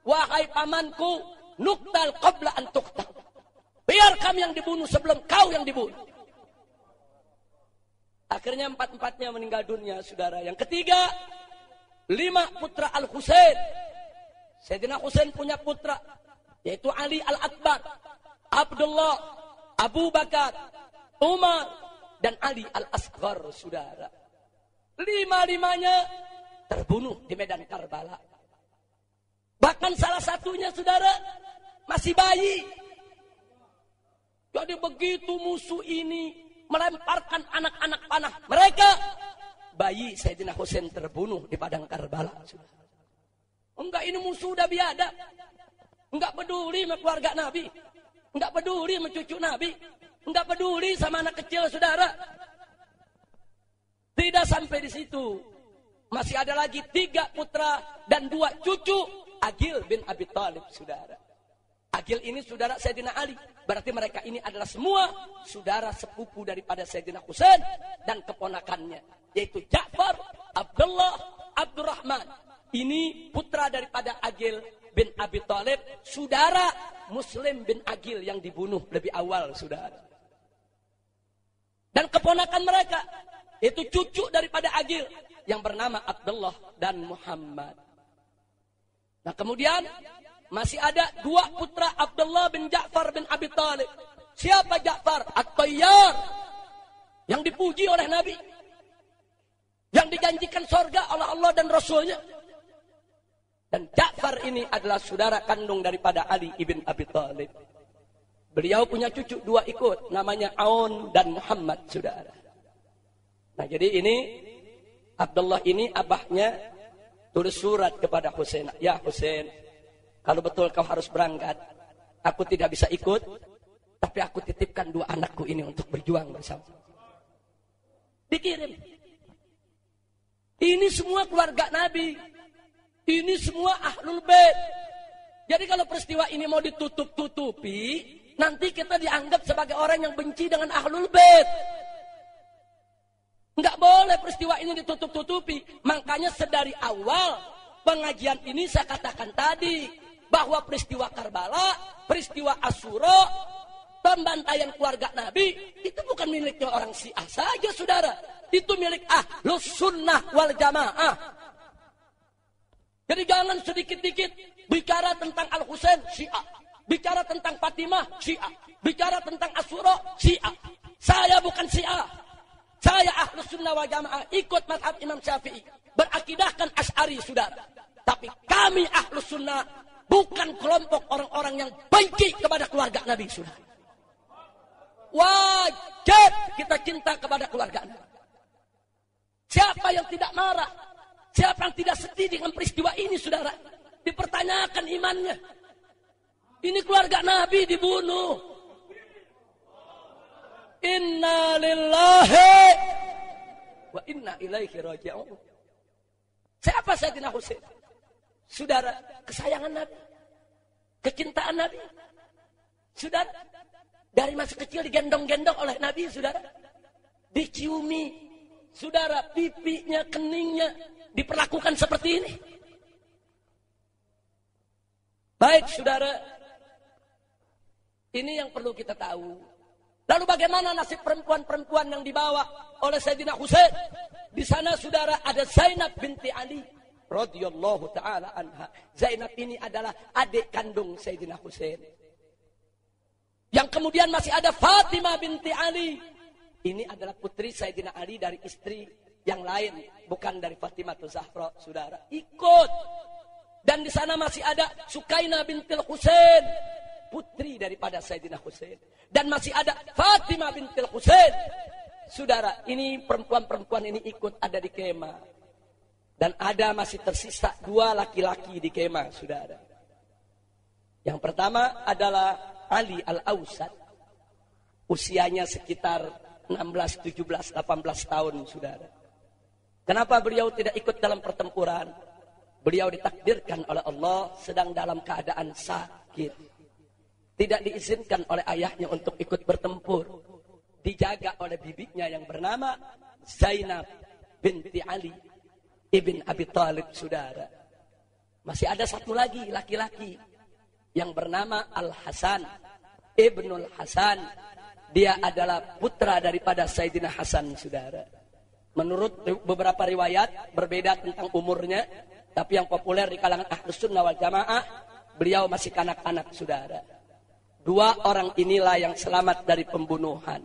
A: Wahai pamanku, nuktal qabla antuktal. Biar kami yang dibunuh sebelum kau yang dibunuh. Akhirnya empat-empatnya meninggal dunia, saudara. Yang ketiga, lima putra Al-Husain. Sayyidina Husain punya putra, yaitu Ali Al-Akbar, Abdullah, Abu Bakar, Umar, dan Ali Al-Asghar, saudara. Lima-limanya terbunuh di medan Karbala. Bahkan salah satunya, saudara, masih bayi. Jadi begitu musuh ini melemparkan anak-anak panah mereka, bayi Sayyidina Husain terbunuh di padang Karbala. Enggak ini musuh udah biada. Enggak peduli sama keluarga Nabi. Enggak peduli sama cucu Nabi. Enggak peduli sama anak kecil saudara. Tidak sampai di situ. Masih ada lagi tiga putra dan dua cucu Agil bin Abi Talib saudara. Agil ini saudara Sayyidina Ali. Berarti mereka ini adalah semua saudara sepupu daripada Sayyidina Husain dan keponakannya. Yaitu Ja'far, Abdullah, Abdurrahman. Ini putra daripada Agil bin Abi Thalib, saudara Muslim bin Agil yang dibunuh lebih awal, saudara. Dan keponakan mereka, itu cucu daripada Agil yang bernama Abdullah dan Muhammad. Nah kemudian masih ada dua putra Abdullah bin Ja'far bin Abi Talib. Siapa Ja'far? At-Tayyar. Yang dipuji oleh Nabi. Yang dijanjikan sorga oleh Allah dan Rasulnya. Dan Ja'far ini adalah saudara kandung daripada Ali ibn Abi Talib. Beliau punya cucu dua ikut. Namanya Aun dan Muhammad saudara. Nah jadi ini Abdullah ini abahnya tulis surat kepada Husain. Ya Husain, kalau betul kau harus berangkat, aku tidak bisa ikut, tapi aku titipkan dua anakku ini untuk berjuang bersama. Dikirim. Ini semua keluarga Nabi. Ini semua ahlul bait. Jadi kalau peristiwa ini mau ditutup-tutupi, nanti kita dianggap sebagai orang yang benci dengan ahlul bait. Enggak boleh peristiwa ini ditutup-tutupi. Makanya sedari awal pengajian ini saya katakan tadi bahwa peristiwa Karbala, peristiwa Asuro, pembantaian keluarga Nabi itu bukan miliknya orang Syiah saja, saudara. Itu milik ahlus sunnah wal jamaah. Jadi jangan sedikit-dikit bicara tentang Al Husain Syiah, bicara tentang Fatimah Syiah, bicara tentang Asuro Syiah. Saya bukan Syiah. Saya ahlus sunnah wal jamaah ikut madhab Imam Syafi'i. Berakidahkan Ash'ari saudara. Tapi kami ahlus sunnah bukan kelompok orang-orang yang benci kepada keluarga Nabi sudah. Wajib kita cinta kepada keluarga Nabi. Siapa yang tidak marah? Siapa yang tidak sedih dengan peristiwa ini, saudara? Dipertanyakan imannya. Ini keluarga Nabi dibunuh. Inna lillahi wa inna ilaihi raji'un. Siapa Sayyidina Husain? Saudara, kesayangan Nabi. Kecintaan Nabi. Saudara, dari masa kecil digendong-gendong oleh Nabi, saudara. Diciumi. Saudara, pipinya, keningnya diperlakukan seperti ini. Baik, saudara. Ini yang perlu kita tahu. Lalu bagaimana nasib perempuan-perempuan yang dibawa oleh Sayyidina Husain? Di sana saudara ada Zainab binti Ali radhiyallahu taala anha. Zainab ini adalah adik kandung Sayyidina Husain. Yang kemudian masih ada Fatimah binti Ali. Ini adalah putri Sayyidina Ali dari istri yang lain, bukan dari Fatimah atau Zahra, saudara. Ikut. Dan di sana masih ada Sukaina binti Husain, putri daripada Sayyidina Husain. Dan masih ada Fatimah binti Husain. Saudara, ini perempuan-perempuan ini ikut ada di kemah. Dan ada masih tersisa dua laki-laki di kemah, saudara. Yang pertama adalah Ali Al-Ausad. Usianya sekitar 16, 17, 18 tahun, saudara. Kenapa beliau tidak ikut dalam pertempuran? Beliau ditakdirkan oleh Allah sedang dalam keadaan sakit. Tidak diizinkan oleh ayahnya untuk ikut bertempur. Dijaga oleh bibinya yang bernama Zainab binti Ali Ibn Abi Talib saudara. Masih ada satu lagi laki-laki yang bernama Al-Hasan. Ibnul Hasan. Dia adalah putra daripada Sayyidina Hasan saudara. Menurut beberapa riwayat berbeda tentang umurnya. Tapi yang populer di kalangan Ahlus Sunnah wal Jamaah. Beliau masih kanak-kanak saudara. Dua orang inilah yang selamat dari pembunuhan.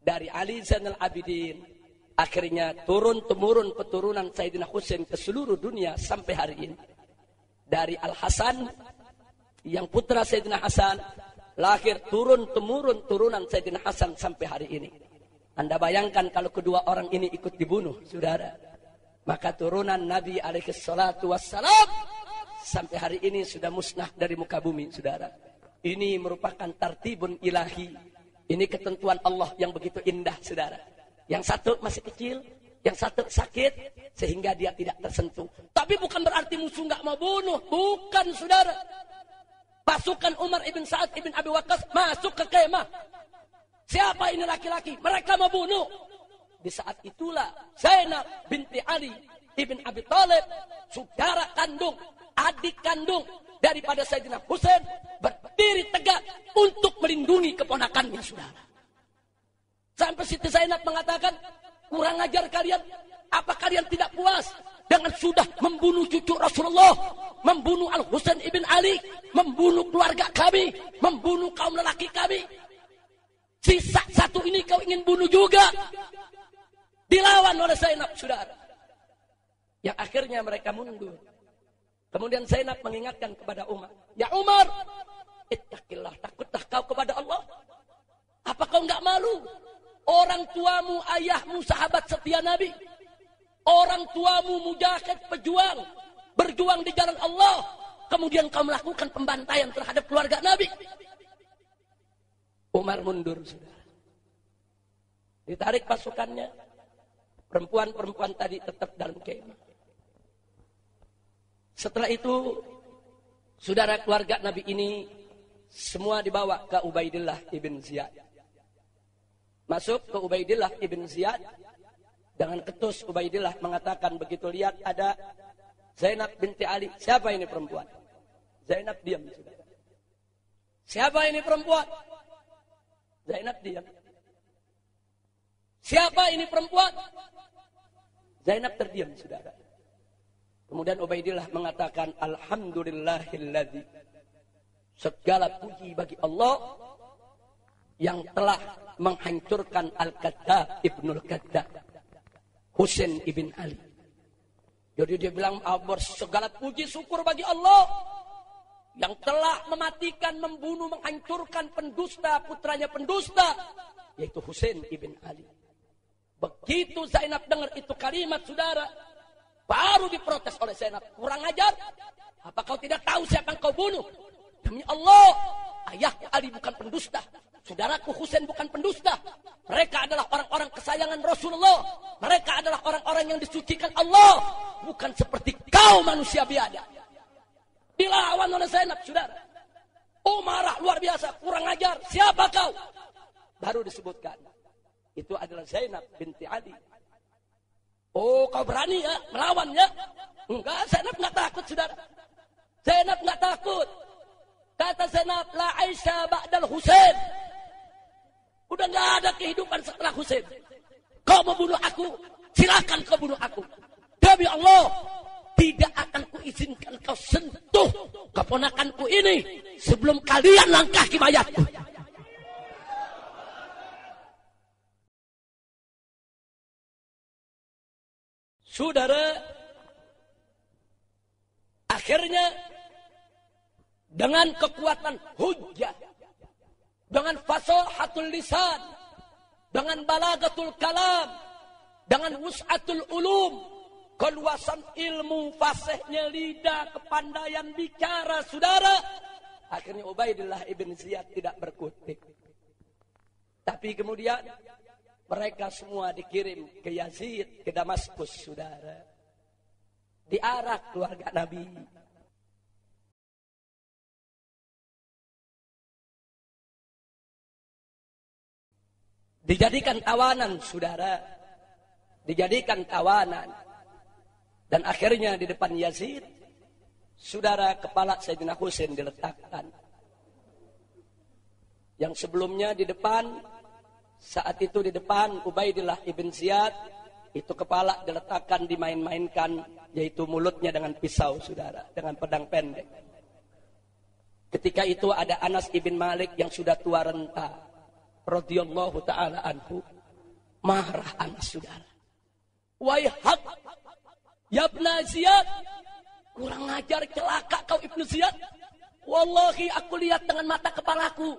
A: Dari Ali Zainal Abidin Akhirnya turun-temurun keturunan Sayyidina Husain ke seluruh dunia sampai hari ini. Dari Al-Hasan, yang putra Sayyidina Hasan, lahir turun-temurun turunan Sayyidina Hasan sampai hari ini. Anda bayangkan kalau kedua orang ini ikut dibunuh, saudara. Maka turunan Nabi alaihi salatu wassalam sampai hari ini sudah musnah dari muka bumi, saudara. Ini merupakan tartibun ilahi. Ini ketentuan Allah yang begitu indah, saudara. Yang satu masih kecil, yang satu sakit, sehingga dia tidak tersentuh. Tapi bukan berarti musuh nggak mau bunuh. Bukan, saudara. Pasukan Umar ibn Sa'ad ibn Abi Waqqas masuk ke kemah. Siapa ini laki-laki? Mereka mau bunuh. Di saat itulah Zainab binti Ali ibn Abi Thalib, saudara kandung, adik kandung daripada Sayyidina Husain berdiri tegak untuk melindungi keponakannya, saudara. Sampai Siti Zainab mengatakan, kurang ajar kalian. Apa kalian tidak puas dengan sudah membunuh cucu Rasulullah, membunuh Al Husain ibn Ali, membunuh keluarga kami, membunuh kaum lelaki kami. Sisa satu ini kau ingin bunuh juga. Dilawan oleh Zainab, saudara. Yang akhirnya mereka mundur. Kemudian Zainab mengingatkan kepada Umar. Ya Umar, takutlah kau kepada Allah. Apa kau enggak malu? Orang tuamu, ayahmu, sahabat setia Nabi. Orang tuamu mujahid, pejuang. Berjuang di jalan Allah. Kemudian kau melakukan pembantaian terhadap keluarga Nabi. Umar mundur, sudah. Ditarik pasukannya. Perempuan-perempuan tadi tetap dalam kemah. Setelah itu, saudara keluarga Nabi ini semua dibawa ke Ubaidillah ibn Ziyad. Masuk ke Ubaidillah ibn Ziyad. Dengan ketus Ubaidillah mengatakan begitu lihat ada Zainab binti Ali. Siapa ini perempuan? Zainab diam. Siapa ini perempuan? Zainab diam. Siapa ini perempuan? Zainab terdiam, saudara. Kemudian Ubaidillah mengatakan, Alhamdulillahilladzi. Segala puji bagi Allah yang telah menghancurkan Al-Qaddaf Ibnul Qaddaf Husain ibn Ali. Jadi dia bilang segala puji syukur bagi Allah yang telah mematikan, membunuh, menghancurkan pendusta, putranya pendusta, yaitu Husain ibn Ali. Begitu Zainab dengar itu kalimat saudara, baru diprotes oleh Zainab. Kurang ajar. Apa kau tidak tahu siapa yang kau bunuh? Demi Allah, ayahku Ali bukan pendusta. Saudaraku Husain bukan pendusta. Mereka adalah orang-orang kesayangan Rasulullah. Mereka adalah orang-orang yang disucikan Allah. Bukan seperti kau manusia biada. Dilawan oleh Zainab, saudara. Oh marah luar biasa, kurang ajar. Siapa kau? Baru disebutkan. Itu adalah Zainab binti Ali. Oh kau berani ya melawan ya? Enggak, Zainab enggak takut saudara. Zainab enggak takut. Kata Zainab, la Aisyah ba'dal Husain. Udah nggak ada kehidupan setelah Husain. Kau mau bunuh aku, silakan kau bunuh aku. Demi Allah, tidak akan kuizinkan kau sentuh keponakanku ini sebelum kalian langkah ke mayatku. Saudara, akhirnya dengan kekuatan hujah dengan fasahatul lisan, dengan balagatul kalam, dengan wus'atul ulum, keluasan ilmu, fasihnya lidah, kepandaian bicara, saudara. Akhirnya Ubaidillah ibn Ziyad tidak berkutik. Tapi kemudian mereka semua dikirim ke Yazid, ke Damaskus, saudara. Diarak keluarga Nabi. Dijadikan tawanan, saudara. Dijadikan tawanan. Dan akhirnya di depan Yazid, saudara kepala Sayyidina Husain diletakkan. Yang sebelumnya di depan, saat itu di depan Ubaidillah ibn Ziyad, itu kepala diletakkan, dimain-mainkan, yaitu mulutnya dengan pisau, saudara, dengan pedang pendek. Ketika itu ada Anas ibn Malik yang sudah tua renta radhiyallahu taala anhu marah anak saudara. Wahai hak ya Ibn Ziyad kurang ajar celaka kau Ibnu Ziyad. Wallahi aku lihat dengan mata kepalaku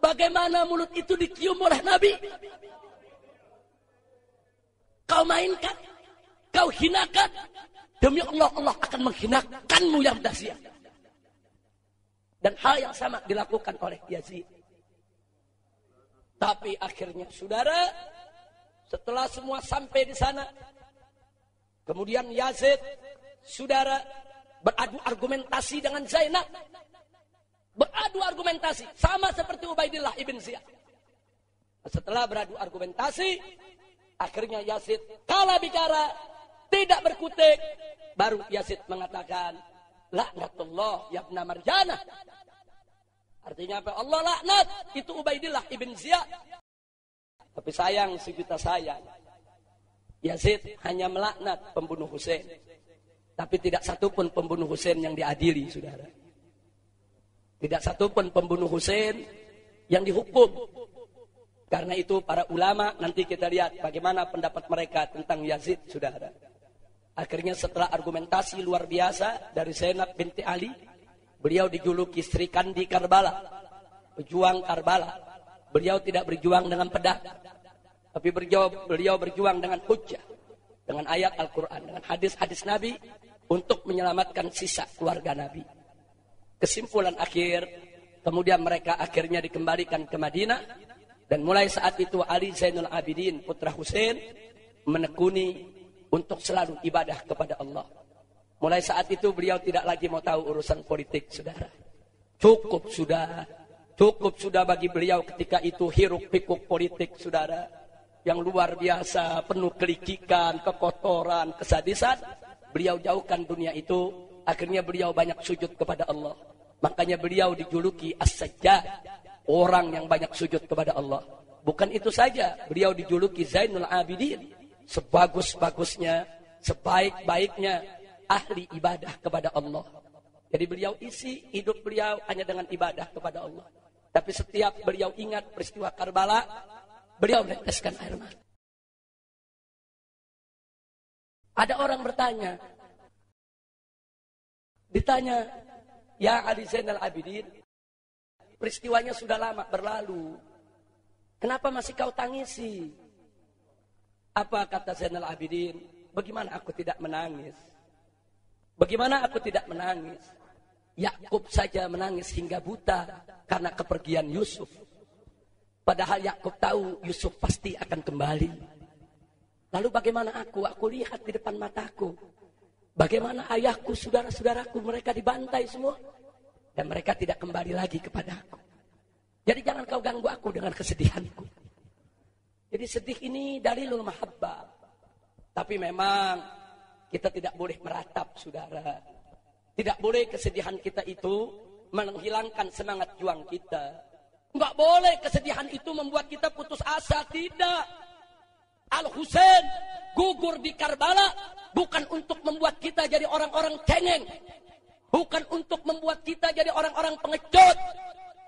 A: bagaimana mulut itu dicium oleh Nabi. Kau mainkan, kau hinakan. Demi Allah, Allah akan menghinakanmu yang dahsyat. Dan hal yang sama dilakukan oleh Yazid. Tapi akhirnya saudara, setelah semua sampai di sana, kemudian Yazid, saudara, beradu argumentasi dengan Zainab. Beradu argumentasi, sama seperti Ubaidillah ibn Ziyad. Setelah beradu argumentasi, akhirnya Yazid kalah bicara, tidak berkutik. Baru Yazid mengatakan, Laknatullah yabna marjana. Artinya apa? Allah laknat. Itu Ubaidillah ibn Ziyad. Tapi sayang sejuta sayang. Yazid hanya melaknat pembunuh Hussein. Tapi tidak satupun pembunuh Hussein yang diadili, saudara. Tidak satupun pembunuh Hussein yang dihukum. Karena itu para ulama nanti kita lihat bagaimana pendapat mereka tentang Yazid, saudara. Akhirnya setelah argumentasi luar biasa dari Zainab binti Ali, Beliau dijuluki Sri Kandi Karbala, pejuang Karbala. Beliau tidak berjuang dengan pedang, tapi beliau, beliau berjuang dengan hujah, dengan ayat Al-Quran, dengan hadis-hadis Nabi untuk menyelamatkan sisa keluarga Nabi. Kesimpulan akhir, kemudian mereka akhirnya dikembalikan ke Madinah, dan mulai saat itu Ali Zainul Abidin, putra Hussein, menekuni untuk selalu ibadah kepada Allah. Mulai saat itu beliau tidak lagi mau tahu urusan politik, saudara. Cukup sudah. Cukup sudah bagi beliau ketika itu hiruk pikuk politik, saudara. Yang luar biasa, penuh kelikikan, kekotoran, kesadisan. Beliau jauhkan dunia itu. Akhirnya beliau banyak sujud kepada Allah. Makanya beliau dijuluki as-sajjad. Orang yang banyak sujud kepada Allah. Bukan itu saja. Beliau dijuluki Zainul Abidin. Sebagus-bagusnya, sebaik-baiknya, ahli ibadah kepada Allah. Jadi beliau isi hidup beliau hanya dengan ibadah kepada Allah. Tapi setiap beliau ingat peristiwa Karbala, beliau meneteskan air mata. Ada orang bertanya, Ditanya, ya Ali Zainal Abidin, peristiwanya sudah lama berlalu. Kenapa masih kau tangisi? Apa kata Zainal Abidin? Bagaimana aku tidak menangis? Bagaimana aku tidak menangis? Yakub saja menangis hingga buta karena kepergian Yusuf. Padahal Yakub tahu Yusuf pasti akan kembali. Lalu bagaimana aku? Aku lihat di depan mataku. Bagaimana ayahku, saudara-saudaraku, mereka dibantai semua. Dan mereka tidak kembali lagi kepada aku. Jadi jangan kau ganggu aku dengan kesedihanku. Jadi sedih ini dari mahabbah. Tapi memang kita tidak boleh meratap, saudara. Tidak boleh kesedihan kita itu menghilangkan semangat juang kita. Enggak boleh kesedihan itu membuat kita putus asa. Tidak. Al-Husain gugur di Karbala bukan untuk membuat kita jadi orang-orang cengeng. Bukan untuk membuat kita jadi orang-orang pengecut.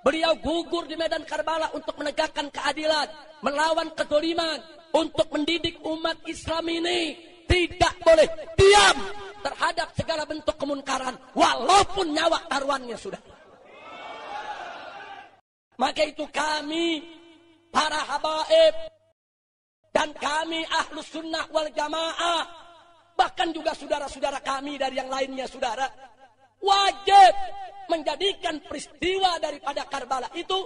A: Beliau gugur di medan Karbala untuk menegakkan keadilan, melawan kedoliman, untuk mendidik umat Islam ini tidak boleh. Diam. Terhadap segala bentuk kemunkaran. Walaupun nyawa taruhannya sudah. Maka itu kami para habaib dan kami ahlus sunnah wal jamaah bahkan juga saudara-saudara kami dari yang lainnya saudara wajib menjadikan peristiwa daripada Karbala itu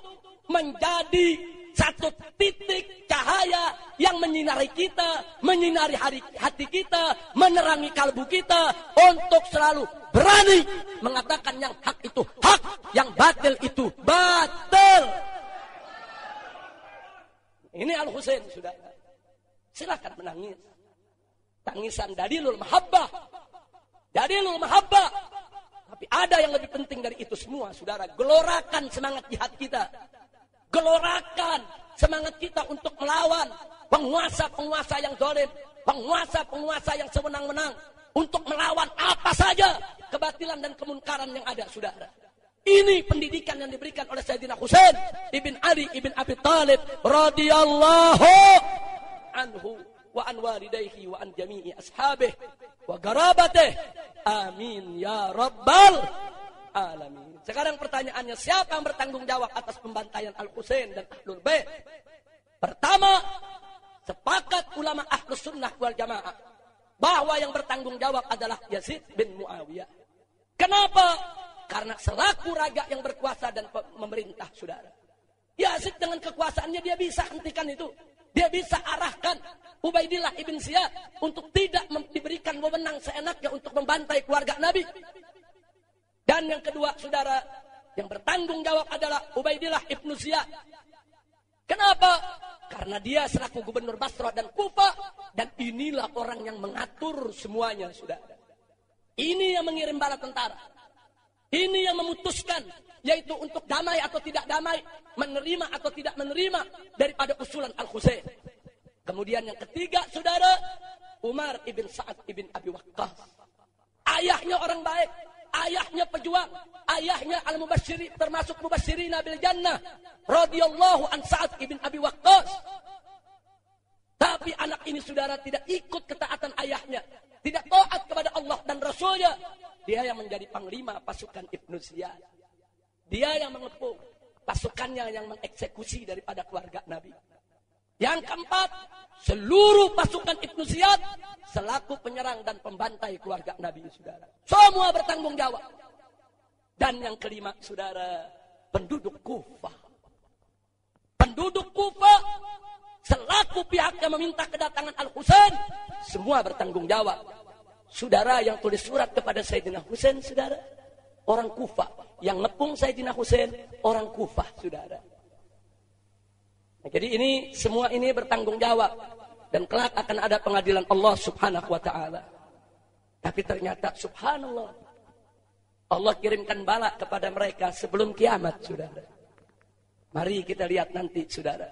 A: menjadi satu titik cahaya yang menyinari kita, menyinari hari, hati kita, menerangi kalbu kita untuk selalu berani mengatakan yang hak itu hak, yang batil itu batil. Ini Al Husain sudah. Silakan menangis. Tangisan dalilul mahabbah. Dalilul mahabbah. Tapi ada yang lebih penting dari itu semua, saudara. Gelorakan semangat jihad kita gelorakan semangat kita untuk melawan penguasa-penguasa yang dolim, penguasa-penguasa yang sewenang-wenang, untuk melawan apa saja kebatilan dan kemunkaran yang ada, saudara. Ini pendidikan yang diberikan oleh Sayyidina Husain ibn Ali ibn Abi Talib radhiyallahu anhu wa an walidayhi wa an jami'i ashabih wa garabatih. Amin ya rabbal alamin. Sekarang pertanyaannya, siapa yang bertanggung jawab atas pembantaian Al-Husain dan Ahlul Bait? Pertama, sepakat ulama Ahlus Sunnah wal Jamaah bahwa yang bertanggung jawab adalah Yazid bin Muawiyah. Kenapa? Karena selaku raja yang berkuasa dan memerintah, saudara. Yazid dengan kekuasaannya dia bisa hentikan itu. Dia bisa arahkan Ubaidillah ibn Ziyad untuk tidak diberikan wewenang seenaknya untuk membantai keluarga Nabi. Dan yang kedua, saudara, yang bertanggung jawab adalah Ubaidillah ibnu Ziyad. Kenapa? Karena dia selaku gubernur Basra dan Kufa dan inilah orang yang mengatur semuanya, saudara. Ini yang mengirim bala tentara. Ini yang memutuskan yaitu untuk damai atau tidak damai, menerima atau tidak menerima daripada usulan Al-Husain. Kemudian yang ketiga, saudara, Umar ibn Sa'ad ibn Abi Waqqas. Ayahnya orang baik, ayahnya pejuang, ayahnya al-mubasyiri termasuk mubasyiri Nabil jannah radhiyallahu an Sa'ad ibn Abi Waqqas. Tapi anak ini saudara tidak ikut ketaatan ayahnya, tidak taat kepada Allah dan Rasulnya. Dia yang menjadi panglima pasukan Ibnu Ziyad. Dia yang mengepung pasukannya yang mengeksekusi daripada keluarga Nabi. Yang keempat, seluruh pasukan Ibnu Ziyad selaku penyerang dan pembantai keluarga Nabi saudara. Semua bertanggung jawab. Dan yang kelima saudara, penduduk Kufah. Penduduk Kufah selaku pihak yang meminta kedatangan Al-Husain semua bertanggung jawab. Saudara yang tulis surat kepada Sayyidina Husain saudara, orang Kufah yang ngepung Sayyidina Husain orang Kufah saudara. Nah, jadi ini semua ini bertanggung jawab dan kelak akan ada pengadilan Allah Subhanahu wa taala. Tapi ternyata subhanallah Allah kirimkan bala kepada mereka sebelum kiamat, Saudara. Mari kita lihat nanti, Saudara.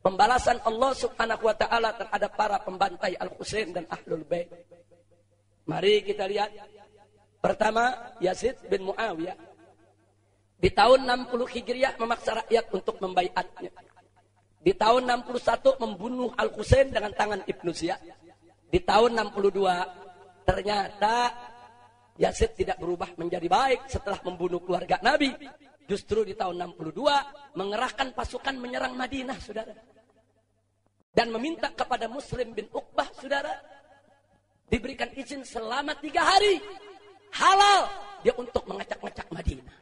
A: Pembalasan Allah Subhanahu wa taala terhadap para pembantai Al-Husain dan Ahlul Bait. Mari kita lihat. Pertama, Yazid bin Muawiyah. Di tahun 60 Hijriah memaksa rakyat untuk membaiatnya. Di tahun 61 membunuh Al-Husain dengan tangan Ibnu Ziyad. Di tahun 62 ternyata Yazid tidak berubah menjadi baik setelah membunuh keluarga Nabi. Justru di tahun 62 mengerahkan pasukan menyerang Madinah, saudara. Dan meminta kepada Muslim bin Uqbah, saudara, diberikan izin selama tiga hari. Halal dia untuk mengacak-ngacak Madinah.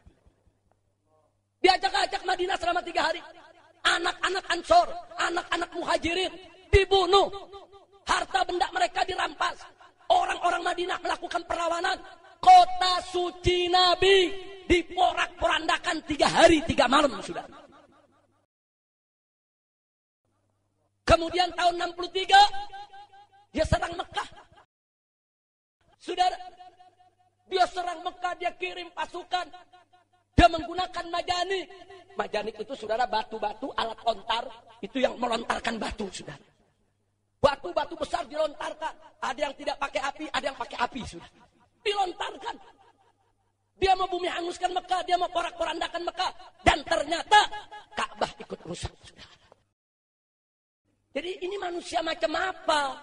A: Diajak-ajak Madinah selama tiga hari. Anak-anak Ansor, anak-anak Muhajirin dibunuh. Harta benda mereka dirampas. Orang-orang Madinah melakukan perlawanan. Kota suci Nabi diporak-porandakan tiga hari, tiga malam, sudah. Kemudian tahun 63, dia serang Mekah. Saudara, dia serang Mekah, dia kirim pasukan. Dia menggunakan majani. Majani itu saudara batu-batu alat lontar. Itu yang melontarkan batu saudara. Batu-batu besar dilontarkan. Ada yang tidak pakai api, ada yang pakai api sudah. Dilontarkan. Dia mau bumi hanguskan Mekah, dia mau porak-porandakan Mekah. Dan ternyata Ka'bah ikut rusak saudara. Jadi ini manusia macam apa?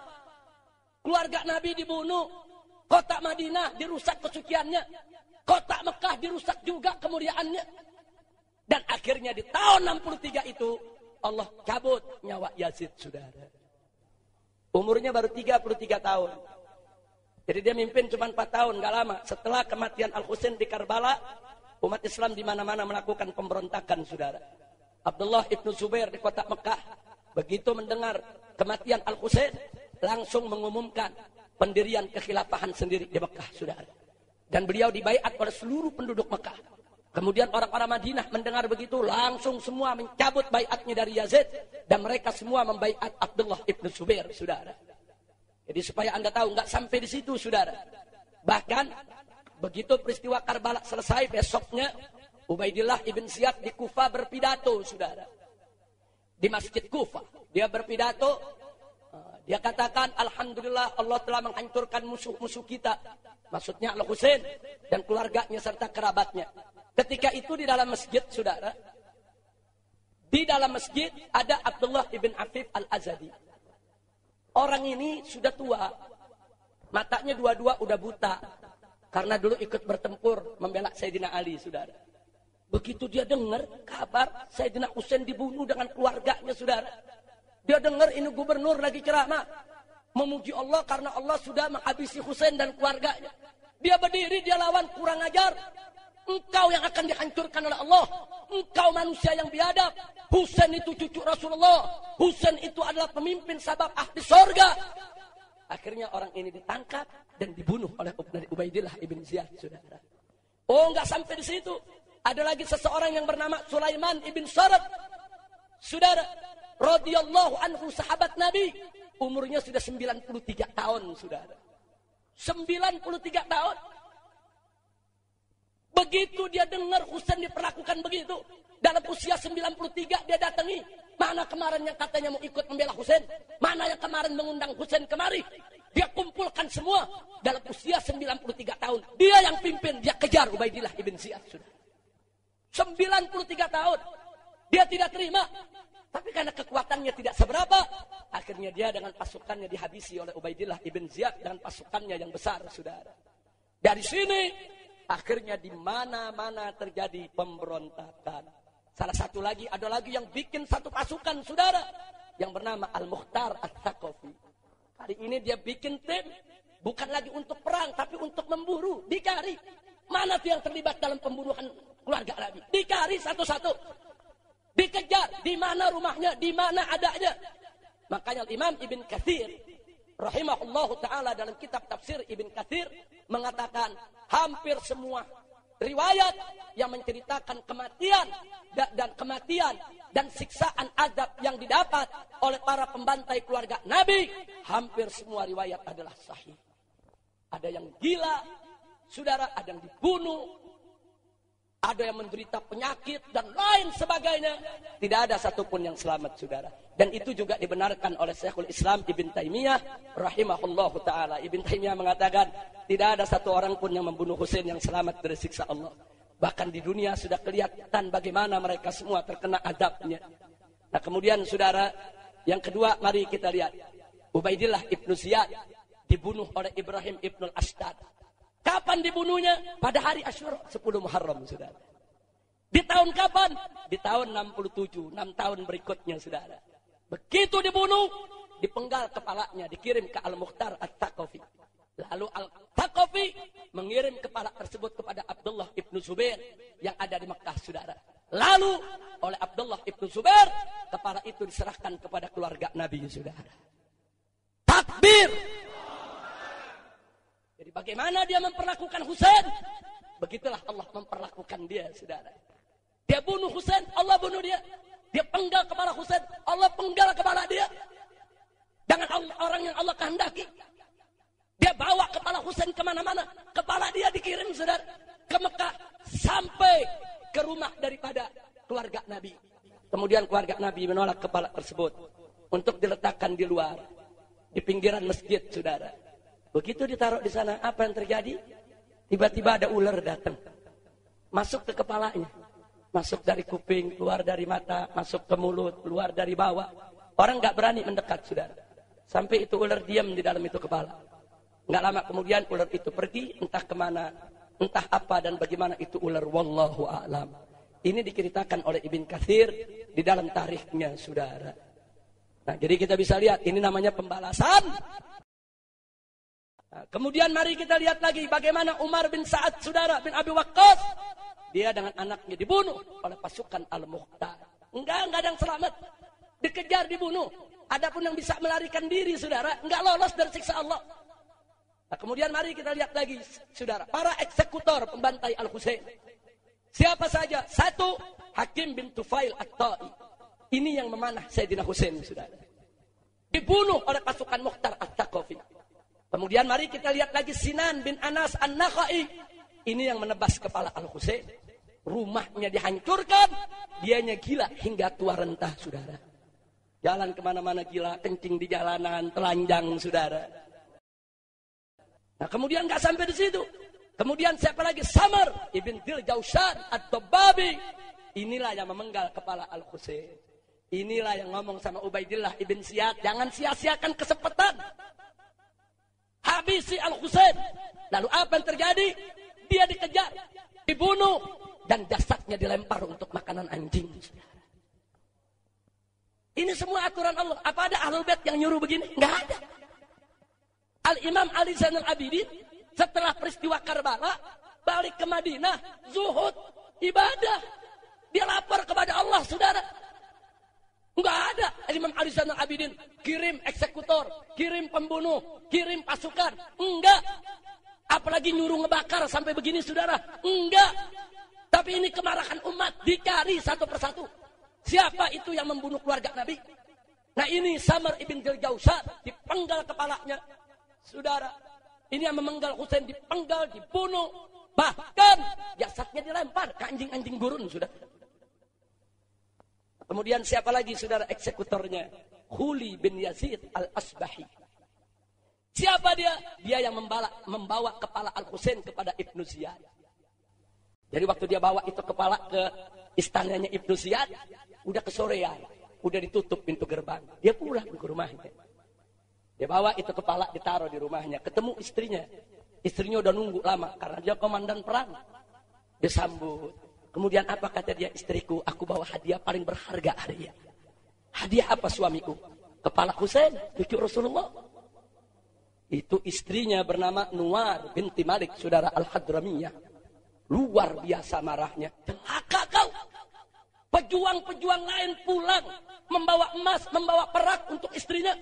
A: Keluarga Nabi dibunuh, Kota Madinah dirusak kesuciannya. Kota Mekah dirusak juga kemuliaannya. Dan akhirnya di tahun 63 itu Allah cabut nyawa Yazid saudara. Umurnya baru 33 tahun. Jadi dia mimpin cuma 4 tahun, gak lama. Setelah kematian Al-Husain di Karbala, umat Islam di mana-mana melakukan pemberontakan, saudara. Abdullah ibnu Zubair di kota Mekah, begitu mendengar kematian Al-Husain, langsung mengumumkan pendirian kekhilafahan sendiri di Mekah, saudara. Dan beliau dibaiat oleh seluruh penduduk Mekah. Kemudian orang-orang Madinah mendengar begitu, langsung semua mencabut baiatnya dari Yazid. Dan mereka semua membaiat Abdullah ibn Zubair, saudara. Jadi supaya anda tahu, nggak sampai di situ, saudara. Bahkan, begitu peristiwa Karbala selesai, besoknya Ubaidillah ibn Ziyad di Kufa berpidato, saudara. Di Masjid Kufa. Dia berpidato, dia katakan, Alhamdulillah Allah telah menghancurkan musuh-musuh kita. Maksudnya Al Husain dan keluarganya serta kerabatnya. Ketika itu di dalam masjid, saudara, di dalam masjid ada Abdullah ibn Afif al-Azadi. Orang ini sudah tua, matanya dua-dua udah buta. Karena dulu ikut bertempur membela Sayyidina Ali, saudara. Begitu dia dengar kabar Sayyidina Husain dibunuh dengan keluarganya, saudara. Dia dengar ini gubernur lagi ceramah. Memuji Allah karena Allah sudah menghabisi Husain dan keluarganya. Dia berdiri, dia lawan kurang ajar. Engkau yang akan dihancurkan oleh Allah. Engkau manusia yang biadab. Husain itu cucu Rasulullah. Husain itu adalah pemimpin sabab ahli sorga. Akhirnya orang ini ditangkap dan dibunuh oleh Ubaidillah ibn Ziyad, saudara. Oh, nggak sampai di situ. Ada lagi seseorang yang bernama Sulaiman ibn Sarat. Saudara, radhiyallahu anhu sahabat Nabi umurnya sudah 93 tahun saudara. 93 tahun. Begitu dia dengar Husain diperlakukan begitu dalam usia 93 dia datangi mana kemarin yang katanya mau ikut membela Husain? Mana yang kemarin mengundang Husain kemari? Dia kumpulkan semua dalam usia 93 tahun. Dia yang pimpin dia kejar Ubaidillah ibn Ziyad sudah 93 tahun. Dia tidak terima tapi karena kekuatannya tidak seberapa, akhirnya dia dengan pasukannya dihabisi oleh Ubaidillah ibn Ziyad dengan pasukannya yang besar, saudara. Dari sini, akhirnya di mana-mana terjadi pemberontakan. Salah satu lagi, ada lagi yang bikin satu pasukan, saudara. Yang bernama Al-Mukhtar Al-Thaqafi. Hari ini dia bikin tim, bukan lagi untuk perang, tapi untuk memburu. Dikari. Mana tuh yang terlibat dalam pembunuhan keluarga Nabi? Dikari satu-satu. Dikejar di mana rumahnya, di mana adanya. Makanya Imam Ibn Kathir rahimahullahu taala dalam kitab tafsir Ibn Kathir mengatakan hampir semua riwayat yang menceritakan kematian dan kematian dan siksaan azab yang didapat oleh para pembantai keluarga Nabi hampir semua riwayat adalah sahih. Ada yang gila, saudara, ada yang dibunuh, ada yang menderita penyakit dan lain sebagainya. Tidak ada satupun yang selamat, saudara. Dan itu juga dibenarkan oleh Syekhul Islam Ibn Taimiyah rahimahullah taala. Ibn Taimiyah mengatakan tidak ada satu orang pun yang membunuh Husain yang selamat dari siksa Allah. Bahkan di dunia sudah kelihatan bagaimana mereka semua terkena adabnya. Nah kemudian saudara, yang kedua mari kita lihat. Ubaidillah ibnu Ziyad dibunuh oleh Ibrahim ibnu Ashtad. Kapan dibunuhnya? Pada hari Asyura 10 Muharram, Saudara. Di tahun kapan? Di tahun 67, 6 tahun berikutnya, Saudara. Begitu dibunuh, dipenggal kepalanya, dikirim ke Al-Mukhtar At-Taqafi. Lalu Al-Taqafi mengirim kepala tersebut kepada Abdullah ibnu Zubair yang ada di Mekah, saudara. Lalu oleh Abdullah ibnu Zubair, kepala itu diserahkan kepada keluarga Nabi, saudara. Takbir! Bagaimana dia memperlakukan Husain? Begitulah Allah memperlakukan dia, saudara. Dia bunuh Husain, Allah bunuh dia. Dia penggal kepala Husain, Allah penggal kepala dia. Dengan orang yang Allah kehendaki. Dia bawa kepala Husain ke mana-mana. Kepala dia dikirim, saudara, ke Mekah. Sampai ke rumah daripada keluarga Nabi. Kemudian keluarga Nabi menolak kepala tersebut. Untuk diletakkan di luar. Di pinggiran masjid, saudara. Begitu ditaruh di sana, apa yang terjadi? Tiba-tiba ada ular datang. Masuk ke kepalanya. Masuk dari kuping, keluar dari mata, masuk ke mulut, keluar dari bawah. Orang nggak berani mendekat, saudara. Sampai itu ular diam di dalam itu kepala. Nggak lama kemudian ular itu pergi, entah ke mana, entah apa dan bagaimana itu ular. Wallahu a'lam. Ini diceritakan oleh Ibn Kathir di dalam tarikhnya, saudara. Nah, jadi kita bisa lihat, ini namanya pembalasan kemudian mari kita lihat lagi bagaimana Umar bin Sa'ad saudara bin Abi Waqqas dia dengan anaknya dibunuh oleh pasukan Al-Mukhtar. Enggak, enggak ada yang selamat. Dikejar dibunuh. Adapun yang bisa melarikan diri saudara, enggak lolos dari siksa Allah. Nah, kemudian mari kita lihat lagi saudara, para eksekutor pembantai Al-Husain. Siapa saja? Satu, Hakim bin Tufail At-Ta'i. Ini yang memanah Sayyidina Husain saudara. Dibunuh oleh pasukan Mukhtar At-Taqafi. Kemudian mari kita lihat lagi Sinan bin Anas An-Nakhai. Ini yang menebas kepala Al-Husain. Rumahnya dihancurkan. Dianya gila hingga tua rentah, saudara. Jalan ke mana-mana gila, kencing di jalanan, telanjang, saudara. Nah kemudian nggak sampai di situ. Kemudian siapa lagi? Samar ibn Dil Jausan atau Babi. Inilah yang memenggal kepala Al-Husain. Inilah yang ngomong sama Ubaidillah ibn Ziyad. Jangan sia-siakan kesempatan habisi Al-Husain. Lalu apa yang terjadi? Dia dikejar, dibunuh, dan jasadnya dilempar untuk makanan anjing. Ini semua aturan Allah. Apa ada ahlul bait yang nyuruh begini? Enggak ada. Al-Imam Ali Zainal Abidin setelah peristiwa Karbala balik ke Madinah, zuhud, ibadah. Dia lapor kepada Allah, saudara. Enggak ada. Imam Ali Zainal Abidin kirim eksekutor, kirim pembunuh, kirim pasukan. Enggak. Apalagi nyuruh ngebakar sampai begini saudara. Enggak. Tapi ini kemarahan umat dicari satu persatu. Siapa itu yang membunuh keluarga Nabi? Nah ini Samar ibn Jausa dipenggal kepalanya. Saudara, ini yang memenggal Husain dipenggal, dibunuh. Bahkan jasadnya dilempar ke anjing-anjing gurun sudah. Kemudian siapa lagi saudara eksekutornya? Huli bin Yazid al-Asbahi. Siapa dia? Dia yang membawa, membawa kepala Al-Husain kepada Ibnu Ziyad. Jadi waktu dia bawa itu kepala ke istananya Ibnu Ziyad, udah kesorean, udah ditutup pintu gerbang. Dia pulang ke rumahnya. Dia bawa itu kepala ditaruh di rumahnya, ketemu istrinya. Istrinya udah nunggu lama karena dia komandan perang. Dia sambut, Kemudian apa kata dia istriku? Aku bawa hadiah paling berharga hari ini. Hadiah apa suamiku? Kepala Husain, cucu Rasulullah. Itu istrinya bernama Nuar binti Malik, saudara Al-Hadramiyah. Luar biasa marahnya. Celaka kau. Pejuang-pejuang lain pulang. Membawa emas, membawa perak untuk istrinya.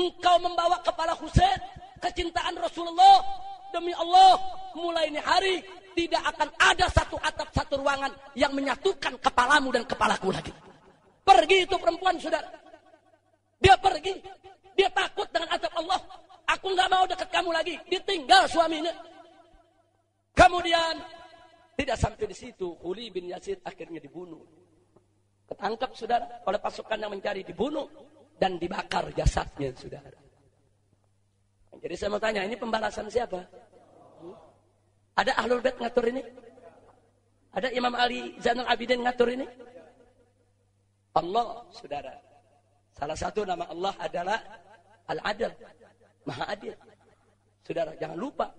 A: Engkau membawa kepala Husain. Kecintaan Rasulullah. Demi Allah, mulai ini hari tidak akan ada satu atap satu ruangan yang menyatukan kepalamu dan kepalaku lagi. Pergi itu perempuan saudara. Dia pergi. Dia takut dengan atap Allah. Aku nggak mau dekat kamu lagi. Ditinggal suaminya. Kemudian tidak sampai di situ. Uli bin Yazid akhirnya dibunuh. Ketangkap saudara oleh pasukan yang mencari dibunuh dan dibakar jasadnya saudara. Jadi saya mau tanya, ini pembalasan siapa? Ada Ahlul Bait ngatur ini? Ada Imam Ali Zainal Abidin ngatur ini? Allah, saudara. Salah satu nama Allah adalah Al-Adil. Maha Adil. Saudara, jangan lupa.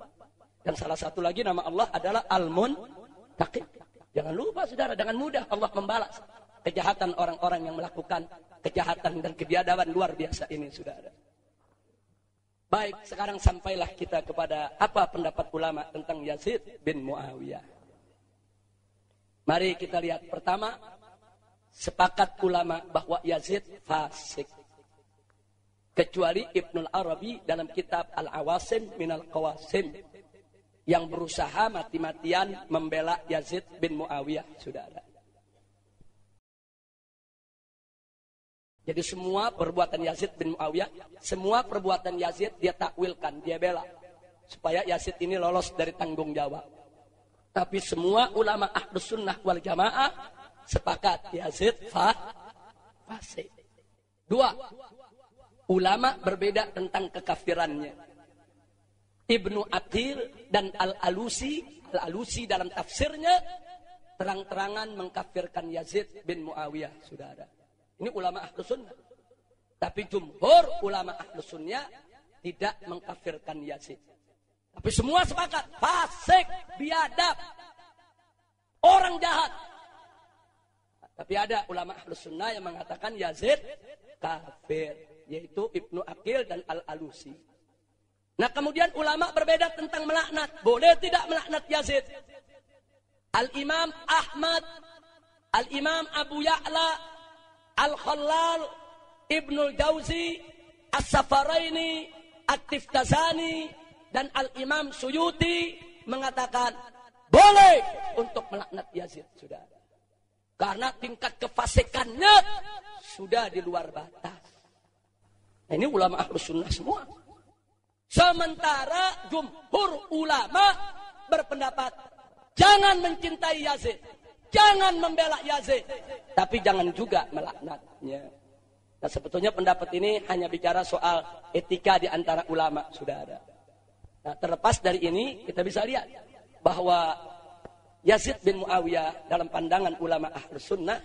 A: Dan salah satu lagi nama Allah adalah Al-Mun. Jangan lupa saudara, dengan mudah Allah membalas kejahatan orang-orang yang melakukan kejahatan dan kebiadaban luar biasa ini saudara. Baik, sekarang sampailah kita kepada apa pendapat ulama tentang Yazid bin Muawiyah. Mari kita lihat pertama, sepakat ulama bahwa Yazid fasik. Kecuali Ibnul Arabi dalam kitab Al-Awasim Minal Qawasim yang berusaha mati-matian membela Yazid bin Muawiyah, saudara. Jadi semua perbuatan Yazid bin Muawiyah, semua perbuatan Yazid dia takwilkan, dia bela. Supaya Yazid ini lolos dari tanggung jawab. Tapi semua ulama ahlus sunnah wal jamaah sepakat Yazid fa fasik. Dua, ulama berbeda tentang kekafirannya. Ibnu Atir dan Al-Alusi, Al-Alusi dalam tafsirnya terang-terangan mengkafirkan Yazid bin Muawiyah, saudara. Ini ulama ahlu sunnah. Tapi jumhur ulama ahlu sunnah tidak mengkafirkan Yazid. Tapi semua sepakat, fasik, biadab, orang jahat. Tapi ada ulama ahlu sunnah yang mengatakan Yazid kafir yaitu Ibnu Akil dan Al-Alusi. Nah kemudian ulama berbeda tentang melaknat. Boleh tidak melaknat Yazid? Al-Imam Ahmad, Al-Imam Abu Ya'la, Al-Khallal, Ibnu Jauzi, As-Safaraini, At-Tiftazani, dan Al-Imam Suyuti mengatakan boleh untuk melaknat Yazid. Sudah. Karena tingkat kefasikannya sudah di luar batas. Nah, ini ulama ahlu sunnah semua. Sementara jumhur ulama berpendapat jangan mencintai Yazid, jangan membela Yazid, tapi jangan juga melaknatnya. Nah sebetulnya pendapat ini hanya bicara soal etika di antara ulama, saudara. Nah terlepas dari ini kita bisa lihat bahwa Yazid bin Muawiyah dalam pandangan ulama ahlu sunnah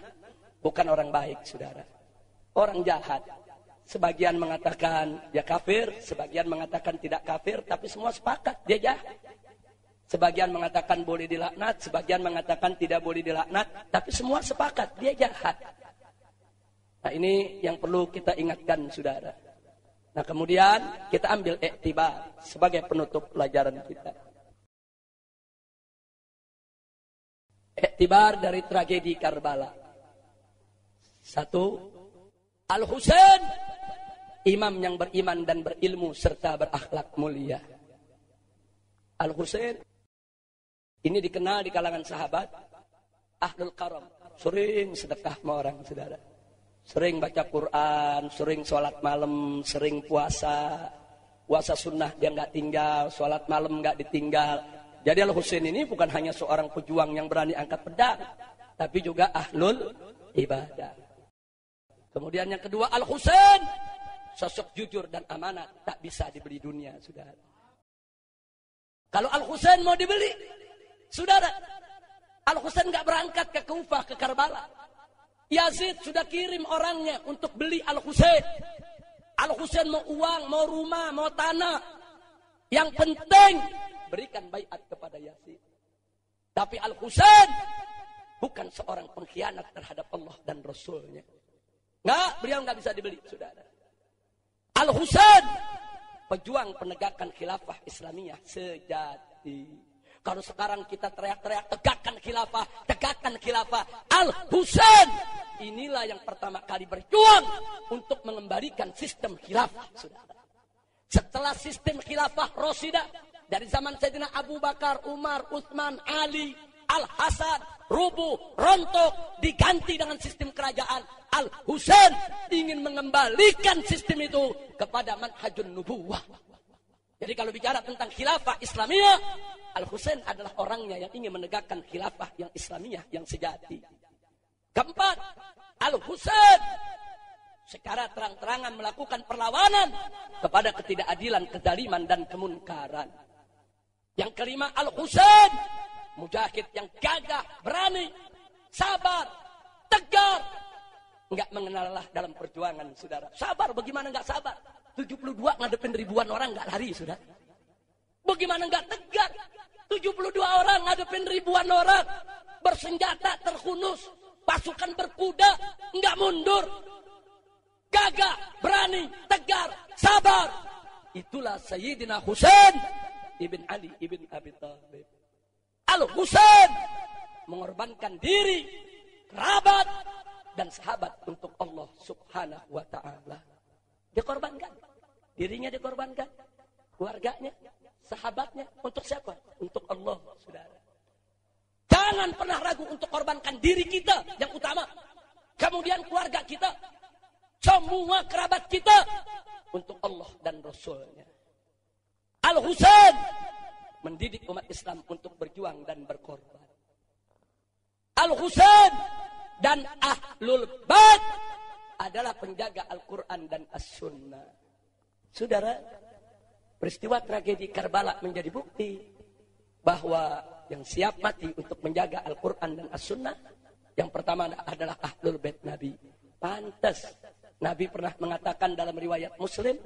A: bukan orang baik, saudara. Orang jahat, Sebagian mengatakan dia kafir, sebagian mengatakan tidak kafir, tapi semua sepakat dia jahat. Sebagian mengatakan boleh dilaknat, sebagian mengatakan tidak boleh dilaknat, tapi semua sepakat dia jahat. Nah ini yang perlu kita ingatkan saudara. Nah kemudian kita ambil iktibar sebagai penutup pelajaran kita. Iktibar dari tragedi Karbala. Satu, Al-Husain imam yang beriman dan berilmu serta berakhlak mulia. Al-Husain ini dikenal di kalangan sahabat ahlul karam, sering sedekah sama orang, Saudara. Sering baca Quran, sering sholat malam, sering puasa. Puasa sunnah dia nggak tinggal, sholat malam nggak ditinggal. Jadi Al Husain ini bukan hanya seorang pejuang yang berani angkat pedang, tapi juga ahlul ibadah. Kemudian yang kedua Al Husain Sosok jujur dan amanat tak bisa dibeli dunia, saudara. Kalau Al Husain mau dibeli, saudara, Al Husain nggak berangkat ke Kufah ke Karbala. Yazid sudah kirim orangnya untuk beli Al Husain. Al Husain mau uang, mau rumah, mau tanah. Yang penting berikan bayat kepada Yazid. Tapi Al Husain bukan seorang pengkhianat terhadap Allah dan Rasulnya. Nggak, beliau nggak bisa dibeli, saudara. Al-Husain pejuang penegakan khilafah Islamiyah sejati. Kalau sekarang kita teriak-teriak tegakkan khilafah, tegakkan khilafah. Al-Husain inilah yang pertama kali berjuang untuk mengembalikan sistem khilafah. Saudara. Setelah sistem khilafah Rosidah dari zaman Sayyidina Abu Bakar, Umar, Utsman, Ali, Al-Hasan, rubuh, rontok, diganti dengan sistem kerajaan. Al-Husain ingin mengembalikan sistem itu kepada manhajun nubuwah. Jadi kalau bicara tentang khilafah Islamiyah, Al-Husain adalah orangnya yang ingin menegakkan khilafah yang Islamiyah yang sejati. Keempat, Al-Husain secara terang-terangan melakukan perlawanan kepada ketidakadilan, kedaliman, dan kemunkaran. Yang kelima, Al-Husain Mujahid yang gagah, berani, sabar, tegar. Enggak mengenallah dalam perjuangan, saudara. Sabar, bagaimana enggak sabar? 72 ngadepin ribuan orang enggak lari, saudara. Bagaimana nggak tegar? 72 orang ngadepin ribuan orang. Bersenjata terhunus. Pasukan berkuda. Nggak mundur. Gagah, berani, tegar, sabar. Itulah Sayyidina Husain ibn Ali ibn Abi Thalib. Al-Husain mengorbankan diri, kerabat, dan sahabat untuk Allah subhanahu wa ta'ala. Dikorbankan. Dirinya dikorbankan. Keluarganya, sahabatnya. Untuk siapa? Untuk Allah, saudara. Jangan pernah ragu untuk korbankan diri kita yang utama. Kemudian keluarga kita. Semua kerabat kita. Untuk Allah dan Rasulnya. Al-Husain mendidik umat Islam untuk berjuang dan berkorban. Al-Husain dan Ahlul Bait adalah penjaga Al-Quran dan As-Sunnah. Saudara, Peristiwa tragedi Karbala menjadi bukti bahwa yang siap mati untuk menjaga Al-Quran dan As-Sunnah yang pertama adalah Ahlul Bait Nabi. Pantas Nabi pernah mengatakan dalam riwayat Muslim,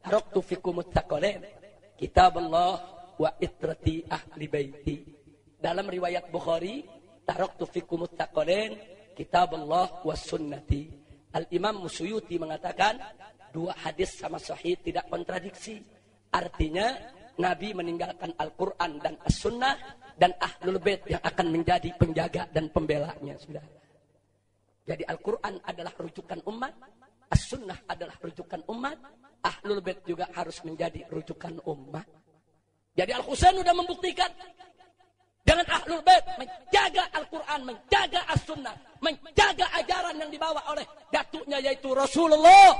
A: "Taraktu fikum muttaqalain, kitab Allah wa itrati ahli baiti." Dalam riwayat Bukhari, "Taraktu fikum muttaqalain, kitab Allah wa sunnati." Al-Imam Musuyuti mengatakan, dua hadis sama sahih tidak kontradiksi. Artinya Nabi meninggalkan Al-Quran dan As-Sunnah dan Ahlul Bait yang akan menjadi penjaga dan pembelanya. Sudah. Jadi Al-Quran adalah rujukan umat, As-Sunnah adalah rujukan umat, Ahlul Bait juga harus menjadi rujukan umat. Jadi Al-Husain sudah membuktikan dengan Ahlul Bait menjaga Al-Quran, menjaga As-Sunnah, menjaga ajaran yang dibawa oleh datuknya yaitu Rasulullah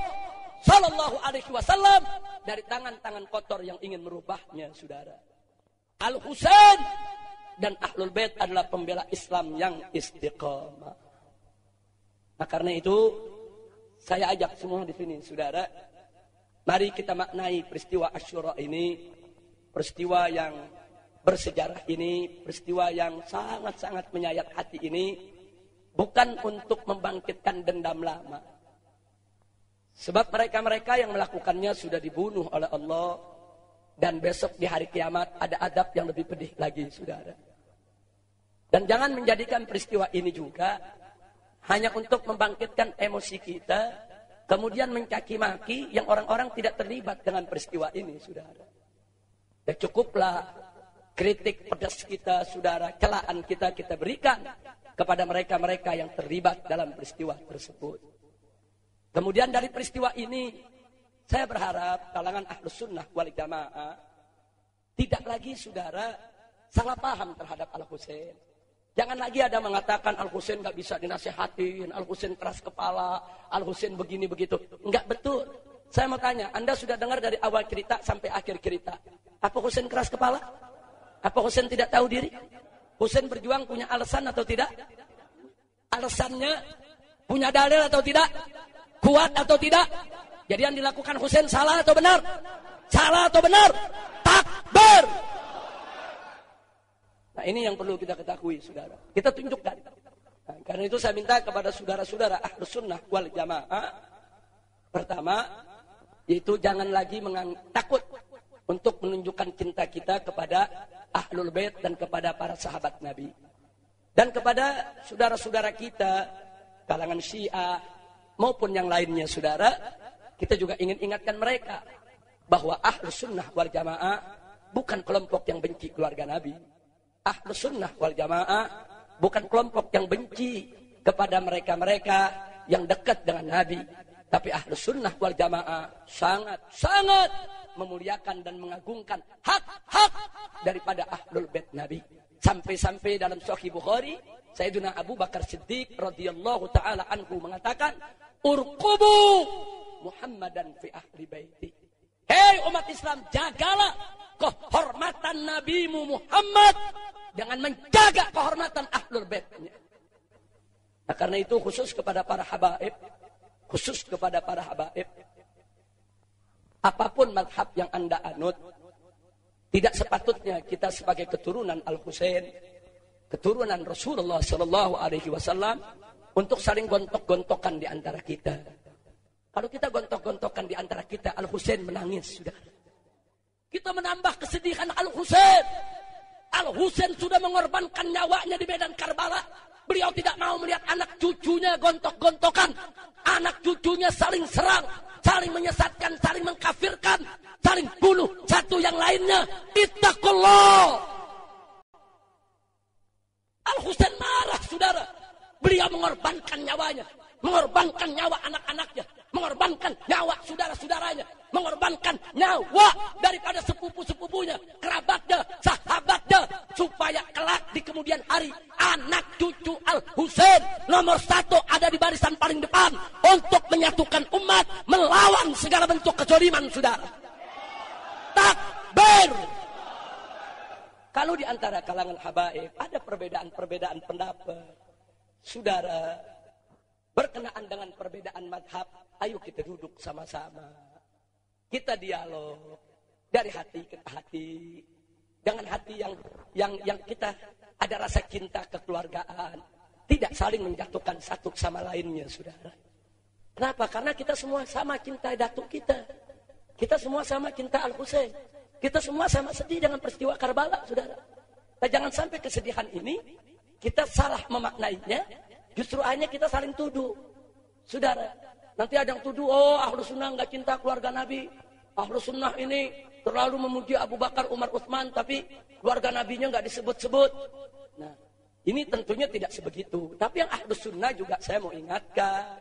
A: Sallallahu Alaihi Wasallam dari tangan-tangan kotor yang ingin merubahnya, saudara. Al Husain dan Ahlul Bait adalah pembela Islam yang istiqomah. Nah karena itu saya ajak semua di sini, saudara. Mari kita maknai peristiwa Ashura ini, peristiwa yang bersejarah ini, peristiwa yang sangat-sangat menyayat hati ini, bukan untuk membangkitkan dendam lama Sebab mereka-mereka yang melakukannya sudah dibunuh oleh Allah. Dan besok di hari kiamat ada adab yang lebih pedih lagi, saudara. Dan jangan menjadikan peristiwa ini juga hanya untuk membangkitkan emosi kita, kemudian mencaci maki yang orang-orang tidak terlibat dengan peristiwa ini, saudara. Ya cukuplah kritik pedas kita, saudara, celaan kita kita berikan kepada mereka-mereka yang terlibat dalam peristiwa tersebut. Kemudian dari peristiwa ini, saya berharap kalangan ahlus sunnah wal jamaah tidak lagi saudara salah paham terhadap Al Husain. Jangan lagi ada mengatakan Al Husain nggak bisa dinasehatin, Al Husain keras kepala, Al Husain begini begitu. Enggak betul. Saya mau tanya, Anda sudah dengar dari awal cerita sampai akhir cerita. Apa Husain keras kepala? Apa Husain tidak tahu diri? Husain berjuang punya alasan atau tidak? Alasannya punya dalil atau tidak? kuat atau tidak? Jadi yang dilakukan Husain salah atau benar? Salah atau benar? Takbir. Nah ini yang perlu kita ketahui saudara. Kita tunjukkan. Nah, karena itu saya minta kepada saudara-saudara ahlus sunnah wal jamaah. Pertama, yaitu jangan lagi takut untuk menunjukkan cinta kita kepada ahlul bait dan kepada para sahabat Nabi. Dan kepada saudara-saudara kita, kalangan syiah, maupun yang lainnya saudara, kita juga ingin ingatkan mereka bahwa ahlu sunnah wal jamaah bukan kelompok yang benci keluarga Nabi. Ahlu sunnah wal jamaah bukan kelompok yang benci kepada mereka-mereka yang dekat dengan Nabi. Tapi ahlu sunnah wal jamaah sangat-sangat memuliakan dan mengagungkan hak-hak daripada ahlul bait Nabi. Sampai-sampai dalam Sahih Bukhari Sayyidina Abu Bakar Siddiq radhiyallahu taala anhu mengatakan, "Urqubu Muhammadan fi ahli baiti." Hei umat Islam, jagalah kehormatan nabimu Muhammad dengan menjaga kehormatan ahlul baitnya. Nah, karena itu khusus kepada para habaib, khusus kepada para habaib, apa pun madhab yang anda anut, tidak sepatutnya kita sebagai keturunan Al-Husain keturunan Rasulullah Shallallahu Alaihi Wasallam untuk saling gontok-gontokan di antara kita. Kalau kita gontok-gontokan di antara kita, Al Husain menangis sudah. Kita menambah kesedihan Al-Husain. Al-Husain sudah mengorbankan nyawanya di medan Karbala. Beliau tidak mau melihat anak cucunya gontok-gontokan. Anak cucunya saling serang, saling menyesatkan, saling mengkafirkan, saling bunuh satu yang lainnya. Ittaqullah. Al-Husain marah, saudara. Beliau mengorbankan nyawanya, mengorbankan nyawa anak-anaknya, mengorbankan nyawa saudara-saudaranya, mengorbankan nyawa daripada sepupu-sepupunya, kerabatnya, sahabatnya, supaya kelak di kemudian hari anak cucu Al Husain nomor satu ada di barisan paling depan untuk menyatukan umat melawan segala bentuk kezaliman saudara. Takbir. Kalau di antara kalangan habaib ada perbedaan-perbedaan pendapat, saudara berkenaan dengan perbedaan madhab, ayo kita duduk sama-sama kita dialog dari hati ke hati dengan hati yang yang yang kita ada rasa cinta kekeluargaan, tidak saling menjatuhkan satu sama lainnya, saudara. Kenapa? Karena kita semua sama cinta datuk kita. Kita semua sama cinta Al Husain. Kita semua sama sedih dengan peristiwa Karbala, saudara. Nah, jangan sampai kesedihan ini kita salah memaknainya, justru hanya kita saling tuduh, saudara. Nanti ada yang tuduh, oh ahlu sunnah nggak cinta keluarga Nabi. Ahlu sunnah ini terlalu memuji Abu Bakar, Umar, Utsman, tapi keluarga nabinya nggak disebut-sebut. Nah, ini tentunya tidak sebegitu. Tapi yang ahlu sunnah juga saya mau ingatkan.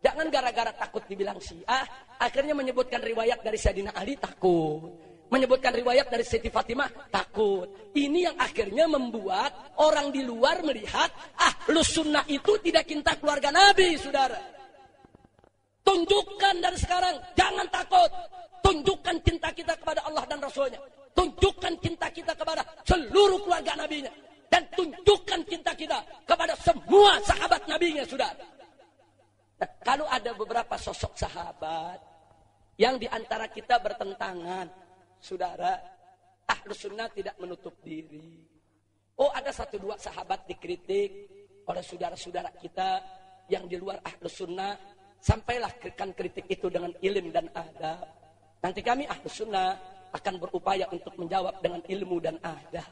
A: Jangan gara-gara takut dibilang syiah, akhirnya menyebutkan riwayat dari Sayyidina Ali takut. Menyebutkan riwayat dari Siti Fatimah takut. Ini yang akhirnya membuat orang di luar melihat ahlu sunnah itu tidak cinta keluarga Nabi, saudara. Tunjukkan dari sekarang, jangan takut. Tunjukkan cinta kita kepada Allah dan Rasulnya. Tunjukkan cinta kita kepada seluruh keluarga nabinya. Dan tunjukkan cinta kita kepada semua sahabat nabinya, sudah. Nah, kalau ada beberapa sosok sahabat yang di antara kita bertentangan, saudara, ahlu sunnah tidak menutup diri. Oh ada satu dua sahabat dikritik oleh saudara-saudara kita yang di luar ahlu sunnah. Sampailah kritik itu dengan ilim dan adab. Nanti kami ahlu sunnah akan berupaya untuk menjawab dengan ilmu dan adab.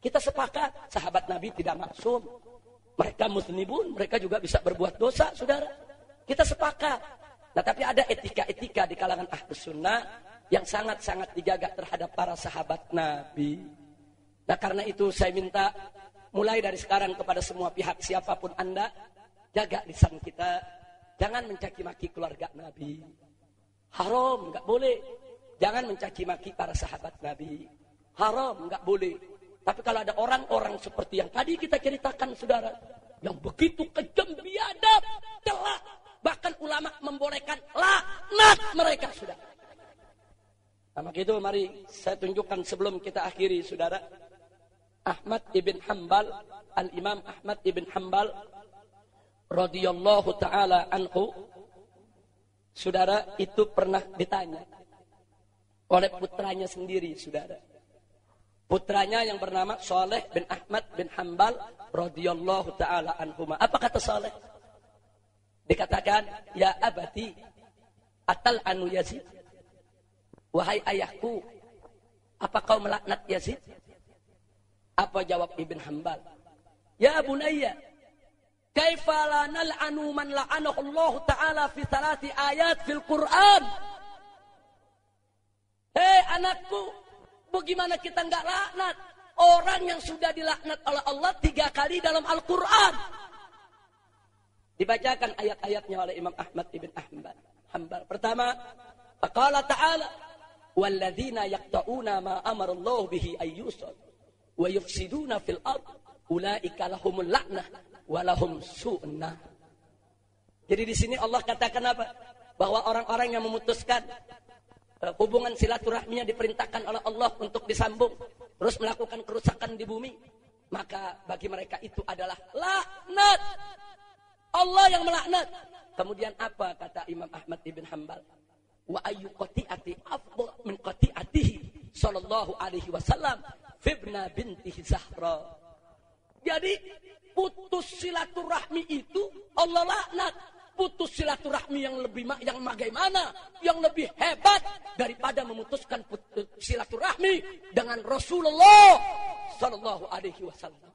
A: Kita sepakat sahabat Nabi tidak maksum. Mereka muslimun, mereka juga bisa berbuat dosa, saudara. Kita sepakat. Nah, tapi ada etika-etika di kalangan ahlu sunnah yang sangat-sangat dijaga terhadap para sahabat Nabi. Nah, karena itu saya minta mulai dari sekarang kepada semua pihak siapa pun Anda, jaga lisan kita. Jangan mencaci maki keluarga Nabi. Haram, nggak boleh. Jangan mencaci maki para sahabat Nabi. Haram, nggak boleh. Tapi kalau ada orang-orang seperti yang tadi kita ceritakan, saudara, yang begitu kejam, biadab, celak, bahkan ulama membolehkan laknat mereka, saudara. Nah, maka itu mari saya tunjukkan sebelum kita akhiri, saudara. Ahmad ibn Hambal, Al-Imam Ahmad ibn Hambal, radhiyallahu taala anhu, Saudara itu pernah ditanya oleh putranya sendiri, saudara. Putranya yang bernama Saleh bin Ahmad bin Hambal radhiyallahu taala anhuma. Apa kata Saleh? Dikatakan, "Ya abati, atal anu Yazid." Wahai ayahku, apa kau melaknat Yazid? Apa jawab Ibn Hambal? Ya bunayya, Kaifa la nal'anu man la'anahu Allah Ta'ala fi salati ayat fil Quran? Hei anakku, bagaimana kita nggak laknat? Orang yang sudah dilaknat oleh Allah tiga kali dalam Al-Quran. Dibacakan ayat-ayatnya oleh Imam Ahmad ibn Ahmad. Hambal. Pertama, Faqala ta'ala, Walladzina yakta'una ma amarallahu bihi ayyusad, wa yufsiduna fil ard, ulaika lahumul la'nah walahum su'na. Jadi di sini Allah katakan apa? Bahwa orang-orang yang memutuskan uh, hubungan silaturahminya diperintahkan oleh Allah untuk disambung, terus melakukan kerusakan di bumi, maka bagi mereka itu adalah laknat. Allah yang melaknat. Kemudian apa kata Imam Ahmad ibn Hambal? Wa ayyu qati'ati afdal min qati'atihi sallallahu alaihi wasallam fibna bintihi Zahra. Jadi putus silaturahmi itu Allah laknat. Putus silaturahmi yang lebih yang bagaimana? Yang lebih hebat daripada memutuskan putus silaturahmi dengan Rasulullah Sallallahu Alaihi Wasallam.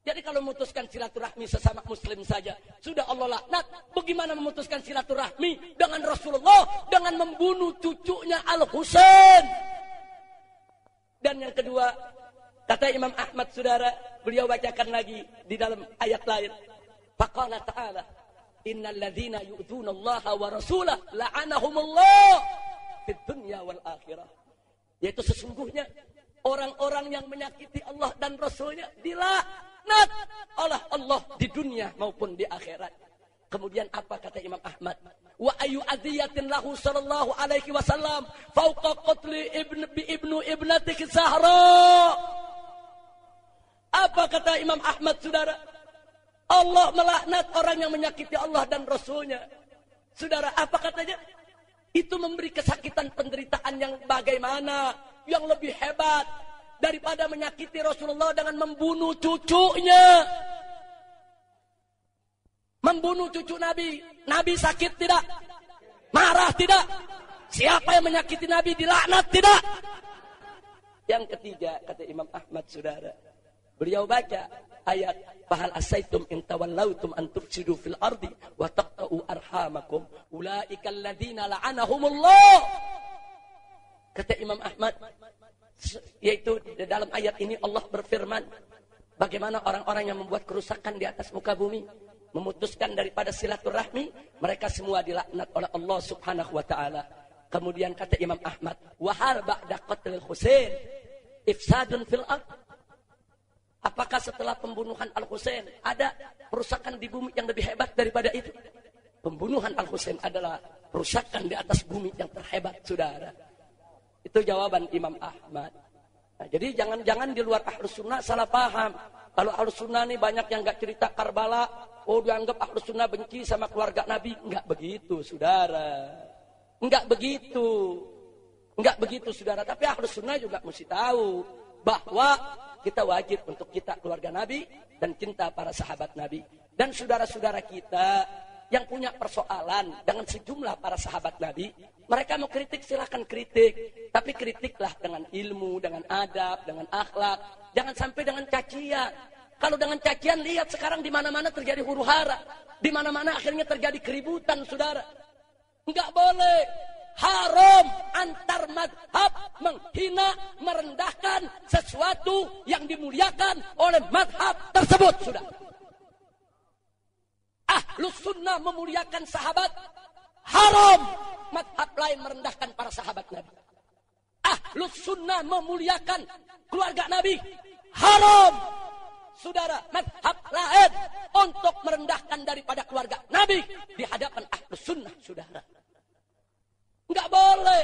A: Jadi kalau memutuskan silaturahmi sesama muslim saja, sudah Allah laknat. Bagaimana memutuskan silaturahmi dengan Rasulullah dengan membunuh cucunya Al Husain? Dan yang kedua, kata Imam Ahmad saudara, beliau bacakan lagi di dalam ayat lain. Faqala ta'ala, innal ladzina yu'tuna Allah wa rasulah la'anahumullah fid dunya wal akhirah. Yaitu sesungguhnya orang-orang yang menyakiti Allah dan Rasulnya dilaknat dilaknat oleh Allah di dunia maupun di akhirat. Kemudian apa kata Imam Ahmad? Wa ayu adiyatin lahu sallallahu alaihi wasallam fauqa qatli ibn bi ibnu ibnatik Zahra. Apa kata Imam Ahmad saudara? Allah melaknat orang yang menyakiti Allah dan Rasulnya. Saudara, apa katanya? Itu memberi kesakitan penderitaan yang bagaimana? Yang lebih hebat daripada menyakiti Rasulullah dengan membunuh cucunya. Membunuh cucu Nabi. Nabi sakit tidak? Marah tidak? Siapa yang menyakiti Nabi dilaknat tidak? Yang ketiga, kata Imam Ahmad saudara. Beliau baca ayat Fahal asaitum in tawallautum an tufsidu fil ardi wa taqta'u arhamakum. Ulaika alladhina la'anahumullah. Kata Imam Ahmad, yaitu di dalam ayat ini Allah berfirman bagaimana orang-orang yang membuat kerusakan di atas muka bumi memutuskan daripada silaturahmi mereka semua dilaknat oleh Allah Subhanahu wa taala. Kemudian kata Imam Ahmad wahal ba'da qatlil Husain ifsadun fil ard apakah setelah pembunuhan Al Husain ada perusakan di bumi yang lebih hebat daripada itu pembunuhan Al Husain adalah perusakan di atas bumi yang terhebat saudara itu jawaban Imam Ahmad. Nah, jadi jangan-jangan di luar ahlus sunnah salah paham. Kalau ahlus sunnah ini banyak yang nggak cerita Karbala, oh dianggap ahlus sunnah benci sama keluarga Nabi. Enggak begitu, saudara. Enggak begitu. Enggak begitu, saudara. Tapi ahlus sunnah juga mesti tahu bahwa kita wajib untuk kita keluarga Nabi dan cinta para sahabat Nabi. Dan saudara-saudara kita yang punya persoalan dengan sejumlah para sahabat Nabi, mereka mau kritik silahkan kritik, tapi kritiklah dengan ilmu, dengan adab, dengan akhlak, jangan sampai dengan cacian. Kalau dengan cacian lihat sekarang di mana-mana terjadi huru hara, di mana-mana akhirnya terjadi keributan, saudara. Enggak boleh haram antar madhab menghina, merendahkan sesuatu yang dimuliakan oleh madhab tersebut, sudah. Ahlus sunnah memuliakan sahabat. Haram. Madhab lain merendahkan para sahabat Nabi. Ahlus sunnah memuliakan keluarga Nabi. Haram. Saudara, madhab lain untuk merendahkan daripada keluarga Nabi di hadapan ahlus sunnah, saudara. Enggak boleh.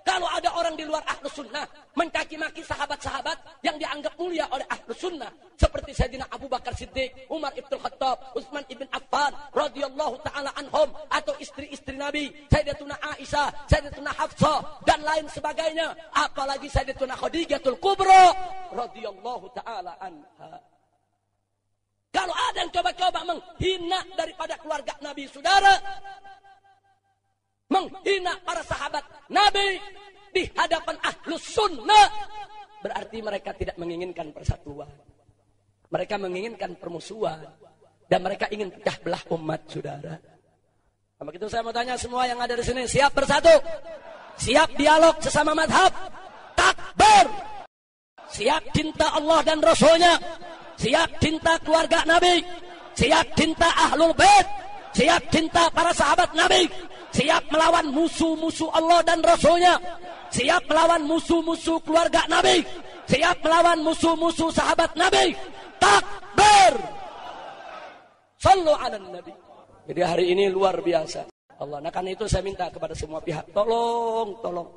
A: Kalau ada orang di luar ahlus sunnah mencaci maki sahabat-sahabat yang dianggap mulia oleh ahlus sunnah seperti Sayyidina Abu Bakar Siddiq, Umar ibn Khattab, Utsman ibn Affan, radhiyallahu taala anhum atau istri-istri Nabi, Sayyidatuna Aisyah, Sayyidatuna Hafsah dan lain sebagainya, apalagi Sayyidatuna Khadijatul Kubra radhiyallahu taala anha. Kalau ada yang coba-coba menghina daripada keluarga Nabi saudara, menghina para sahabat Nabi di hadapan ahlus sunnah. Berarti mereka tidak menginginkan persatuan. Mereka menginginkan permusuhan. Dan mereka ingin pecah belah umat saudara. Nah, begitu saya mau tanya semua yang ada di sini siap bersatu? Siap dialog sesama madhab? Takbir! Siap cinta Allah dan Rasulnya? Siap cinta keluarga Nabi? Siap cinta ahlul bait? Siap cinta para sahabat Nabi siap melawan musuh-musuh Allah dan Rasulnya, siap melawan musuh-musuh keluarga Nabi, siap melawan musuh-musuh sahabat Nabi. Takbir! Sallu ala Nabi. Jadi hari ini luar biasa. Allah. Nah karena itu saya minta kepada semua pihak, tolong, tolong,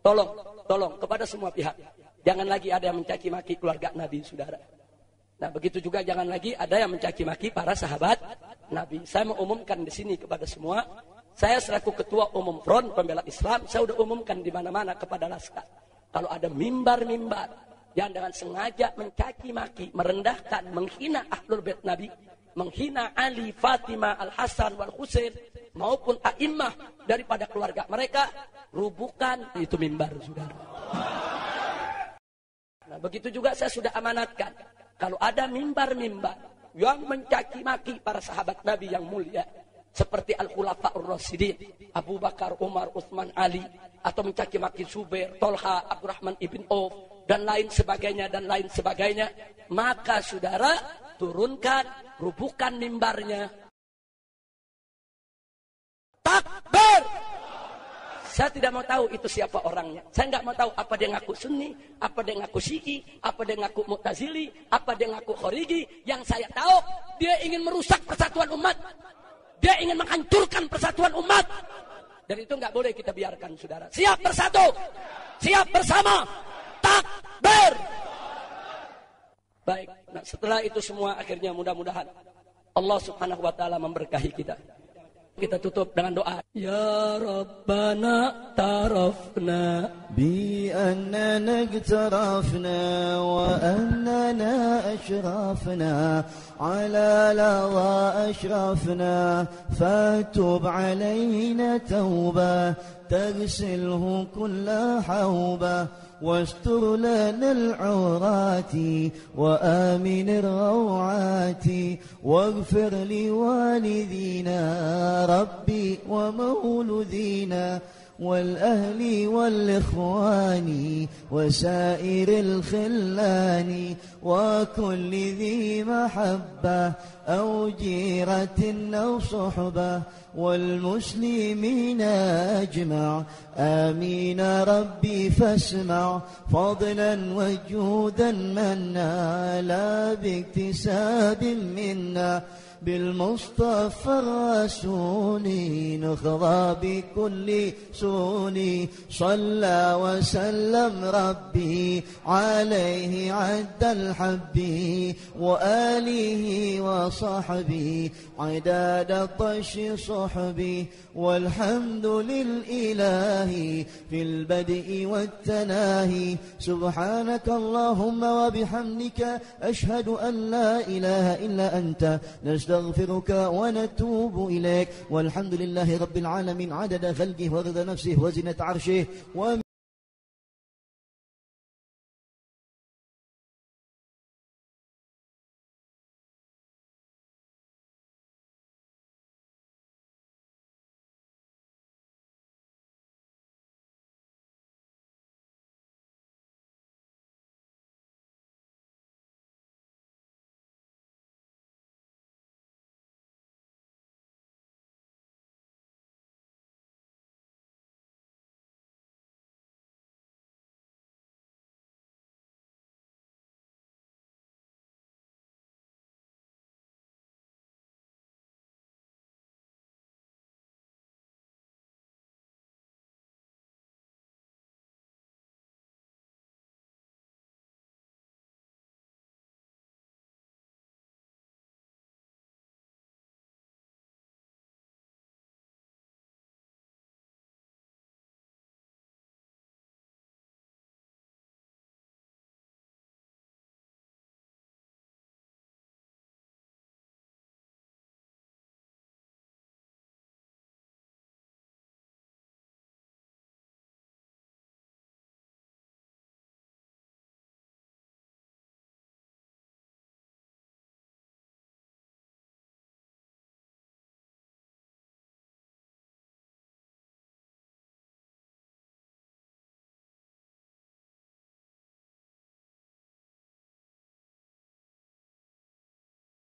A: tolong, tolong kepada semua pihak. Jangan lagi ada yang mencaci maki keluarga Nabi, saudara. Nah begitu juga jangan lagi ada yang mencaci maki para sahabat Nabi. Saya mau umumkan di sini kepada semua saya selaku ketua umum Front Pembela Islam, saya sudah umumkan di mana-mana kepada laskar. Kalau ada mimbar-mimbar yang dengan sengaja mencaci maki, merendahkan, menghina ahlul bait Nabi, menghina Ali, Fatimah, Al Hasan, Wal Husain maupun a'immah daripada keluarga mereka, rubukan itu mimbar saudara. Nah, begitu juga saya sudah amanatkan. Kalau ada mimbar-mimbar yang mencaci maki para sahabat Nabi yang mulia. Seperti Al-Khulafa'ur Rasidin. Abu Bakar, Umar, Uthman, Ali. Atau mencaci maki Zubair, Tolha, Abdurrahman Ibn Auf. Dan lain sebagainya, dan lain sebagainya. Maka saudara turunkan, rubuhkan mimbarnya. Takbir! Saya tidak mau tahu itu siapa orangnya. Saya nggak mau tahu apa dia ngaku Sunni, apa dia ngaku Syi'i, apa dia ngaku Mu'tazili, apa dia ngaku Khariji. Yang saya tahu dia ingin merusak persatuan umat. Dia ingin menghancurkan persatuan umat. Dan itu nggak boleh kita biarkan, saudara. Siap bersatu, siap bersama, takbir. Baik, nah setelah itu semua akhirnya mudah-mudahan Allah Subhanahu wa taala memberkahi kita. Kita tutup dengan doa. Ya Rabbana tarafna
B: bi annana iktarafna wa annana ashrafna ala lawa ashrafna fatub علينا توبة تغسله كل حوبة واستر لنا العورات وآمن الروعات واغفر لوالدينا ربي ومولدينا والأهل والإخوان وسائر الخلان وكل ذي محبة أو جيرة أو صحبة والمسلمين أجمع. آمين ربي فاسمع. فضلا وجودا منا لا باكتساب منا. بالمصطفى الرسول نخضى بكل سوني صلى وسلم ربي عليه عد الحب وآله وصحبه. عداد الطش صحبي والحمد للإله في البدء والتناهي. سبحانك اللهم وبحمدك أشهد أن لا إله إلا أنت. نستغفرك ونتوب إليك والحمد لله رب العالمين. عدد خلقه ورضا نفسه وزنة عرشه